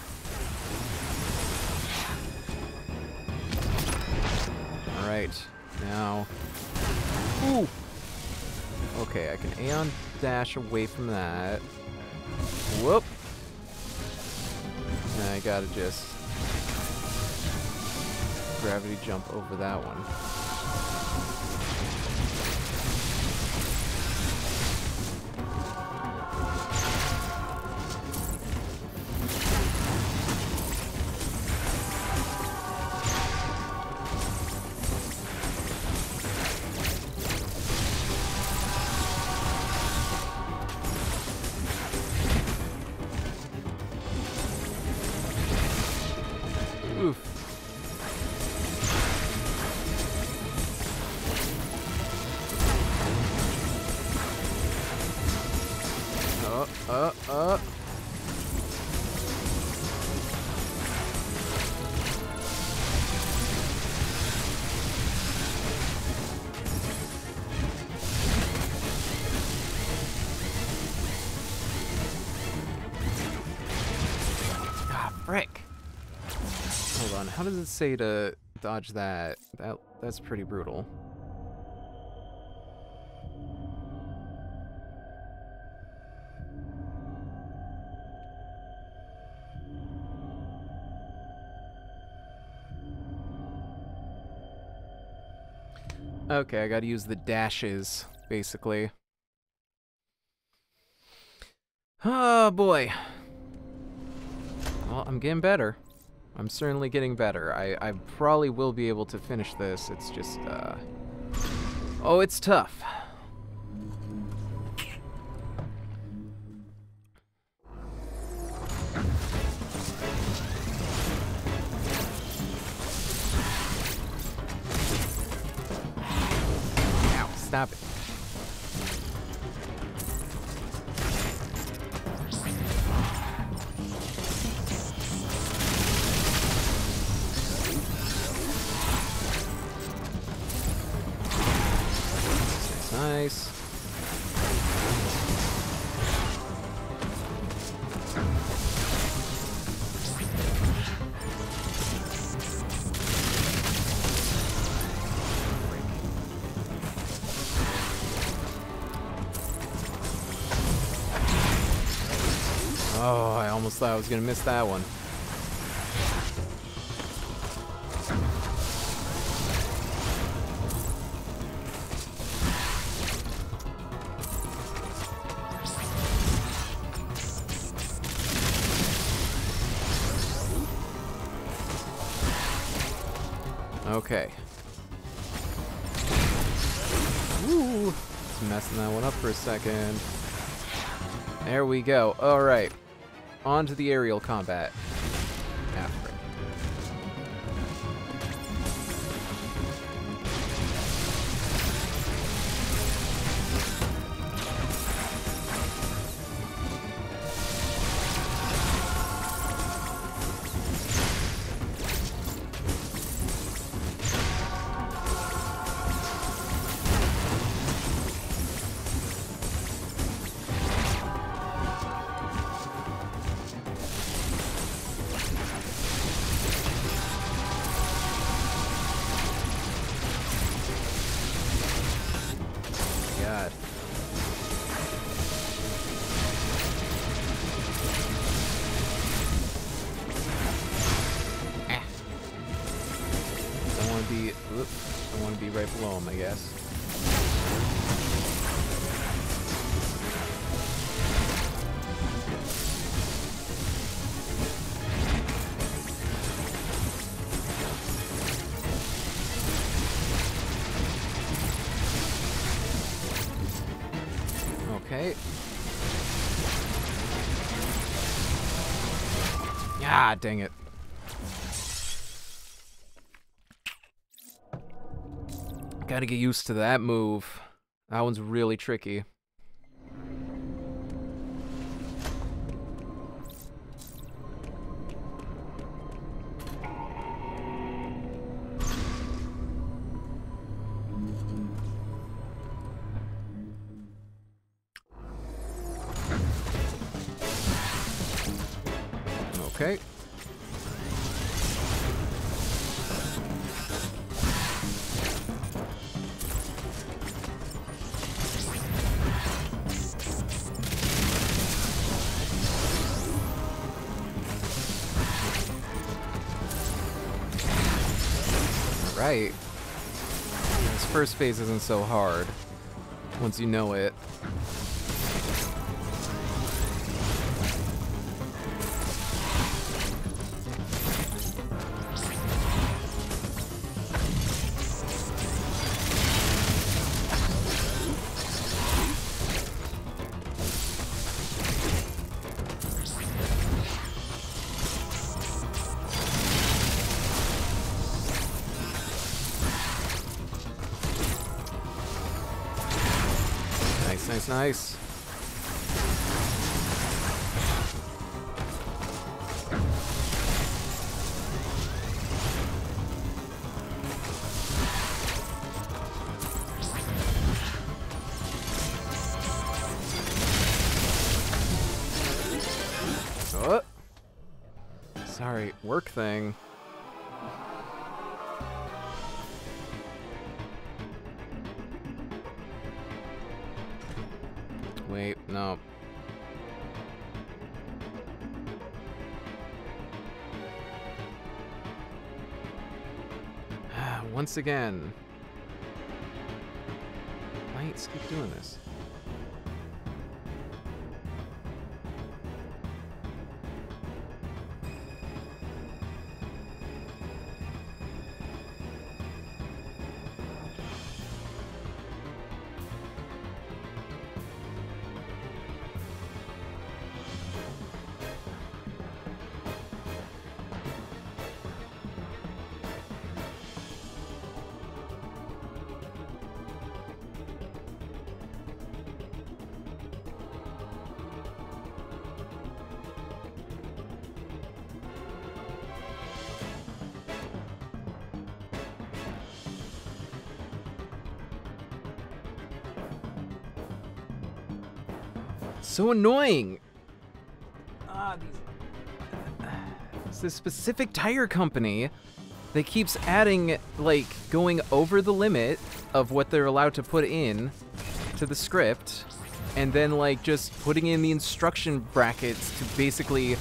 Dash away from that. Whoop! I gotta just gravity jump over that one. Say to dodge that? That that's pretty brutal. Okay, I gotta use the dashes, basically. Oh boy. Well, I'm getting better. I'm certainly getting better. I, I probably will be able to finish this. It's just, uh... Oh, it's tough. Gonna miss that one. Okay. Woo! Just messing that one up for a second. There we go. Alright. On to the aerial combat. Ah, dang it. Gotta get used to that move. That one's really tricky. Phase isn't so hard once you know it. Once again. Lights keep doing this. So annoying. Ah, these. It's this specific tire company that keeps adding, like, going over the limit of what they're allowed to put in to the script, and then, like, just putting in the instruction brackets to basically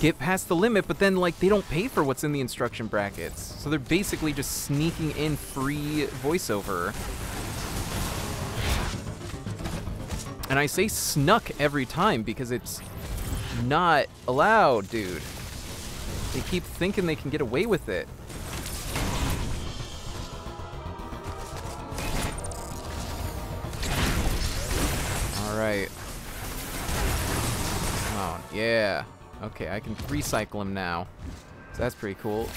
get past the limit, but then, like, they don't pay for what's in the instruction brackets. So they're basically just sneaking in free voiceover. And I say snuck every time because it's not allowed, dude. They keep thinking they can get away with it. Alright. On, yeah. Okay, I can recycle him now. So that's pretty cool.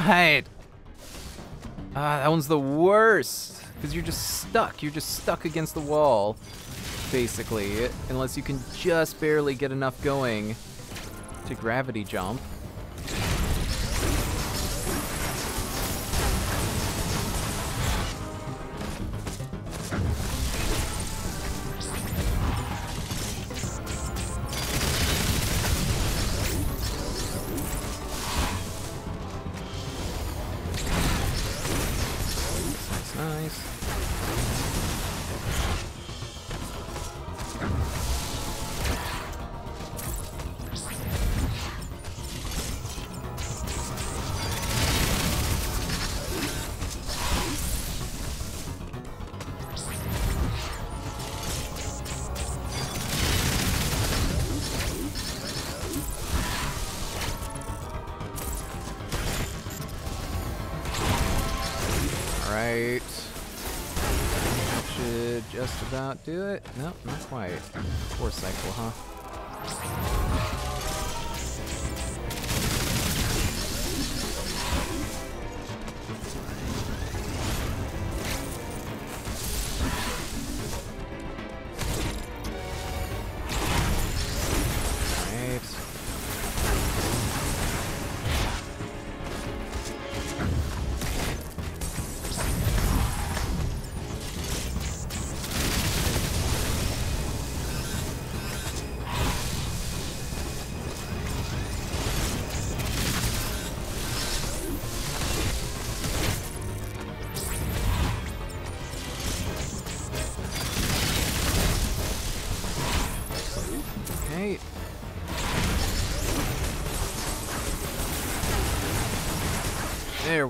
God! Ah, that one's the worst! Because you're just stuck. You're just stuck against the wall, basically. Unless you can just barely get enough going to gravity jump. Do it. Nope, not quite. Four cycle, huh?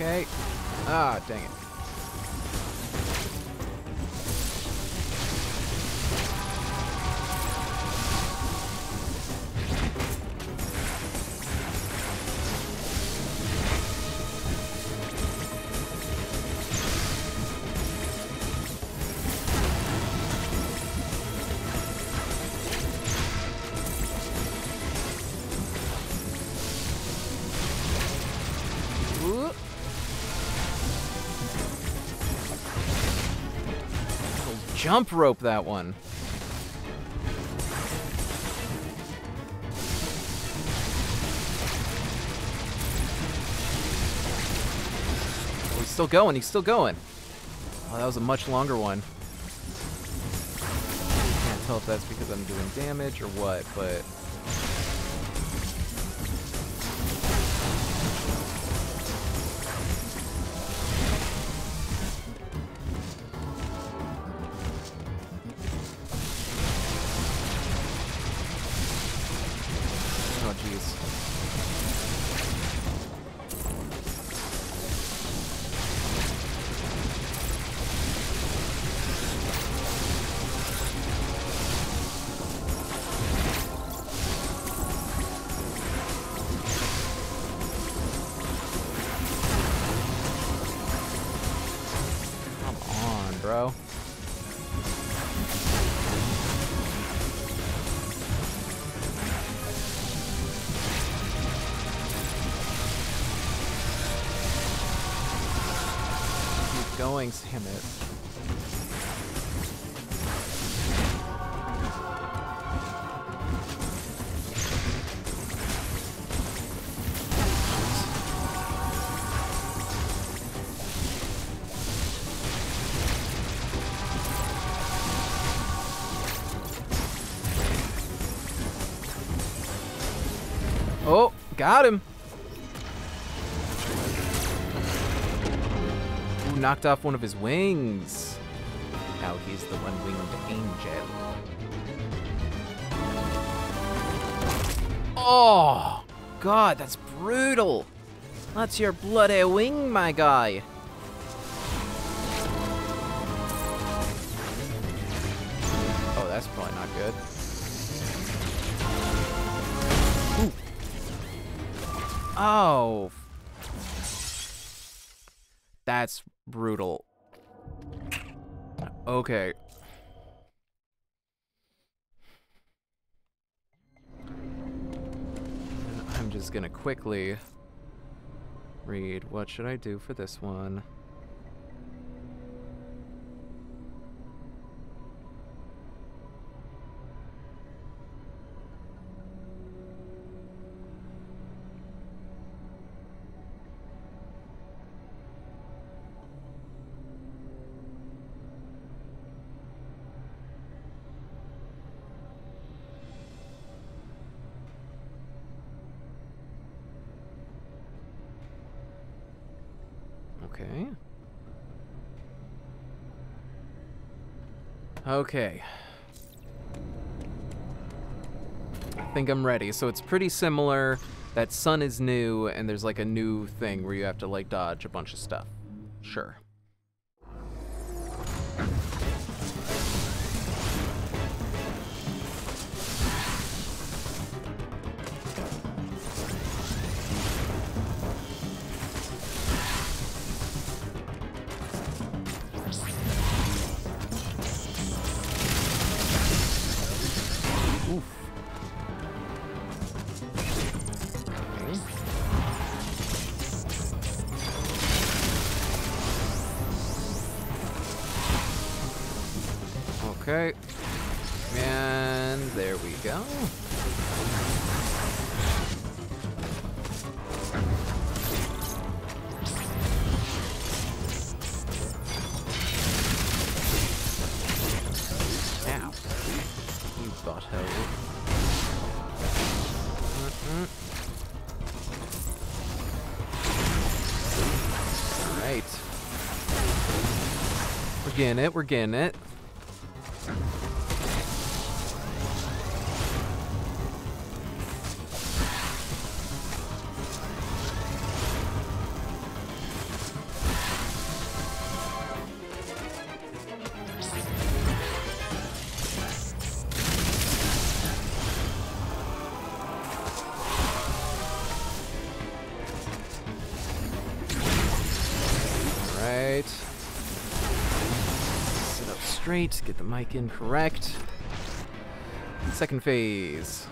Okay. Ah, dang it. Jump rope that one. Oh, he's still going, he's still going. Oh, that was a much longer one. Can't tell if that's because I'm doing damage or what, but got him. Ooh, knocked off one of his wings. Now he's the one-winged angel. Oh, God, that's brutal. That's your bloody wing, my guy. Okay. I'm just gonna quickly read what should I do for this one. Okay. I think I'm ready. So it's pretty similar. That sun is new, and there's like a new thing where you have to like dodge a bunch of stuff. Sure. Getting it, we're getting it. Mic in correct. Second phase.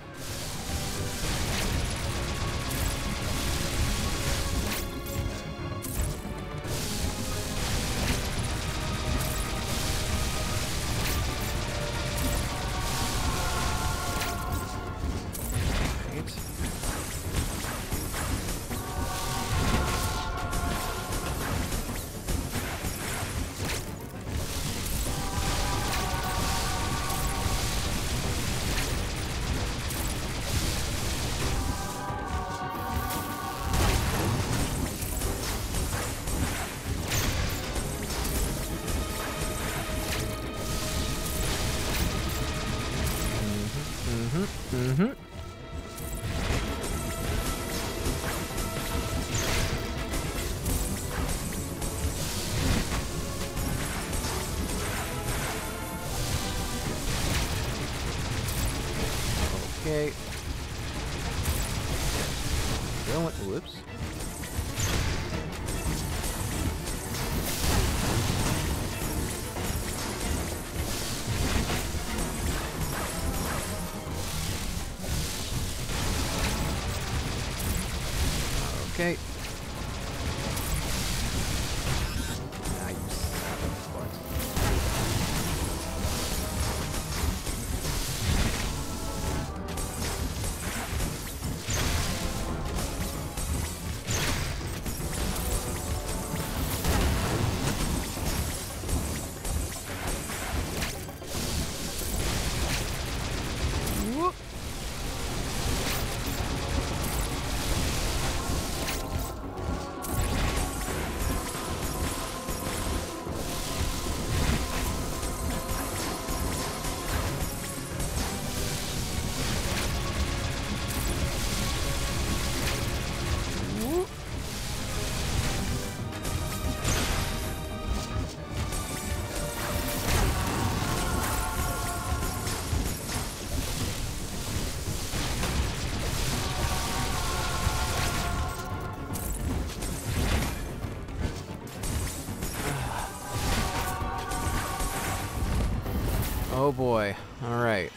Oh boy. All right.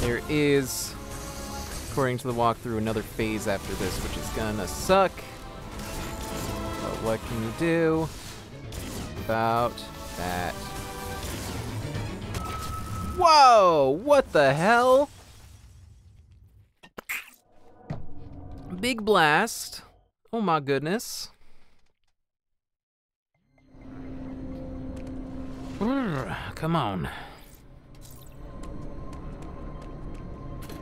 There is, according to the walkthrough, another phase after this, which is gonna suck. But what can you do about that? Whoa! What the hell? Big blast. Oh my goodness. Come on.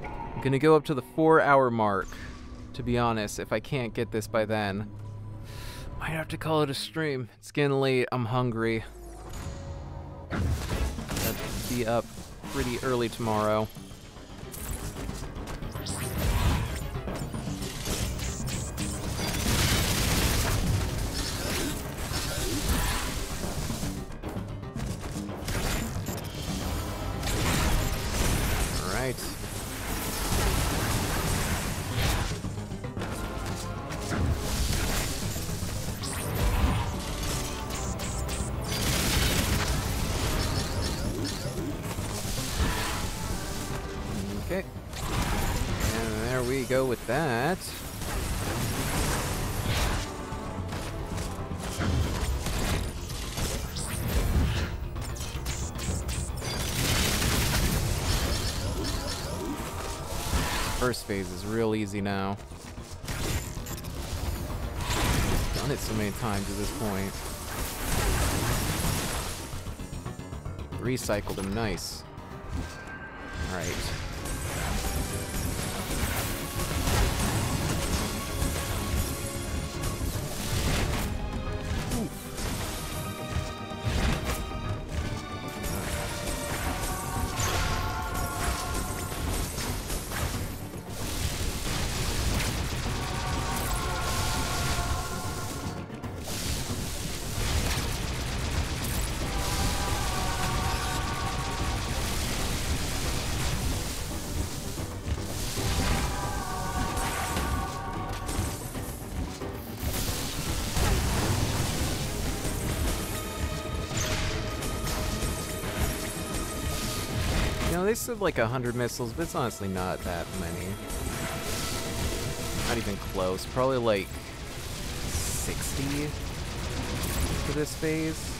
I'm gonna go up to the four hour mark, to be honest, if I can't get this by then. Might have to call it a stream. It's getting late, I'm hungry. Gotta be up pretty early tomorrow. Recycled him, nice. Alright. Said like a hundred missiles, but it's honestly not that many. Not even close. Probably like 60 for this phase.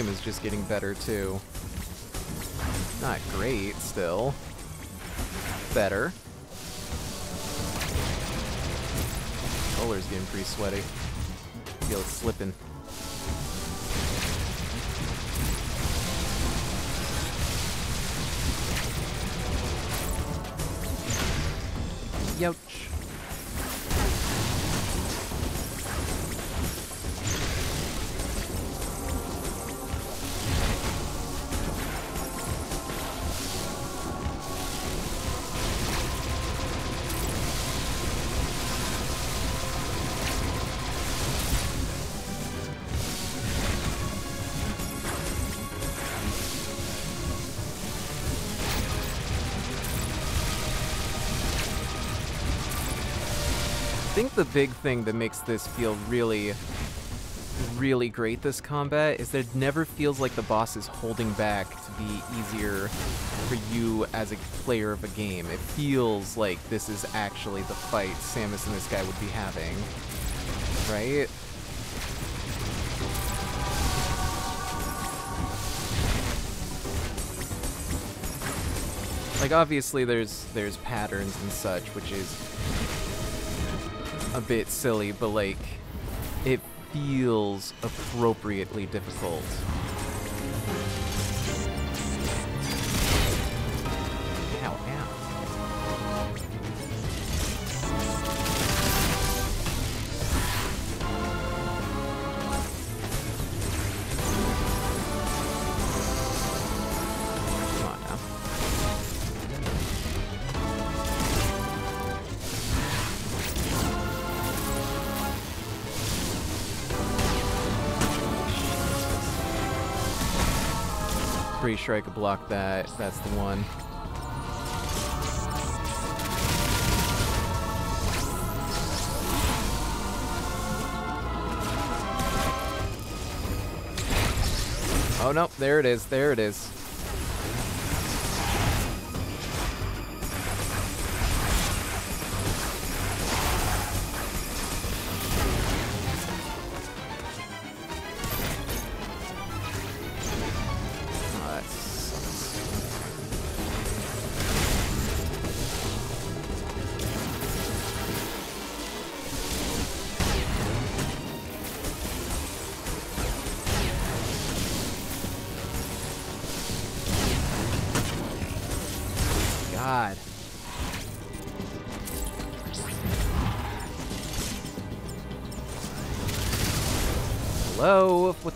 Aim is just getting better too. Not great still. Better. Roller's getting pretty sweaty. Feel it slipping. Big thing that makes this feel really, really great, this combat, is that it never feels like the boss is holding back to be easier for you as a player of a game. It feels like this is actually the fight Samus and this guy would be having. Right? Like obviously there's there's patterns and such, which is a bit silly, but like it feels appropriately difficult. Sure I could block that. That's the one. Oh no, there it is, there it is.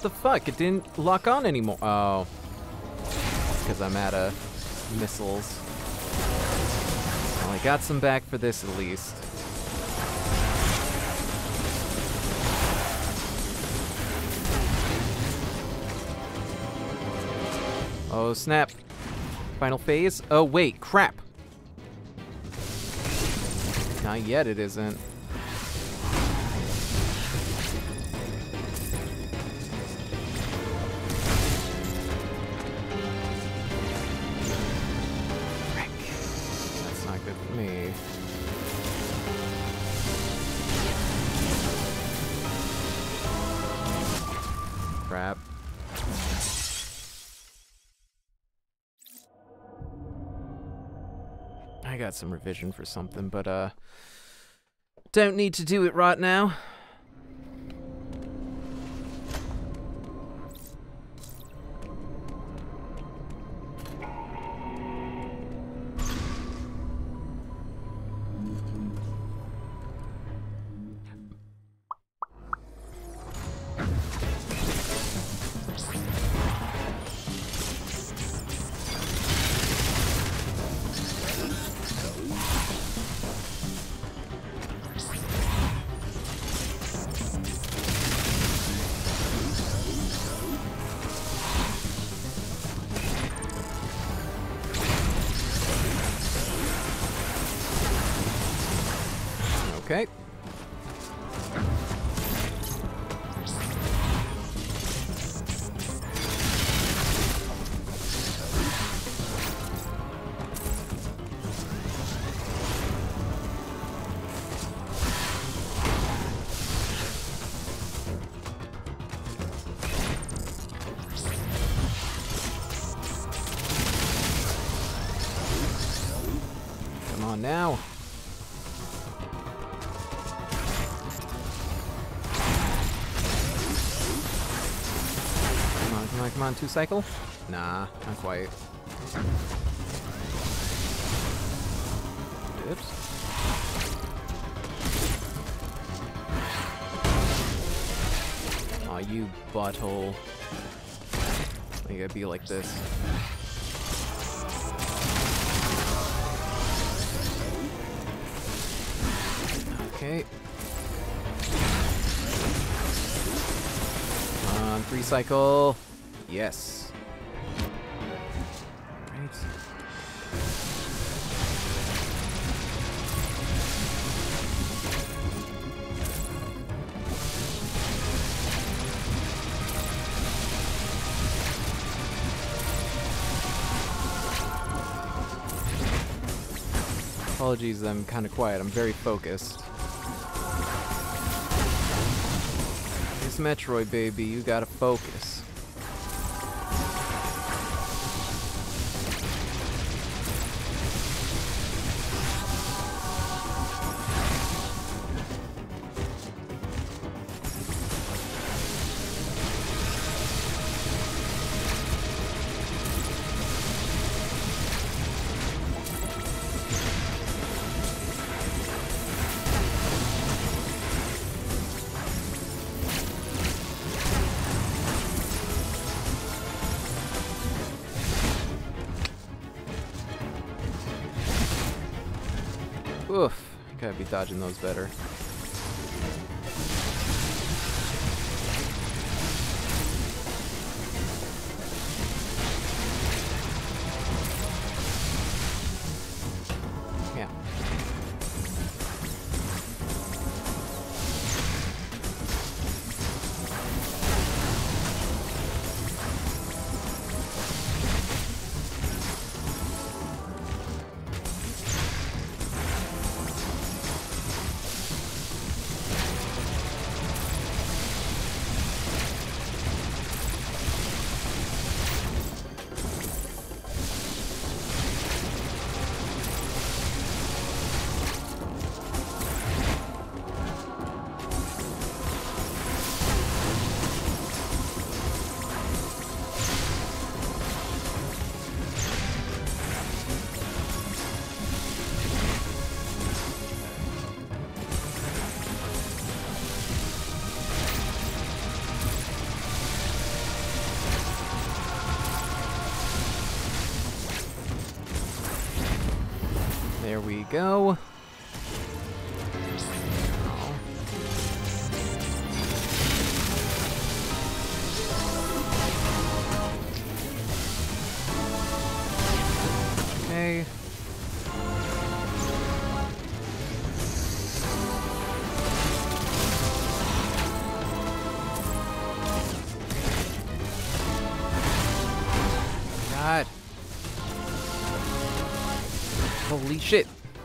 The fuck? It didn't lock on anymore. Oh. Because I'm out of missiles. Well, I got some back for this at least. Oh, snap. Final phase? Oh, wait, crap. Not yet, it isn't. Some revision for something, but uh don't need to do it right now. Now. Come on, come on, come on, two cycle? Nah, not quite. Oops. Aw, you butthole. You gotta be like this. Cycle. Yes. Right. Apologies, I'm kind of quiet. I'm very focused. Metroid, baby. You gotta focus. Dodging those better.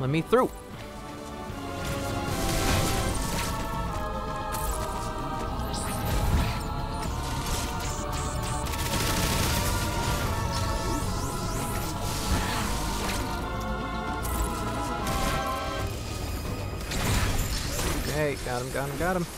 Let me through. Okay, got him, got him, got him.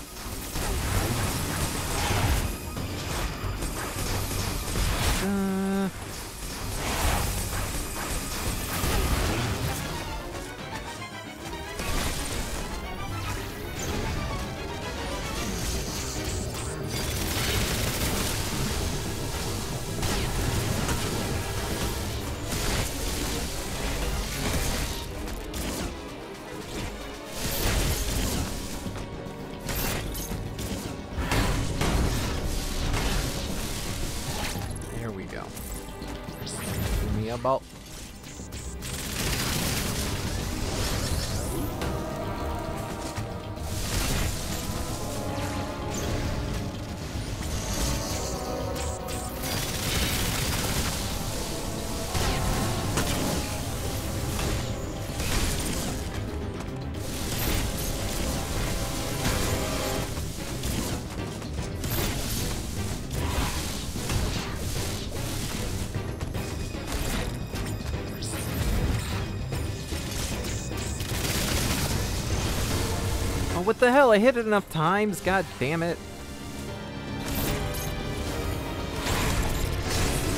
The hell? I hit it enough times. God damn it.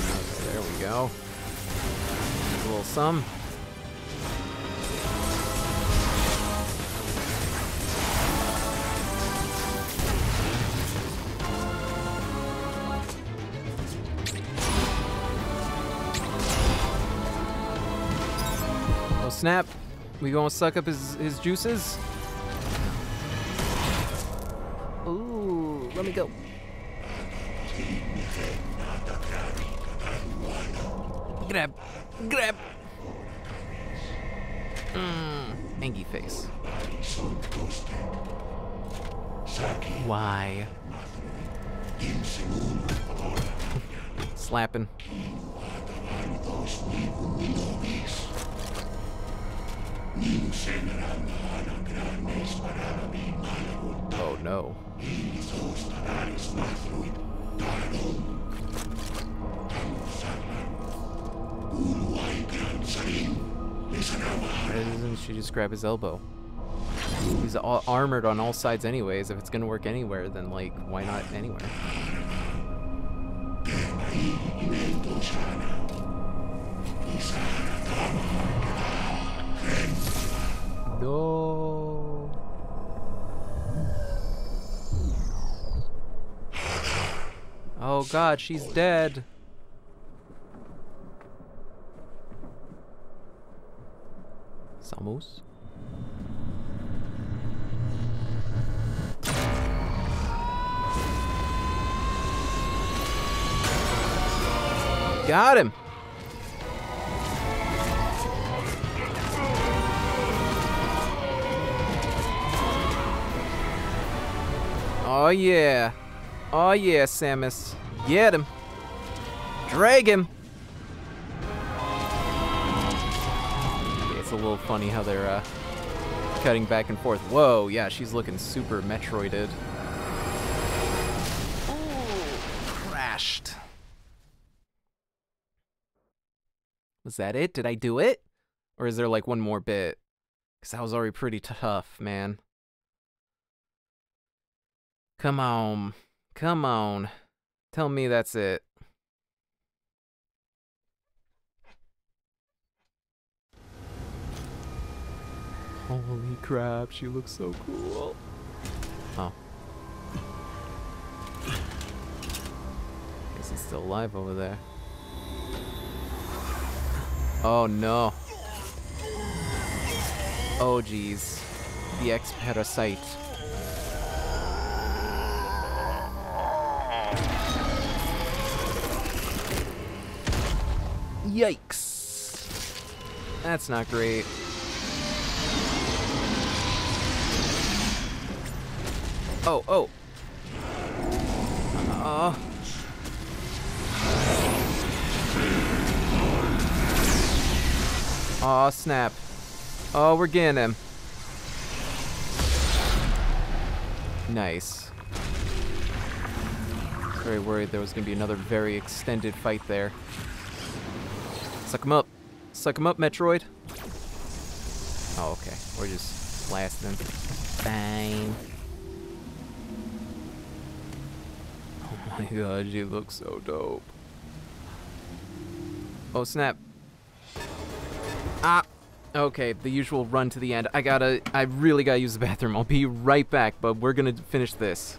Okay, there we go. A little sum. Oh snap. We gonna suck up his, his juices? Why? Slapping. Oh no. Why doesn't she just grab his elbow? He's all armored on all sides anyways. If it's gonna work anywhere, then like, why not anywhere? No. Oh god, she's dead. Samus? Got him. Oh yeah. Oh yeah, Samus. Get him. Drag him. Okay, it's a little funny how they're uh, cutting back and forth. Whoa, yeah, she's looking super Metroided. Oh, crashed. Was that it? Did I do it? Or is there like one more bit? Because that was already pretty tough, man. Come on. Come on. Tell me that's it. Holy crap, she looks so cool. Oh. Guess he's still alive over there. Oh no. Oh geez. The X parasite. Yikes. That's not great. Oh, oh. Uh. Aw, snap. Oh, we're getting him. Nice. Very worried there was going to be another very extended fight there. Suck him up. Suck him up, Metroid. Oh, okay. We're just blasting him. Bang. Oh my god, she looks so dope. Oh, snap. Okay, the usual run to the end. I gotta, I really gotta use the bathroom. I'll be right back, but we're gonna finish this.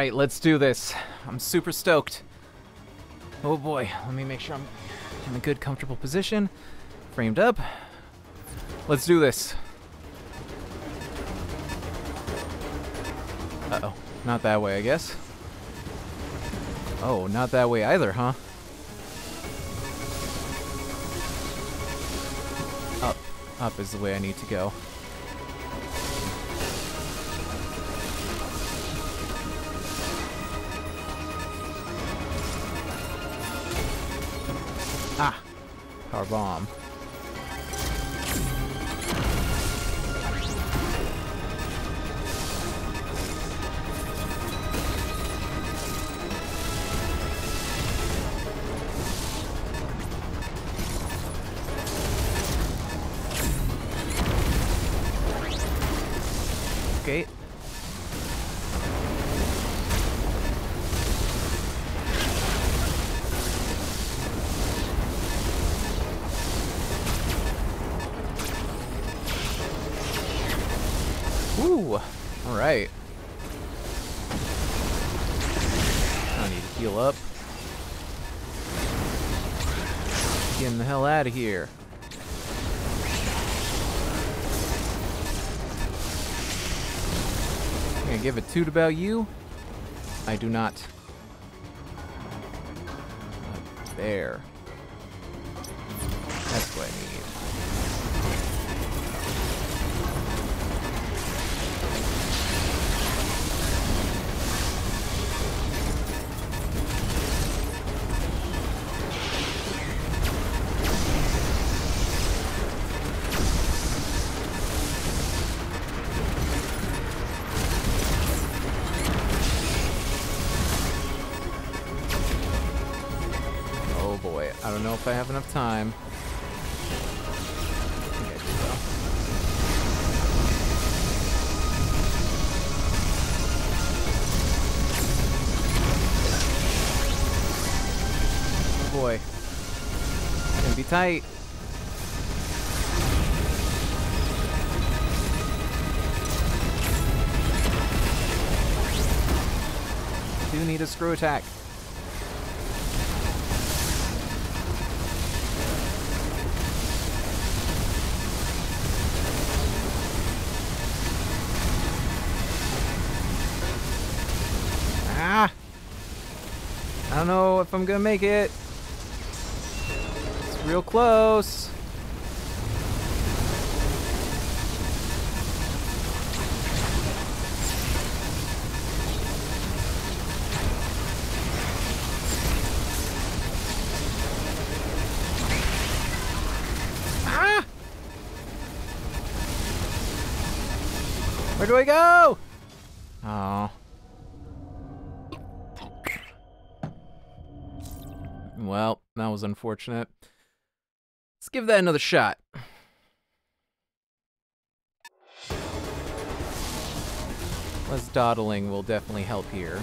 Right, let's do this. I'm super stoked. Oh boy, let me make sure I'm in a good, comfortable position. Framed up. Let's do this. Uh-oh. Not that way, I guess. Oh, not that way either, huh? Up. Up is the way I need to go. Bomb. About you? I do not. Tight. Do need a screw attack. Ah! I don't know if I'm gonna make it. Real close. Ah! Where do I go? Oh. Well, that was unfortunate. Give that another shot. Less dawdling will definitely help here.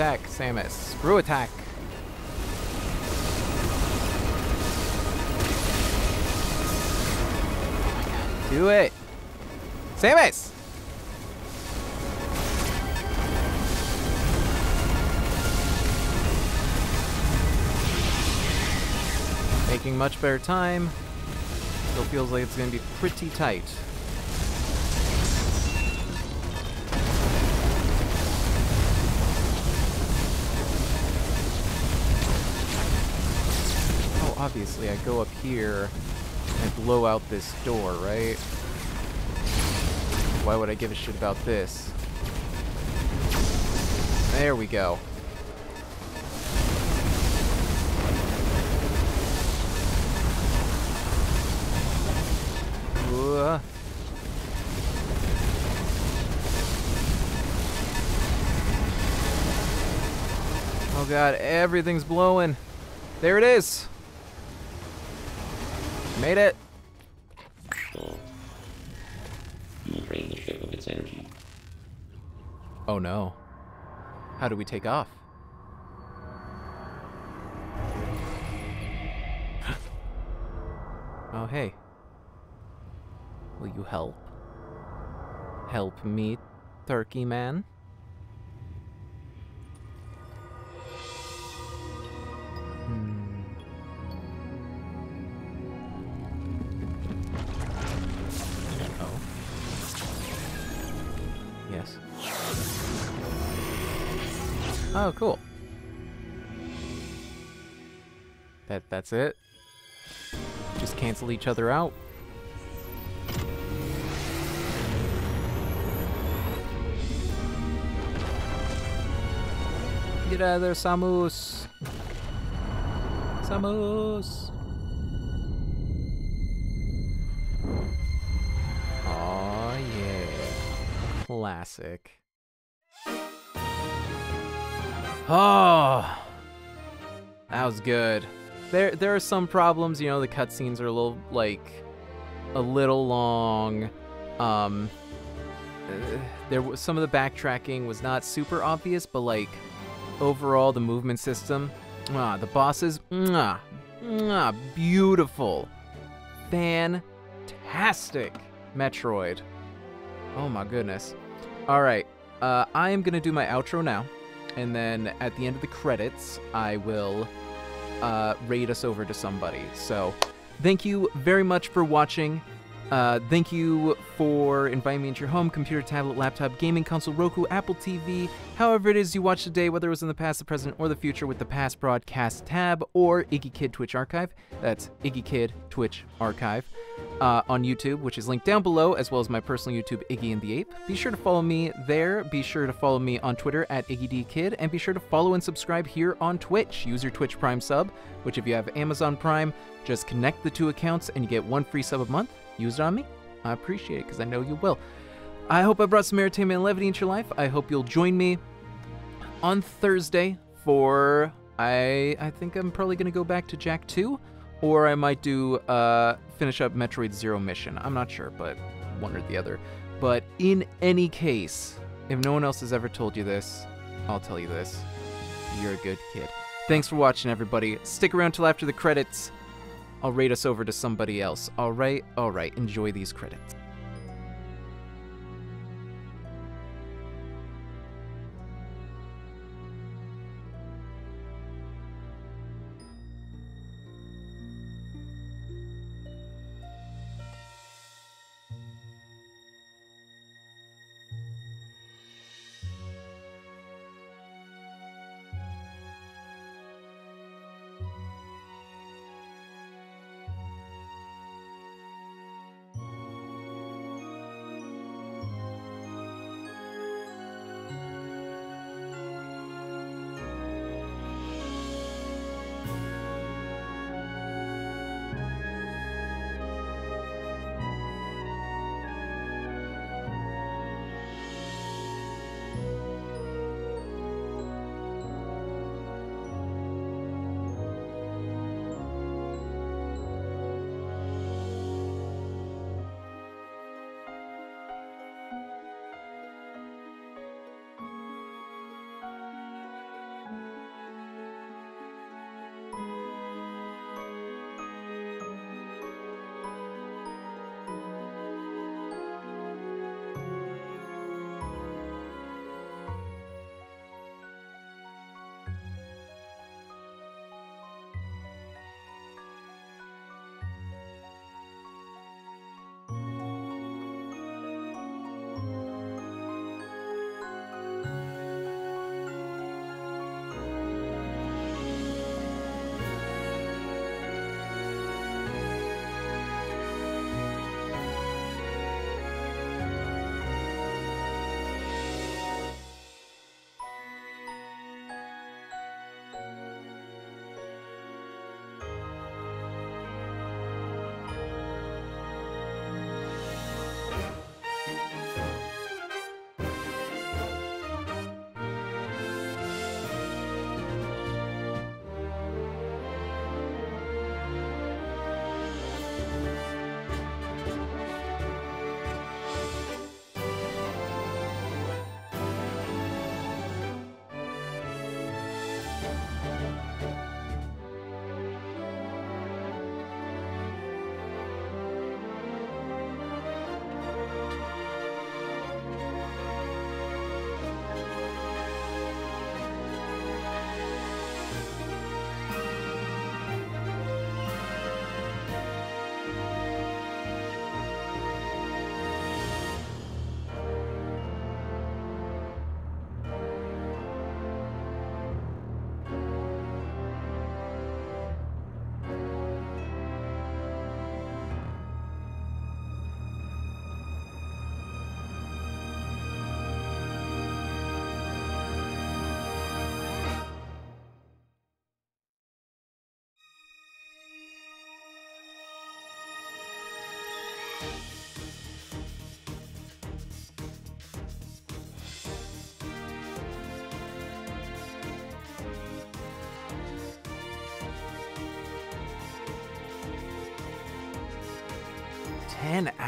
Attack, Samus. Screw attack. Do it. Samus! Making much better time. Still feels like it's gonna be pretty tight. Obviously I go up here and blow out this door, right? Why would I give a shit about this? There we go. Ooh. Oh god, everything's blowing. There it is. Made it. So, you will drain the ship of its it. Oh no. How do we take off? oh hey. Will you help? Help me, Turkey Man? Oh, cool. That that's it. Just cancel each other out. Get out of there, Samus. Samus. Oh yeah. Classic. Oh, that was good. There, there are some problems. You know, the cutscenes are a little like a little long. Um, uh, there was some of the backtracking was not super obvious, but like overall, the movement system, ah, the bosses, ah, ah, beautiful, fantastic. Metroid. Oh my goodness. All right, uh, I am gonna do my outro now and then at the end of the credits, I will uh, raid us over to somebody. So, thank you very much for watching. Uh, thank you for inviting me into your home, computer, tablet, laptop, gaming console, Roku, Apple TV, however it is you watch today, whether it was in the past, the present, or the future with the past broadcast tab or Iggykidd Twitch Archive. That's Iggykidd Twitch Archive uh, on YouTube, which is linked down below, as well as my personal YouTube, Iggy and the Ape. Be sure to follow me there. Be sure to follow me on Twitter at IggyDKid, and be sure to follow and subscribe here on Twitch. Use your Twitch Prime sub, which if you have Amazon Prime, just connect the two accounts and you get one free sub a month. Use it on me. I appreciate it because I know you will. I hope I brought some entertainment and levity into your life. I hope you'll join me on Thursday for I I think I'm probably gonna go back to Jak 2, or I might do uh finish up Metroid Zero Mission. I'm not sure, but one or the other. But in any case, if no one else has ever told you this, I'll tell you this. You're a good kid. Thanks for watching, everybody. Stick around till after the credits. I'll rate us over to somebody else. All right, all right. Enjoy these credits.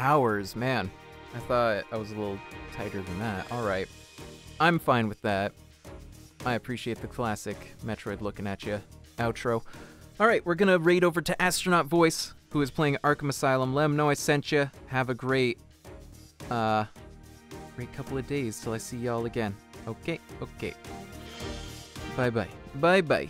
Hours, man. I thought I was a little tighter than that. All right. I'm fine with that. I appreciate the classic Metroid looking at you outro. All right, we're gonna raid over to Astronaut Voice, who is playing Arkham Asylum. Let him know I sent you. Have a great, uh, great couple of days till I see y'all again. Okay, okay. Bye bye. Bye bye.